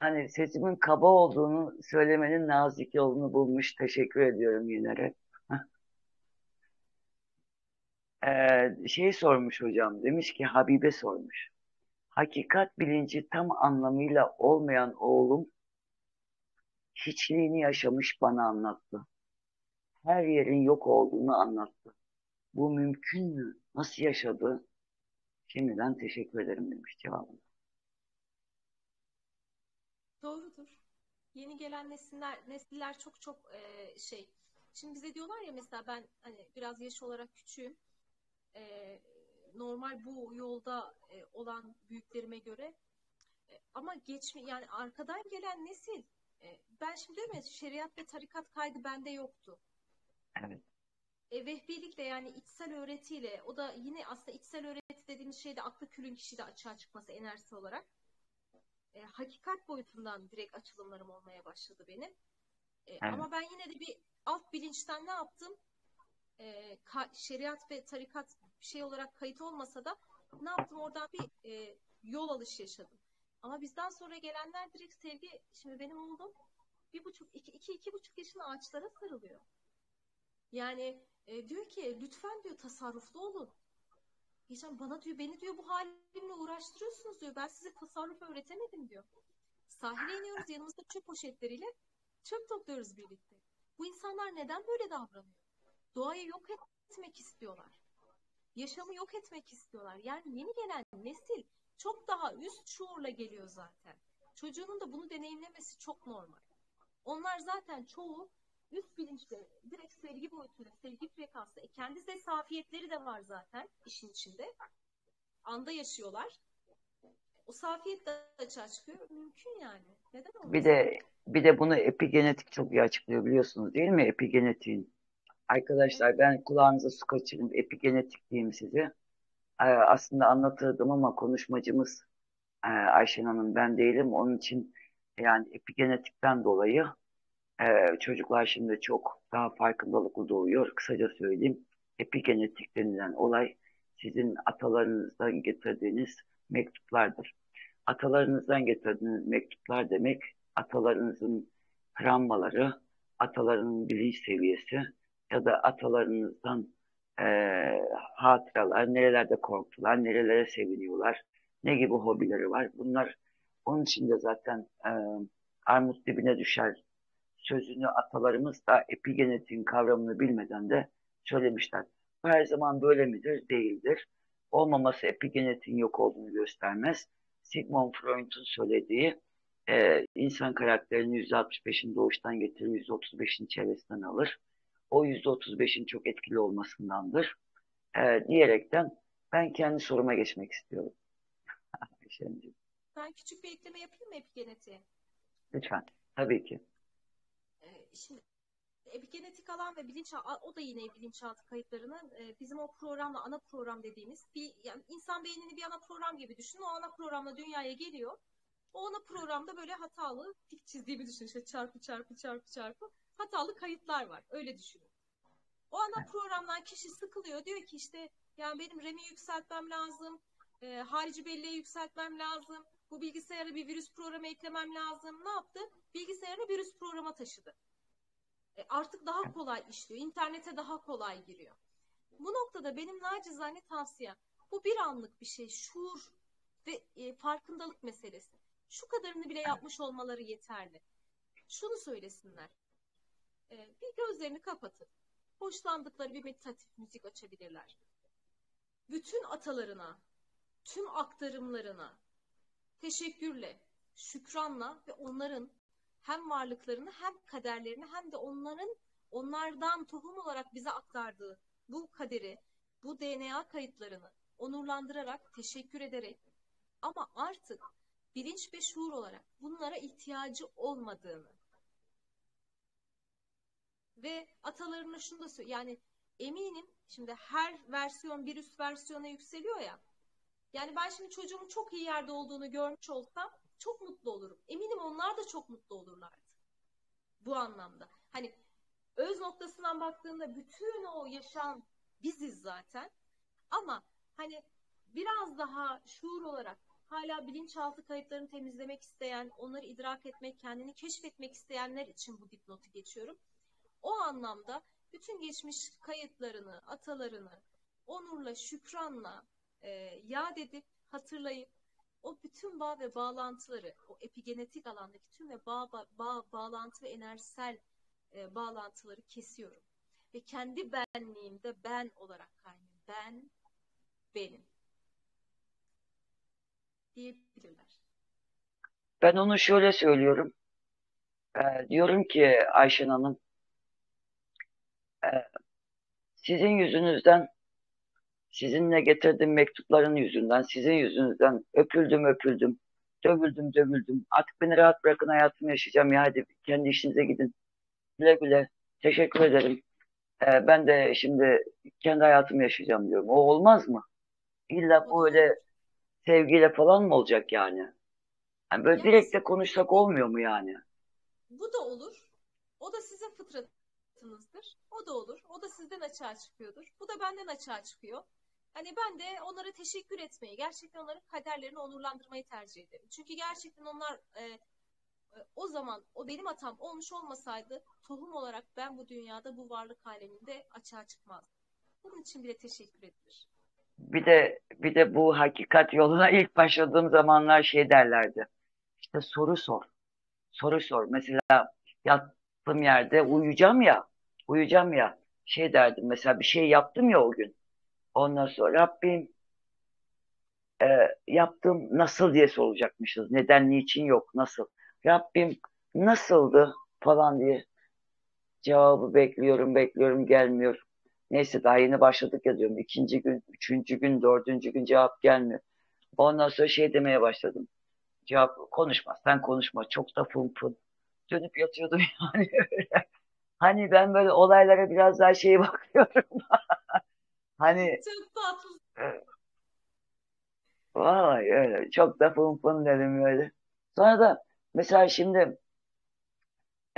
hani sesimin kaba olduğunu söylemenin nazik yolunu bulmuş. Teşekkür ediyorum Yener'e. Ee, şey sormuş hocam demiş ki Habibe sormuş. Hakikat bilinci tam anlamıyla olmayan oğlum hiçliğini yaşamış bana anlattı. Her yerin yok olduğunu anlattı. Bu mümkün mü? Nasıl yaşadı? Şimdiden teşekkür ederim demiş cevabını. Doğrudur. Yeni gelen nesiller nesiller çok çok e, şey. Şimdi bize diyorlar ya mesela ben hani biraz yaş olarak küçüğüm. E, normal bu yolda e, olan büyüklerime göre e, ama geçmi yani arkadan gelen nesil e, ben şimdi diyorum ya şeriat ve tarikat kaydı bende yoktu. Evet. E, vehbilikle yani içsel öğretiyle o da yine aslında içsel öğreti dediğimiz şeyde aklı külün kişide açığa çıkması enerjisi olarak e, hakikat boyutundan direkt açılımlarım olmaya başladı benim. E, evet. Ama ben yine de bir alt bilinçten ne yaptım? E, şeriat ve tarikat şey olarak kayıt olmasa da ne yaptım? Oradan bir e, yol alış yaşadım. Ama bizden sonra gelenler direkt sevgi, şimdi benim oğlum bir buçuk, iki, iki, iki buçuk yaşında ağaçlara sarılıyor. Yani e, diyor ki lütfen diyor tasarruflu olun. Geçen bana diyor beni diyor bu halimle uğraştırıyorsunuz diyor. Ben size tasarruf öğretemedim diyor. Sahile iniyoruz yanımızda çöp poşetleriyle çöp topluyoruz birlikte. Bu insanlar neden böyle davranıyor? Doğayı yok etmek istiyorlar. Yaşamı yok etmek istiyorlar. Yani yeni gelen nesil çok daha üst şuurla geliyor zaten. Çocuğunun da bunu deneyimlemesi çok normal. Onlar zaten çoğu üst bilinçte direkt sevgi boyutuyla, sevgi frekansı. E kendi safiyetleri de var zaten işin içinde. Anda yaşıyorlar. O safiyet de açığa çıkıyor. Mümkün yani. Neden olmasın? Bir de bir de bunu epigenetik çok iyi açıklıyor biliyorsunuz değil mi? Epigenetiğin. Arkadaşlar ben kulağınıza su kaçırayım. Epigenetik diyeyim size. Ee, aslında anlatırdım ama konuşmacımız e, Ayşen Hanım ben değilim. Onun için yani epigenetikten dolayı ee, çocuklar şimdi çok daha farkındalıklı doğuyor. Kısaca söyleyeyim. Epigenetik denilen olay sizin atalarınızdan getirdiğiniz mektuplardır. Atalarınızdan getirdiğiniz mektuplar demek atalarınızın travmaları, atalarının bilinç seviyesi ya da atalarınızdan e, hatıralar, nerelerde korktular, nerelere seviniyorlar, ne gibi hobileri var. Bunlar onun için de zaten e, armut dibine düşer sözünü atalarımız da epigenetin kavramını bilmeden de söylemişler. Her zaman böyle midir? Değildir. Olmaması epigenetin yok olduğunu göstermez. Sigmund Freud'un söylediği e, insan karakterinin %65'ini doğuştan getirir, %35'ini çevresinden alır. O %35'in çok etkili olmasındandır. E, diyerekten ben kendi soruma geçmek istiyorum. ben küçük bir ekleme yapayım mı epigenetiğe? Lütfen. Tabii ki şimdi epigenetik alan ve bilinç o da yine bilinçaltı kayıtlarının e, bizim o programla ana program dediğimiz bir yani insan beynini bir ana program gibi düşünün. O ana programla dünyaya geliyor. O ana programda böyle hatalı tik çizdiğimi düşünün. İşte çarpı çarpı çarpı çarpı hatalı kayıtlar var. Öyle düşünün. O ana programdan kişi sıkılıyor. Diyor ki işte yani benim RAM'i yükseltmem lazım. E, harici belleği yükseltmem lazım. Bu bilgisayara bir virüs programı eklemem lazım. Ne yaptı? Bilgisayarı virüs programa taşıdı. E, artık daha kolay işliyor. İnternete daha kolay giriyor. Bu noktada benim nacizane tavsiyem bu bir anlık bir şey. Şuur ve e, farkındalık meselesi. Şu kadarını bile yapmış olmaları yeterli. Şunu söylesinler. E, bir gözlerini kapatıp hoşlandıkları bir meditatif müzik açabilirler. Bütün atalarına, tüm aktarımlarına teşekkürle, şükranla ve onların hem varlıklarını hem kaderlerini hem de onların onlardan tohum olarak bize aktardığı bu kaderi, bu DNA kayıtlarını onurlandırarak, teşekkür ederek ama artık bilinç ve şuur olarak bunlara ihtiyacı olmadığını ve atalarına şunu da söylüyor. Yani eminim şimdi her versiyon bir üst versiyona yükseliyor ya. Yani ben şimdi çocuğumun çok iyi yerde olduğunu görmüş olsam çok mutlu olurum. Eminim onlar da çok mutlu olurlardı. Bu anlamda. Hani öz noktasından baktığında bütün o yaşam biziz zaten. Ama hani biraz daha şuur olarak hala bilinçaltı kayıtlarını temizlemek isteyen, onları idrak etmek, kendini keşfetmek isteyenler için bu dipnotu geçiyorum. O anlamda bütün geçmiş kayıtlarını, atalarını onurla, şükranla e, yad edip, hatırlayıp o bütün bağ ve bağlantıları, o epigenetik alandaki tüm ve bağ, bağ, bağ bağlantı ve enerjisel e, bağlantıları kesiyorum. Ve kendi benliğimde ben olarak kaynıyorum. Ben, benim. Diyebilirler. Ben onu şöyle söylüyorum. Ee, diyorum ki Ayşen Hanım, sizin yüzünüzden, sizinle getirdiğim mektupların yüzünden, sizin yüzünüzden öpüldüm öpüldüm, dövüldüm dövüldüm. Artık beni rahat bırakın hayatımı yaşayacağım ya hadi kendi işinize gidin. Güle güle. Teşekkür ederim. Ee, ben de şimdi kendi hayatımı yaşayacağım diyorum. O olmaz mı? İlla bu öyle sevgiyle falan mı olacak yani? Yani böyle Yani direkt de konuşsak olmuyor mu yani? bu da olur. O da sizin fıtratınızdır. O da olur. O da sizden açığa çıkıyordur. Bu da benden açığa çıkıyor. Hani ben de onlara teşekkür etmeyi, gerçekten onların kaderlerini onurlandırmayı tercih ederim. Çünkü gerçekten onlar e, e, o zaman o benim hatam olmuş olmasaydı tohum olarak ben bu dünyada bu varlık aleminde açığa çıkmazdım. Bunun için bile teşekkür edilir. Bir de bir de bu hakikat yoluna ilk başladığım zamanlar şey derlerdi. İşte soru sor. Soru sor. Mesela yattığım yerde uyuyacağım ya. Uyuyacağım ya. Şey derdim mesela bir şey yaptım ya o gün. Ondan sonra Rabbim e, yaptım nasıl diye soracakmışız. Neden, niçin yok, nasıl. Rabbim nasıldı falan diye cevabı bekliyorum, bekliyorum gelmiyor. Neyse daha yeni başladık ya diyorum. İkinci gün, üçüncü gün, dördüncü gün cevap gelmiyor. Ondan sonra şey demeye başladım. Cevap konuşma, sen konuşma. Çok da fın fın. Dönüp yatıyordum yani öyle. Hani ben böyle olaylara biraz daha şey bakıyorum. Hani Çok tatlı. e, Vay öyle. Çok da fın fın dedim böyle. Sonra da mesela şimdi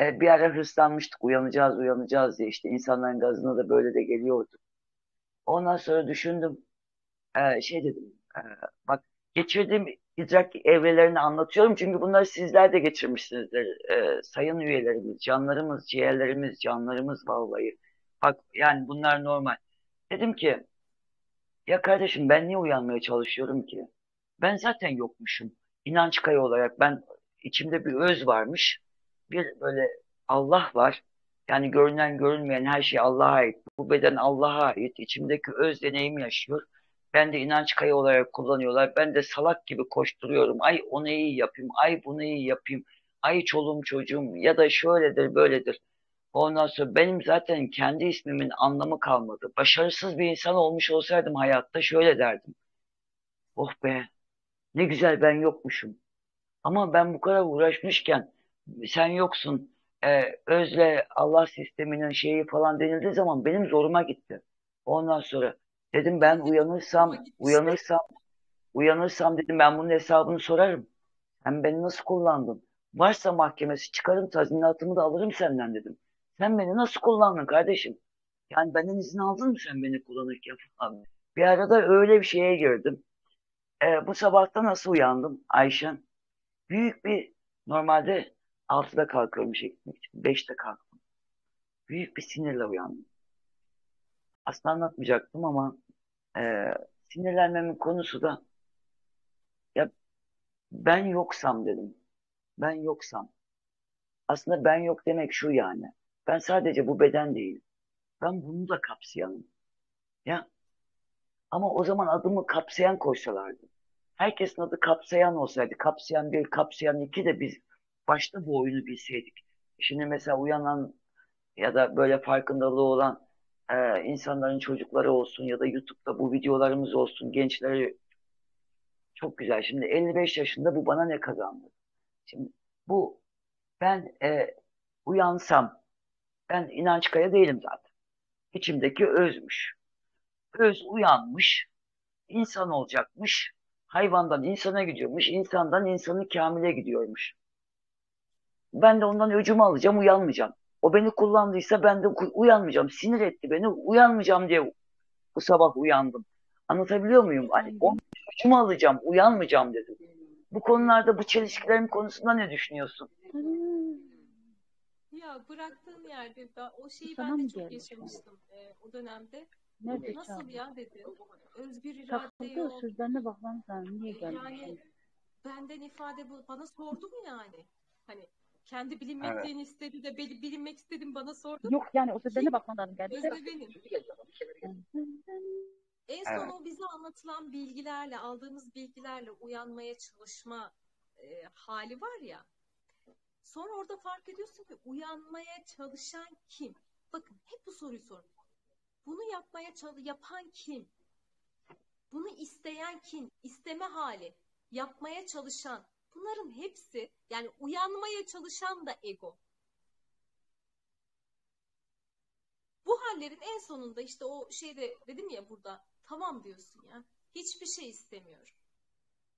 e, bir ara hırslanmıştık. Uyanacağız, uyanacağız diye işte insanların gazına da böyle de geliyordu. Ondan sonra düşündüm. E, şey dedim. e, bak geçirdiğim idrak evrelerini anlatıyorum. Çünkü bunları sizler de geçirmişsinizdir. E, sayın üyelerimiz, canlarımız, ciğerlerimiz, canlarımız vallahi. Bak yani bunlar normal. Dedim ki ya kardeşim ben niye uyanmaya çalışıyorum ki? Ben zaten yokmuşum. İnanç kayı olarak ben içimde bir öz varmış. Bir böyle Allah var. Yani görünen görünmeyen her şey Allah'a ait. Bu beden Allah'a ait. İçimdeki öz deneyim yaşıyor. Ben de inanç kayı olarak kullanıyorlar. Ben de salak gibi koşturuyorum. Ay onu iyi yapayım. Ay bunu iyi yapayım. Ay çoluğum çocuğum ya da şöyledir böyledir. Ondan sonra benim zaten kendi ismimin anlamı kalmadı. Başarısız bir insan olmuş olsaydım hayatta şöyle derdim. Oh be ne güzel ben yokmuşum. Ama ben bu kadar uğraşmışken sen yoksun. Ee, Özle Allah sisteminin şeyi falan denildiği zaman benim zoruma gitti. Ondan sonra dedim ben uyanırsam uyanırsam uyanırsam dedim ben bunun hesabını sorarım. Sen beni nasıl kullandın? Varsa mahkemesi çıkarım tazminatımı da alırım senden dedim. Sen beni nasıl kullandın kardeşim? Yani benden izin aldın mı sen beni kullanırken falan? Bir arada öyle bir şeye girdim. Ee, bu sabahta nasıl uyandım Ayşen? Büyük bir normalde 6'da kalkıyorum için. 5'te kalktım. Büyük bir sinirle uyandım. Aslında anlatmayacaktım ama e, sinirlenmemin konusu da ya ben yoksam dedim. Ben yoksam. Aslında ben yok demek şu yani. Ben sadece bu beden değilim. Ben bunu da kapsayanım. Ya ama o zaman adımı kapsayan koysalardı. Herkesin adı kapsayan olsaydı. Kapsayan bir, kapsayan iki de biz başta bu oyunu bilseydik. Şimdi mesela uyanan ya da böyle farkındalığı olan e, insanların çocukları olsun ya da YouTube'da bu videolarımız olsun gençleri çok güzel. Şimdi 55 yaşında bu bana ne kazandı? Şimdi bu ben e, uyansam ben inanç kaya değilim zaten. İçimdeki özmüş. Öz uyanmış, insan olacakmış, hayvandan insana gidiyormuş, insandan insanı kamile gidiyormuş. Ben de ondan öcümü alacağım, uyanmayacağım. O beni kullandıysa ben de uyanmayacağım. Sinir etti beni, uyanmayacağım diye bu sabah uyandım. Anlatabiliyor muyum? Hani onun öcümü alacağım, uyanmayacağım dedim. Bu konularda, bu çelişkilerim konusunda ne düşünüyorsun? Ya bıraktığın yerde o şeyi ben de çok yaşamıştım e, o dönemde. Nerede Nasıl çaldı? ya dedi. Özgür irade Takıldı yok. sözlerine bakmam lazım. Niye gelmiş? Yani benden ifade bu. Bana sordu mu yani? Hani kendi bilinmekliğini istedi de beni bilinmek istedim bana sordu. Yok yani o sözlerine bakmam lazım. Geldi. Özne benim. En son Evet. o bize anlatılan bilgilerle, aldığımız bilgilerle uyanmaya çalışma e, hali var ya. Sonra orada fark ediyorsun ki uyanmaya çalışan kim? Bakın hep bu soruyu sorun. Bunu yapmaya çalış yapan kim? Bunu isteyen kim? İsteme hali, yapmaya çalışan. Bunların hepsi yani uyanmaya çalışan da ego. Bu hallerin en sonunda işte o şeyde dedim ya burada tamam diyorsun ya. Hiçbir şey istemiyorum.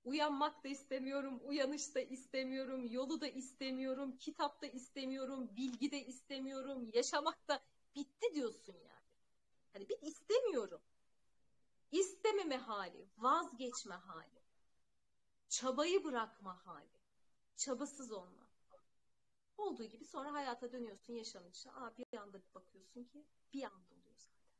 Uyanmak da istemiyorum, uyanış da istemiyorum, yolu da istemiyorum, kitap da istemiyorum, bilgi de istemiyorum, yaşamak da bitti diyorsun yani. Hani bir istemiyorum. İstememe hali, vazgeçme hali, çabayı bırakma hali, çabasız olma. Olduğu gibi sonra hayata dönüyorsun yaşanışa. Aa, bir anda bakıyorsun ki bir anda oluyor zaten.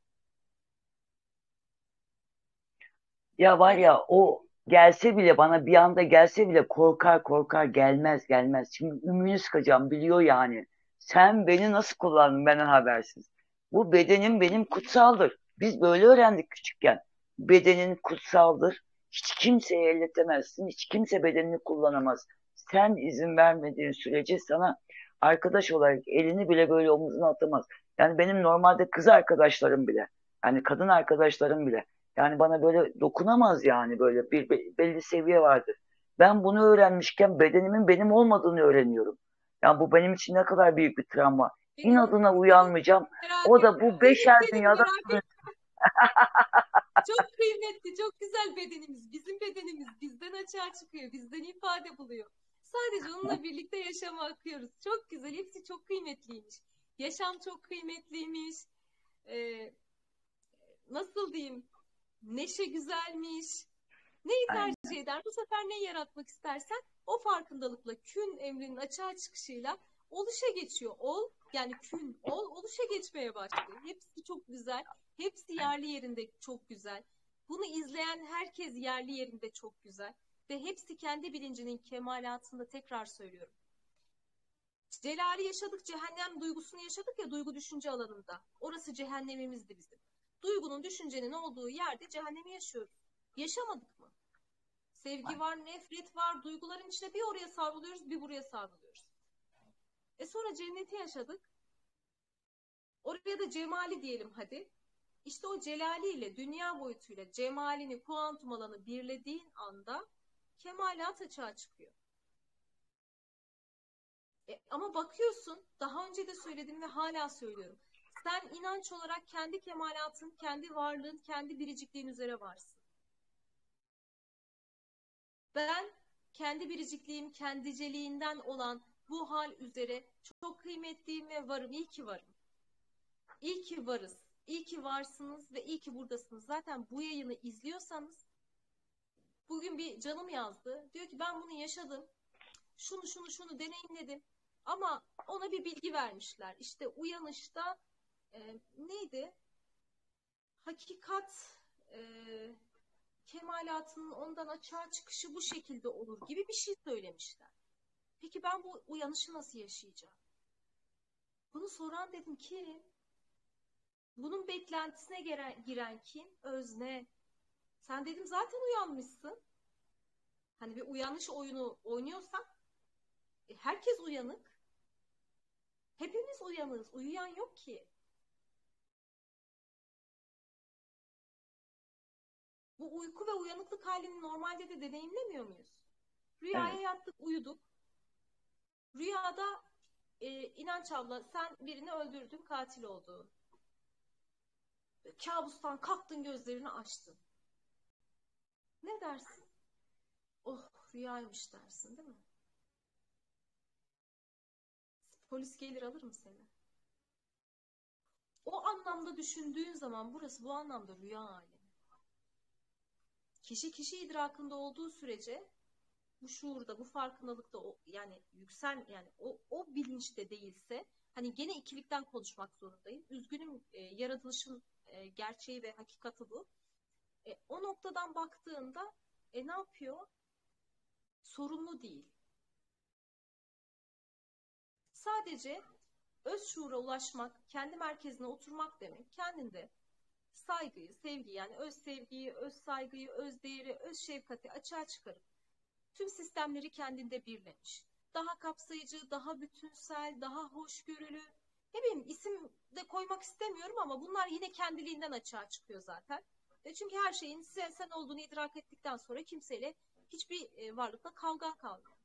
Ya var ya o gelse bile bana bir anda gelse bile korkar korkar gelmez gelmez. Şimdi ümünü sıkacağım biliyor yani. Sen beni nasıl kullandın benden habersiz. Bu bedenim benim kutsaldır. Biz böyle öğrendik küçükken. Bedenin kutsaldır. Hiç kimseye elletemezsin. Hiç kimse bedenini kullanamaz. Sen izin vermediğin sürece sana arkadaş olarak elini bile böyle omuzuna atamaz. Yani benim normalde kız arkadaşlarım bile, yani kadın arkadaşlarım bile yani bana böyle dokunamaz yani böyle bir be- belli seviye vardır. Ben bunu öğrenmişken bedenimin benim olmadığını öğreniyorum. Yani bu benim için ne kadar büyük bir travma. Benim İnadına uyanmayacağım. O da bu beşer dünyada. Çok kıymetli, çok güzel bedenimiz. Bizim bedenimiz bizden açığa çıkıyor, bizden ifade buluyor. Sadece onunla birlikte yaşama akıyoruz. Çok güzel, hepsi çok kıymetliymiş. Yaşam çok kıymetliymiş. Ee, nasıl diyeyim? Neşe güzelmiş. Neyi tercih eder? Bu sefer neyi yaratmak istersen o farkındalıkla kün emrinin açığa çıkışıyla oluşa geçiyor. Ol yani kün ol oluşa geçmeye başlıyor. Hepsi çok güzel. Hepsi yerli yerinde çok güzel. Bunu izleyen herkes yerli yerinde çok güzel. Ve hepsi kendi bilincinin kemalatında tekrar söylüyorum. Celali yaşadık, cehennem duygusunu yaşadık ya duygu düşünce alanında. Orası cehennemimizdi bizim. Duygunun, düşüncenin olduğu yerde cehennemi yaşıyoruz. Yaşamadık mı? Sevgi var, nefret var, duyguların içine bir oraya savruluyoruz, bir buraya savruluyoruz. E sonra cenneti yaşadık. Oraya da cemali diyelim hadi. İşte o celaliyle, dünya boyutuyla cemalini, kuantum alanı birlediğin anda kemalat açığa çıkıyor. E, ama bakıyorsun, daha önce de söyledim ve hala söylüyorum. Sen inanç olarak kendi kemalatın, kendi varlığın, kendi biricikliğin üzere varsın. Ben kendi biricikliğim, kendiceliğinden olan bu hal üzere çok kıymetliyim ve varım. İyi ki varım. İyi ki varız. İyi ki varsınız ve iyi ki buradasınız. Zaten bu yayını izliyorsanız bugün bir canım yazdı. Diyor ki ben bunu yaşadım. Şunu şunu şunu deneyimledim. Ama ona bir bilgi vermişler. İşte uyanışta e, neydi? Hakikat e, kemalatının ondan açığa çıkışı bu şekilde olur gibi bir şey söylemişler. Peki ben bu uyanışı nasıl yaşayacağım? Bunu soran dedim kim? Bunun beklentisine giren, giren kim? Özne. Sen dedim zaten uyanmışsın. Hani bir uyanış oyunu oynuyorsak e, herkes uyanık. Hepimiz uyanırız. Uyuyan yok ki. Bu uyku ve uyanıklık halini normalde de deneyimlemiyor muyuz? Rüyaya Evet. yattık, uyuduk. Rüyada e, İnanç abla sen birini öldürdün, katil oldun. Kabustan kalktın, gözlerini açtın. Ne dersin? Oh, rüyaymış dersin, değil mi? Polis gelir alır mı seni? O anlamda düşündüğün zaman burası bu anlamda rüya alemi. Kişi kişi idrakında olduğu sürece bu şuurda, bu farkındalıkta o yani yüksel yani o, o bilinçte değilse hani gene ikilikten konuşmak zorundayım. Üzgünüm e, yaratılışın e, gerçeği ve hakikati bu. E, o noktadan baktığında e, ne yapıyor? Sorumlu değil. Sadece öz şuura ulaşmak, kendi merkezine oturmak demek. Kendinde saygıyı, sevgiyi yani öz sevgiyi, öz saygıyı, öz değeri, öz şefkati açığa çıkarıp tüm sistemleri kendinde birlemiş. Daha kapsayıcı, daha bütünsel, daha hoşgörülü. Ne bileyim isim de koymak istemiyorum ama bunlar yine kendiliğinden açığa çıkıyor zaten. E çünkü her şeyin sen, olduğunu idrak ettikten sonra kimseyle hiçbir e, varlıkla kavga kalmıyor.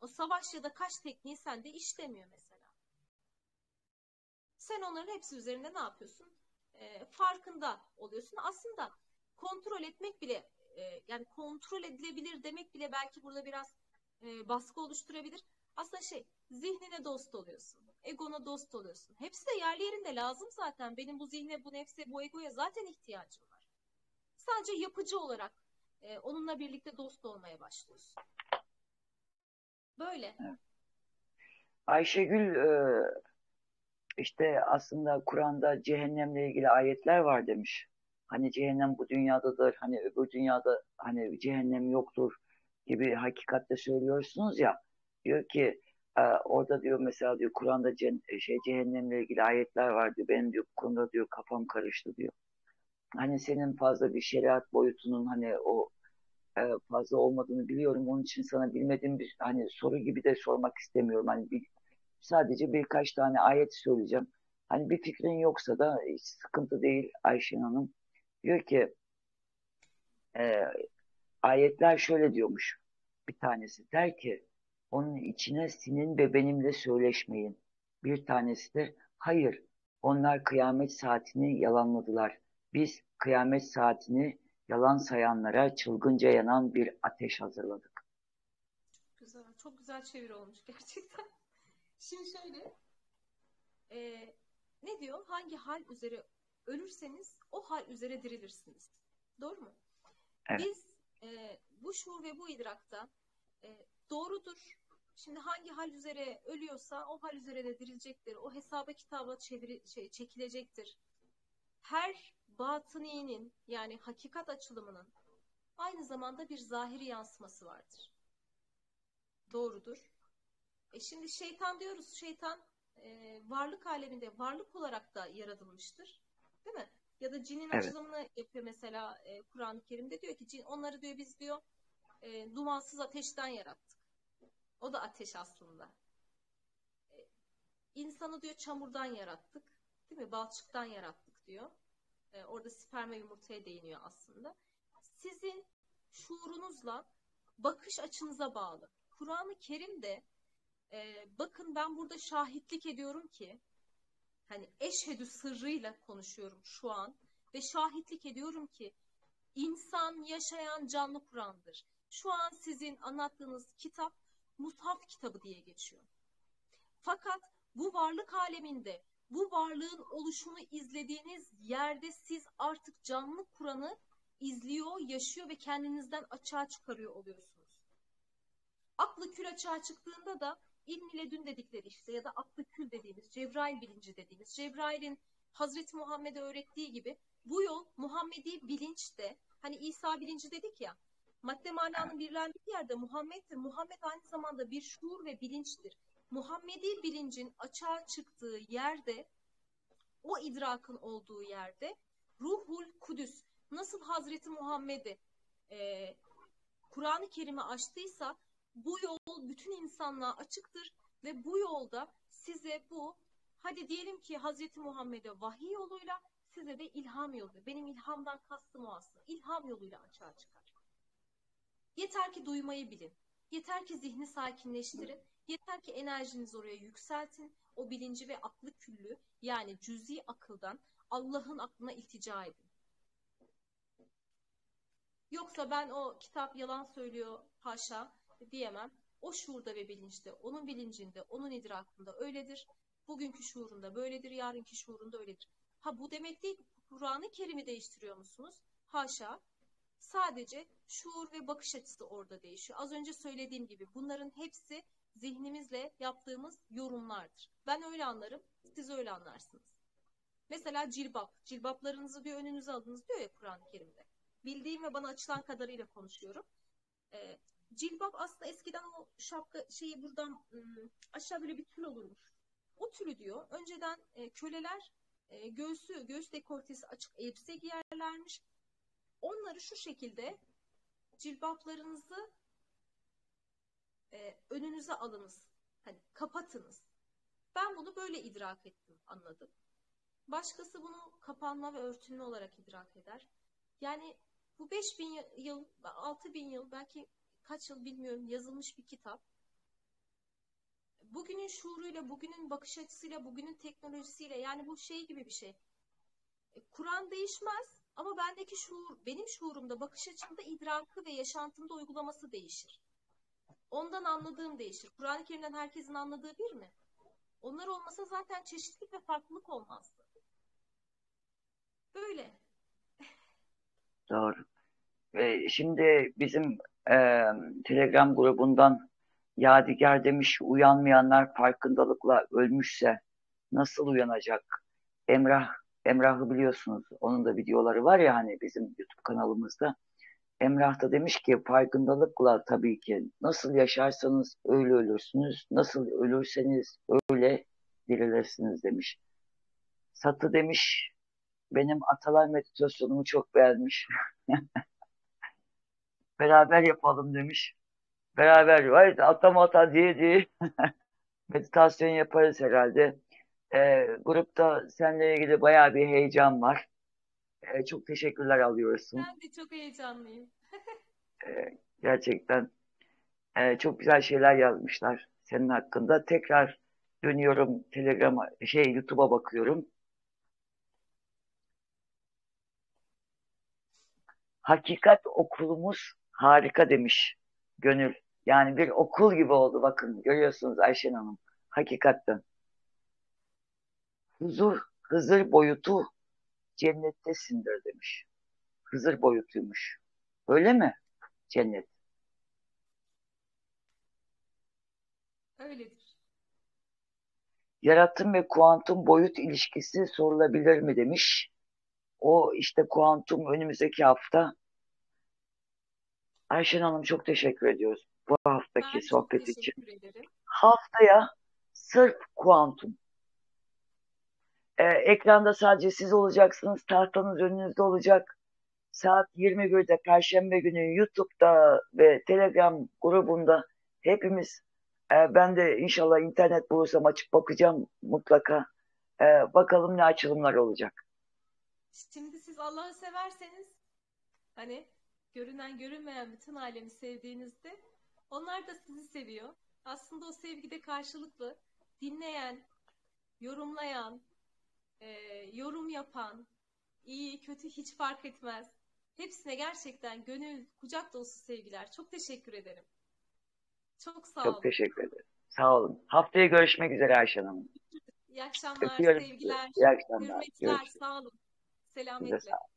O savaş ya da kaç tekniği sende işlemiyor mesela. Sen onların hepsi üzerinde ne yapıyorsun? E, farkında oluyorsun. Aslında kontrol etmek bile e, yani kontrol edilebilir demek bile belki burada biraz e, baskı oluşturabilir. Aslında şey zihnine dost oluyorsun. Egona dost oluyorsun. Hepsi de yerli yerinde lazım zaten. Benim bu zihne, bu nefse, bu egoya zaten ihtiyacım var. Sadece yapıcı olarak e, onunla birlikte dost olmaya başlıyorsun. Böyle. Ayşegül e, işte aslında Kur'an'da cehennemle ilgili ayetler var demiş. Hani cehennem bu dünyadadır, hani öbür dünyada hani cehennem yoktur gibi hakikatte söylüyorsunuz ya. Diyor ki e, orada diyor mesela diyor Kur'an'da cen- şey cehennemle ilgili ayetler var diyor. Benim diyor bu konuda diyor kafam karıştı diyor. Hani senin fazla bir şeriat boyutunun hani o e, fazla olmadığını biliyorum. Onun için sana bilmediğim bir hani soru gibi de sormak istemiyorum. Hani bir, sadece birkaç tane ayet söyleyeceğim. Hani bir fikrin yoksa da hiç sıkıntı değil Ayşen Hanım. Diyor ki e, ayetler şöyle diyormuş. Bir tanesi der ki onun içine sinin ve benimle söyleşmeyin. Bir tanesi de hayır onlar kıyamet saatini yalanladılar. Biz kıyamet saatini yalan sayanlara çılgınca yanan bir ateş hazırladık. Güzel. Çok güzel çeviri olmuş gerçekten. Şimdi şöyle e, ne diyor? Hangi hal üzere ölürseniz o hal üzere dirilirsiniz. Doğru mu? Evet. Biz e, bu şuur ve bu idrakta e, doğrudur. Şimdi hangi hal üzere ölüyorsa o hal üzere de dirilecektir. O hesaba kitaba çeviri, şey, çekilecektir. Her batıninin yani hakikat açılımının aynı zamanda bir zahiri yansıması vardır. Doğrudur. E şimdi şeytan diyoruz. Şeytan e, varlık aleminde varlık olarak da yaratılmıştır. Değil mi? Ya da cinin Evet. açılımını yapıyor mesela e, Kur'an-ı Kerim'de diyor ki cin, onları diyor biz diyor e, dumansız ateşten yarattık. O da ateş aslında. E, insanı diyor çamurdan yarattık. Değil mi? Balçıktan yarattık diyor. E, orada sperm ve yumurtaya değiniyor aslında. Sizin şuurunuzla bakış açınıza bağlı. Kur'an-ı Kerim'de e, bakın ben burada şahitlik ediyorum ki hani eşhedü sırrıyla konuşuyorum şu an ve şahitlik ediyorum ki insan yaşayan canlı Kur'an'dır. Şu an sizin anlattığınız kitap Mushaf kitabı diye geçiyor. Fakat bu varlık aleminde bu varlığın oluşunu izlediğiniz yerde siz artık canlı Kur'an'ı izliyor, yaşıyor ve kendinizden açığa çıkarıyor oluyorsunuz. Aklı kül açığa çıktığında da ilm ile dün dedikleri işte ya da aklı kül dediğimiz, Cebrail bilinci dediğimiz, Cebrail'in Hazreti Muhammed'e öğrettiği gibi bu yol Muhammedi bilinçte, hani İsa bilinci dedik ya, madde mananın birlendiği yerde Muhammed'dir. Muhammed aynı zamanda bir şuur ve bilinçtir. Muhammedi bilincin açığa çıktığı yerde, o idrakın olduğu yerde Ruhul Kudüs nasıl Hazreti Muhammed'i e, Kur'an-ı Kerim'i açtıysa bu yol bütün insanlığa açıktır Ve bu yolda size bu hadi diyelim ki Hazreti Muhammed'e vahiy yoluyla size de ilham yolu. Benim ilhamdan kastım o aslında. İlham yoluyla açığa çıkar. Yeter ki duymayı bilin. Yeter ki zihni sakinleştirin. Yeter ki enerjinizi oraya yükseltin. O bilinci ve aklı küllü yani cüzi akıldan Allah'ın aklına iltica edin. Yoksa ben o kitap yalan söylüyor haşa diyemem. O şuurda ve bilinçte, onun bilincinde, onun idrakında öyledir. Bugünkü şuurunda böyledir, yarınki şuurunda öyledir. Ha bu demek değil, Kur'an-ı Kerim'i değiştiriyor musunuz? Haşa. Sadece şuur ve bakış açısı orada değişiyor. Az önce söylediğim gibi bunların hepsi zihnimizle yaptığımız yorumlardır. Ben öyle anlarım, siz öyle anlarsınız. Mesela cilbap. Cilbaplarınızı bir önünüze alınız diyor ya Kur'an-ı Kerim'de. Bildiğim ve bana açılan kadarıyla konuşuyorum. Ee, cilbap aslında eskiden o şapka şeyi buradan aşağı böyle bir tül olurmuş. O tülü diyor. Önceden e, köleler e, göğsü, göğüs dekoltesi açık elbise giyerlermiş. Onları şu şekilde cilbaplarınızı e, önünüze alınız. Hani kapatınız. Ben bunu böyle idrak ettim, anladım. Başkası bunu kapanma ve örtünme olarak idrak eder. Yani bu 5000 yıl, 6000 yıl, belki kaç yıl bilmiyorum yazılmış bir kitap. Bugünün şuuruyla, bugünün bakış açısıyla, bugünün teknolojisiyle yani bu şey gibi bir şey. E, Kur'an değişmez ama bendeki şuur, benim şuurumda, bakış açımda idrakı ve yaşantımda uygulaması değişir. Ondan anladığım değişir. Kur'an-ı Kerim'den herkesin anladığı bir mi? Onlar olmasa zaten çeşitlilik ve farklılık olmazdı. Böyle. Doğru. Ve şimdi bizim e, Telegram grubundan Yadigar demiş uyanmayanlar farkındalıkla ölmüşse nasıl uyanacak? Emrah Emrah'ı biliyorsunuz. Onun da videoları var ya hani bizim YouTube kanalımızda. Emrah da demiş ki farkındalıkla tabii ki nasıl yaşarsanız öyle ölürsünüz. Nasıl ölürseniz öyle dirilirsiniz demiş. Satı demiş benim atalar meditasyonumu çok beğenmiş. Beraber yapalım demiş. Beraber var atam ata diye diye meditasyon yaparız herhalde. Ee, grupta seninle ilgili bayağı bir heyecan var. Ee, çok teşekkürler alıyorsun. Ben de çok heyecanlıyım. Ee, gerçekten e, çok güzel şeyler yazmışlar senin hakkında. Tekrar dönüyorum Telegram'a, şey YouTube'a bakıyorum. Hakikat okulumuz harika demiş Gönül. Yani bir okul gibi oldu bakın görüyorsunuz Ayşen Hanım. Hakikaten. Huzur, Hızır boyutu cennettesindir demiş. Hızır boyutuymuş. Öyle mi? Cennet. Öyledir. Yaratım ve kuantum boyut ilişkisi sorulabilir mi demiş. O işte kuantum önümüzdeki hafta. Ayşen Hanım çok teşekkür ediyoruz bu haftaki Ben sohbet için. ederim. Haftaya sırf kuantum. Ee, ekranda sadece siz olacaksınız. Tahtanız önünüzde olacak. Saat 21'de Perşembe günü YouTube'da ve Telegram grubunda hepimiz e, ben de inşallah internet bulursam açıp bakacağım mutlaka. E, bakalım ne açılımlar olacak. Şimdi siz Allah'ı severseniz hani görünen görünmeyen bütün alemi sevdiğinizde onlar da sizi seviyor. Aslında o sevgide karşılıklı dinleyen, yorumlayan, e, yorum yapan, iyi kötü hiç fark etmez. Hepsine gerçekten gönül, kucak dolusu sevgiler. Çok teşekkür ederim. Çok sağ Çok olun. teşekkür ederim. Sağ olun. Haftaya görüşmek üzere Ayşen Hanım. İyi akşamlar, Öpüyorum sevgiler, İyi akşamlar. hürmetler, Görüşürüz. sağ olun. Selametle. sağ olun.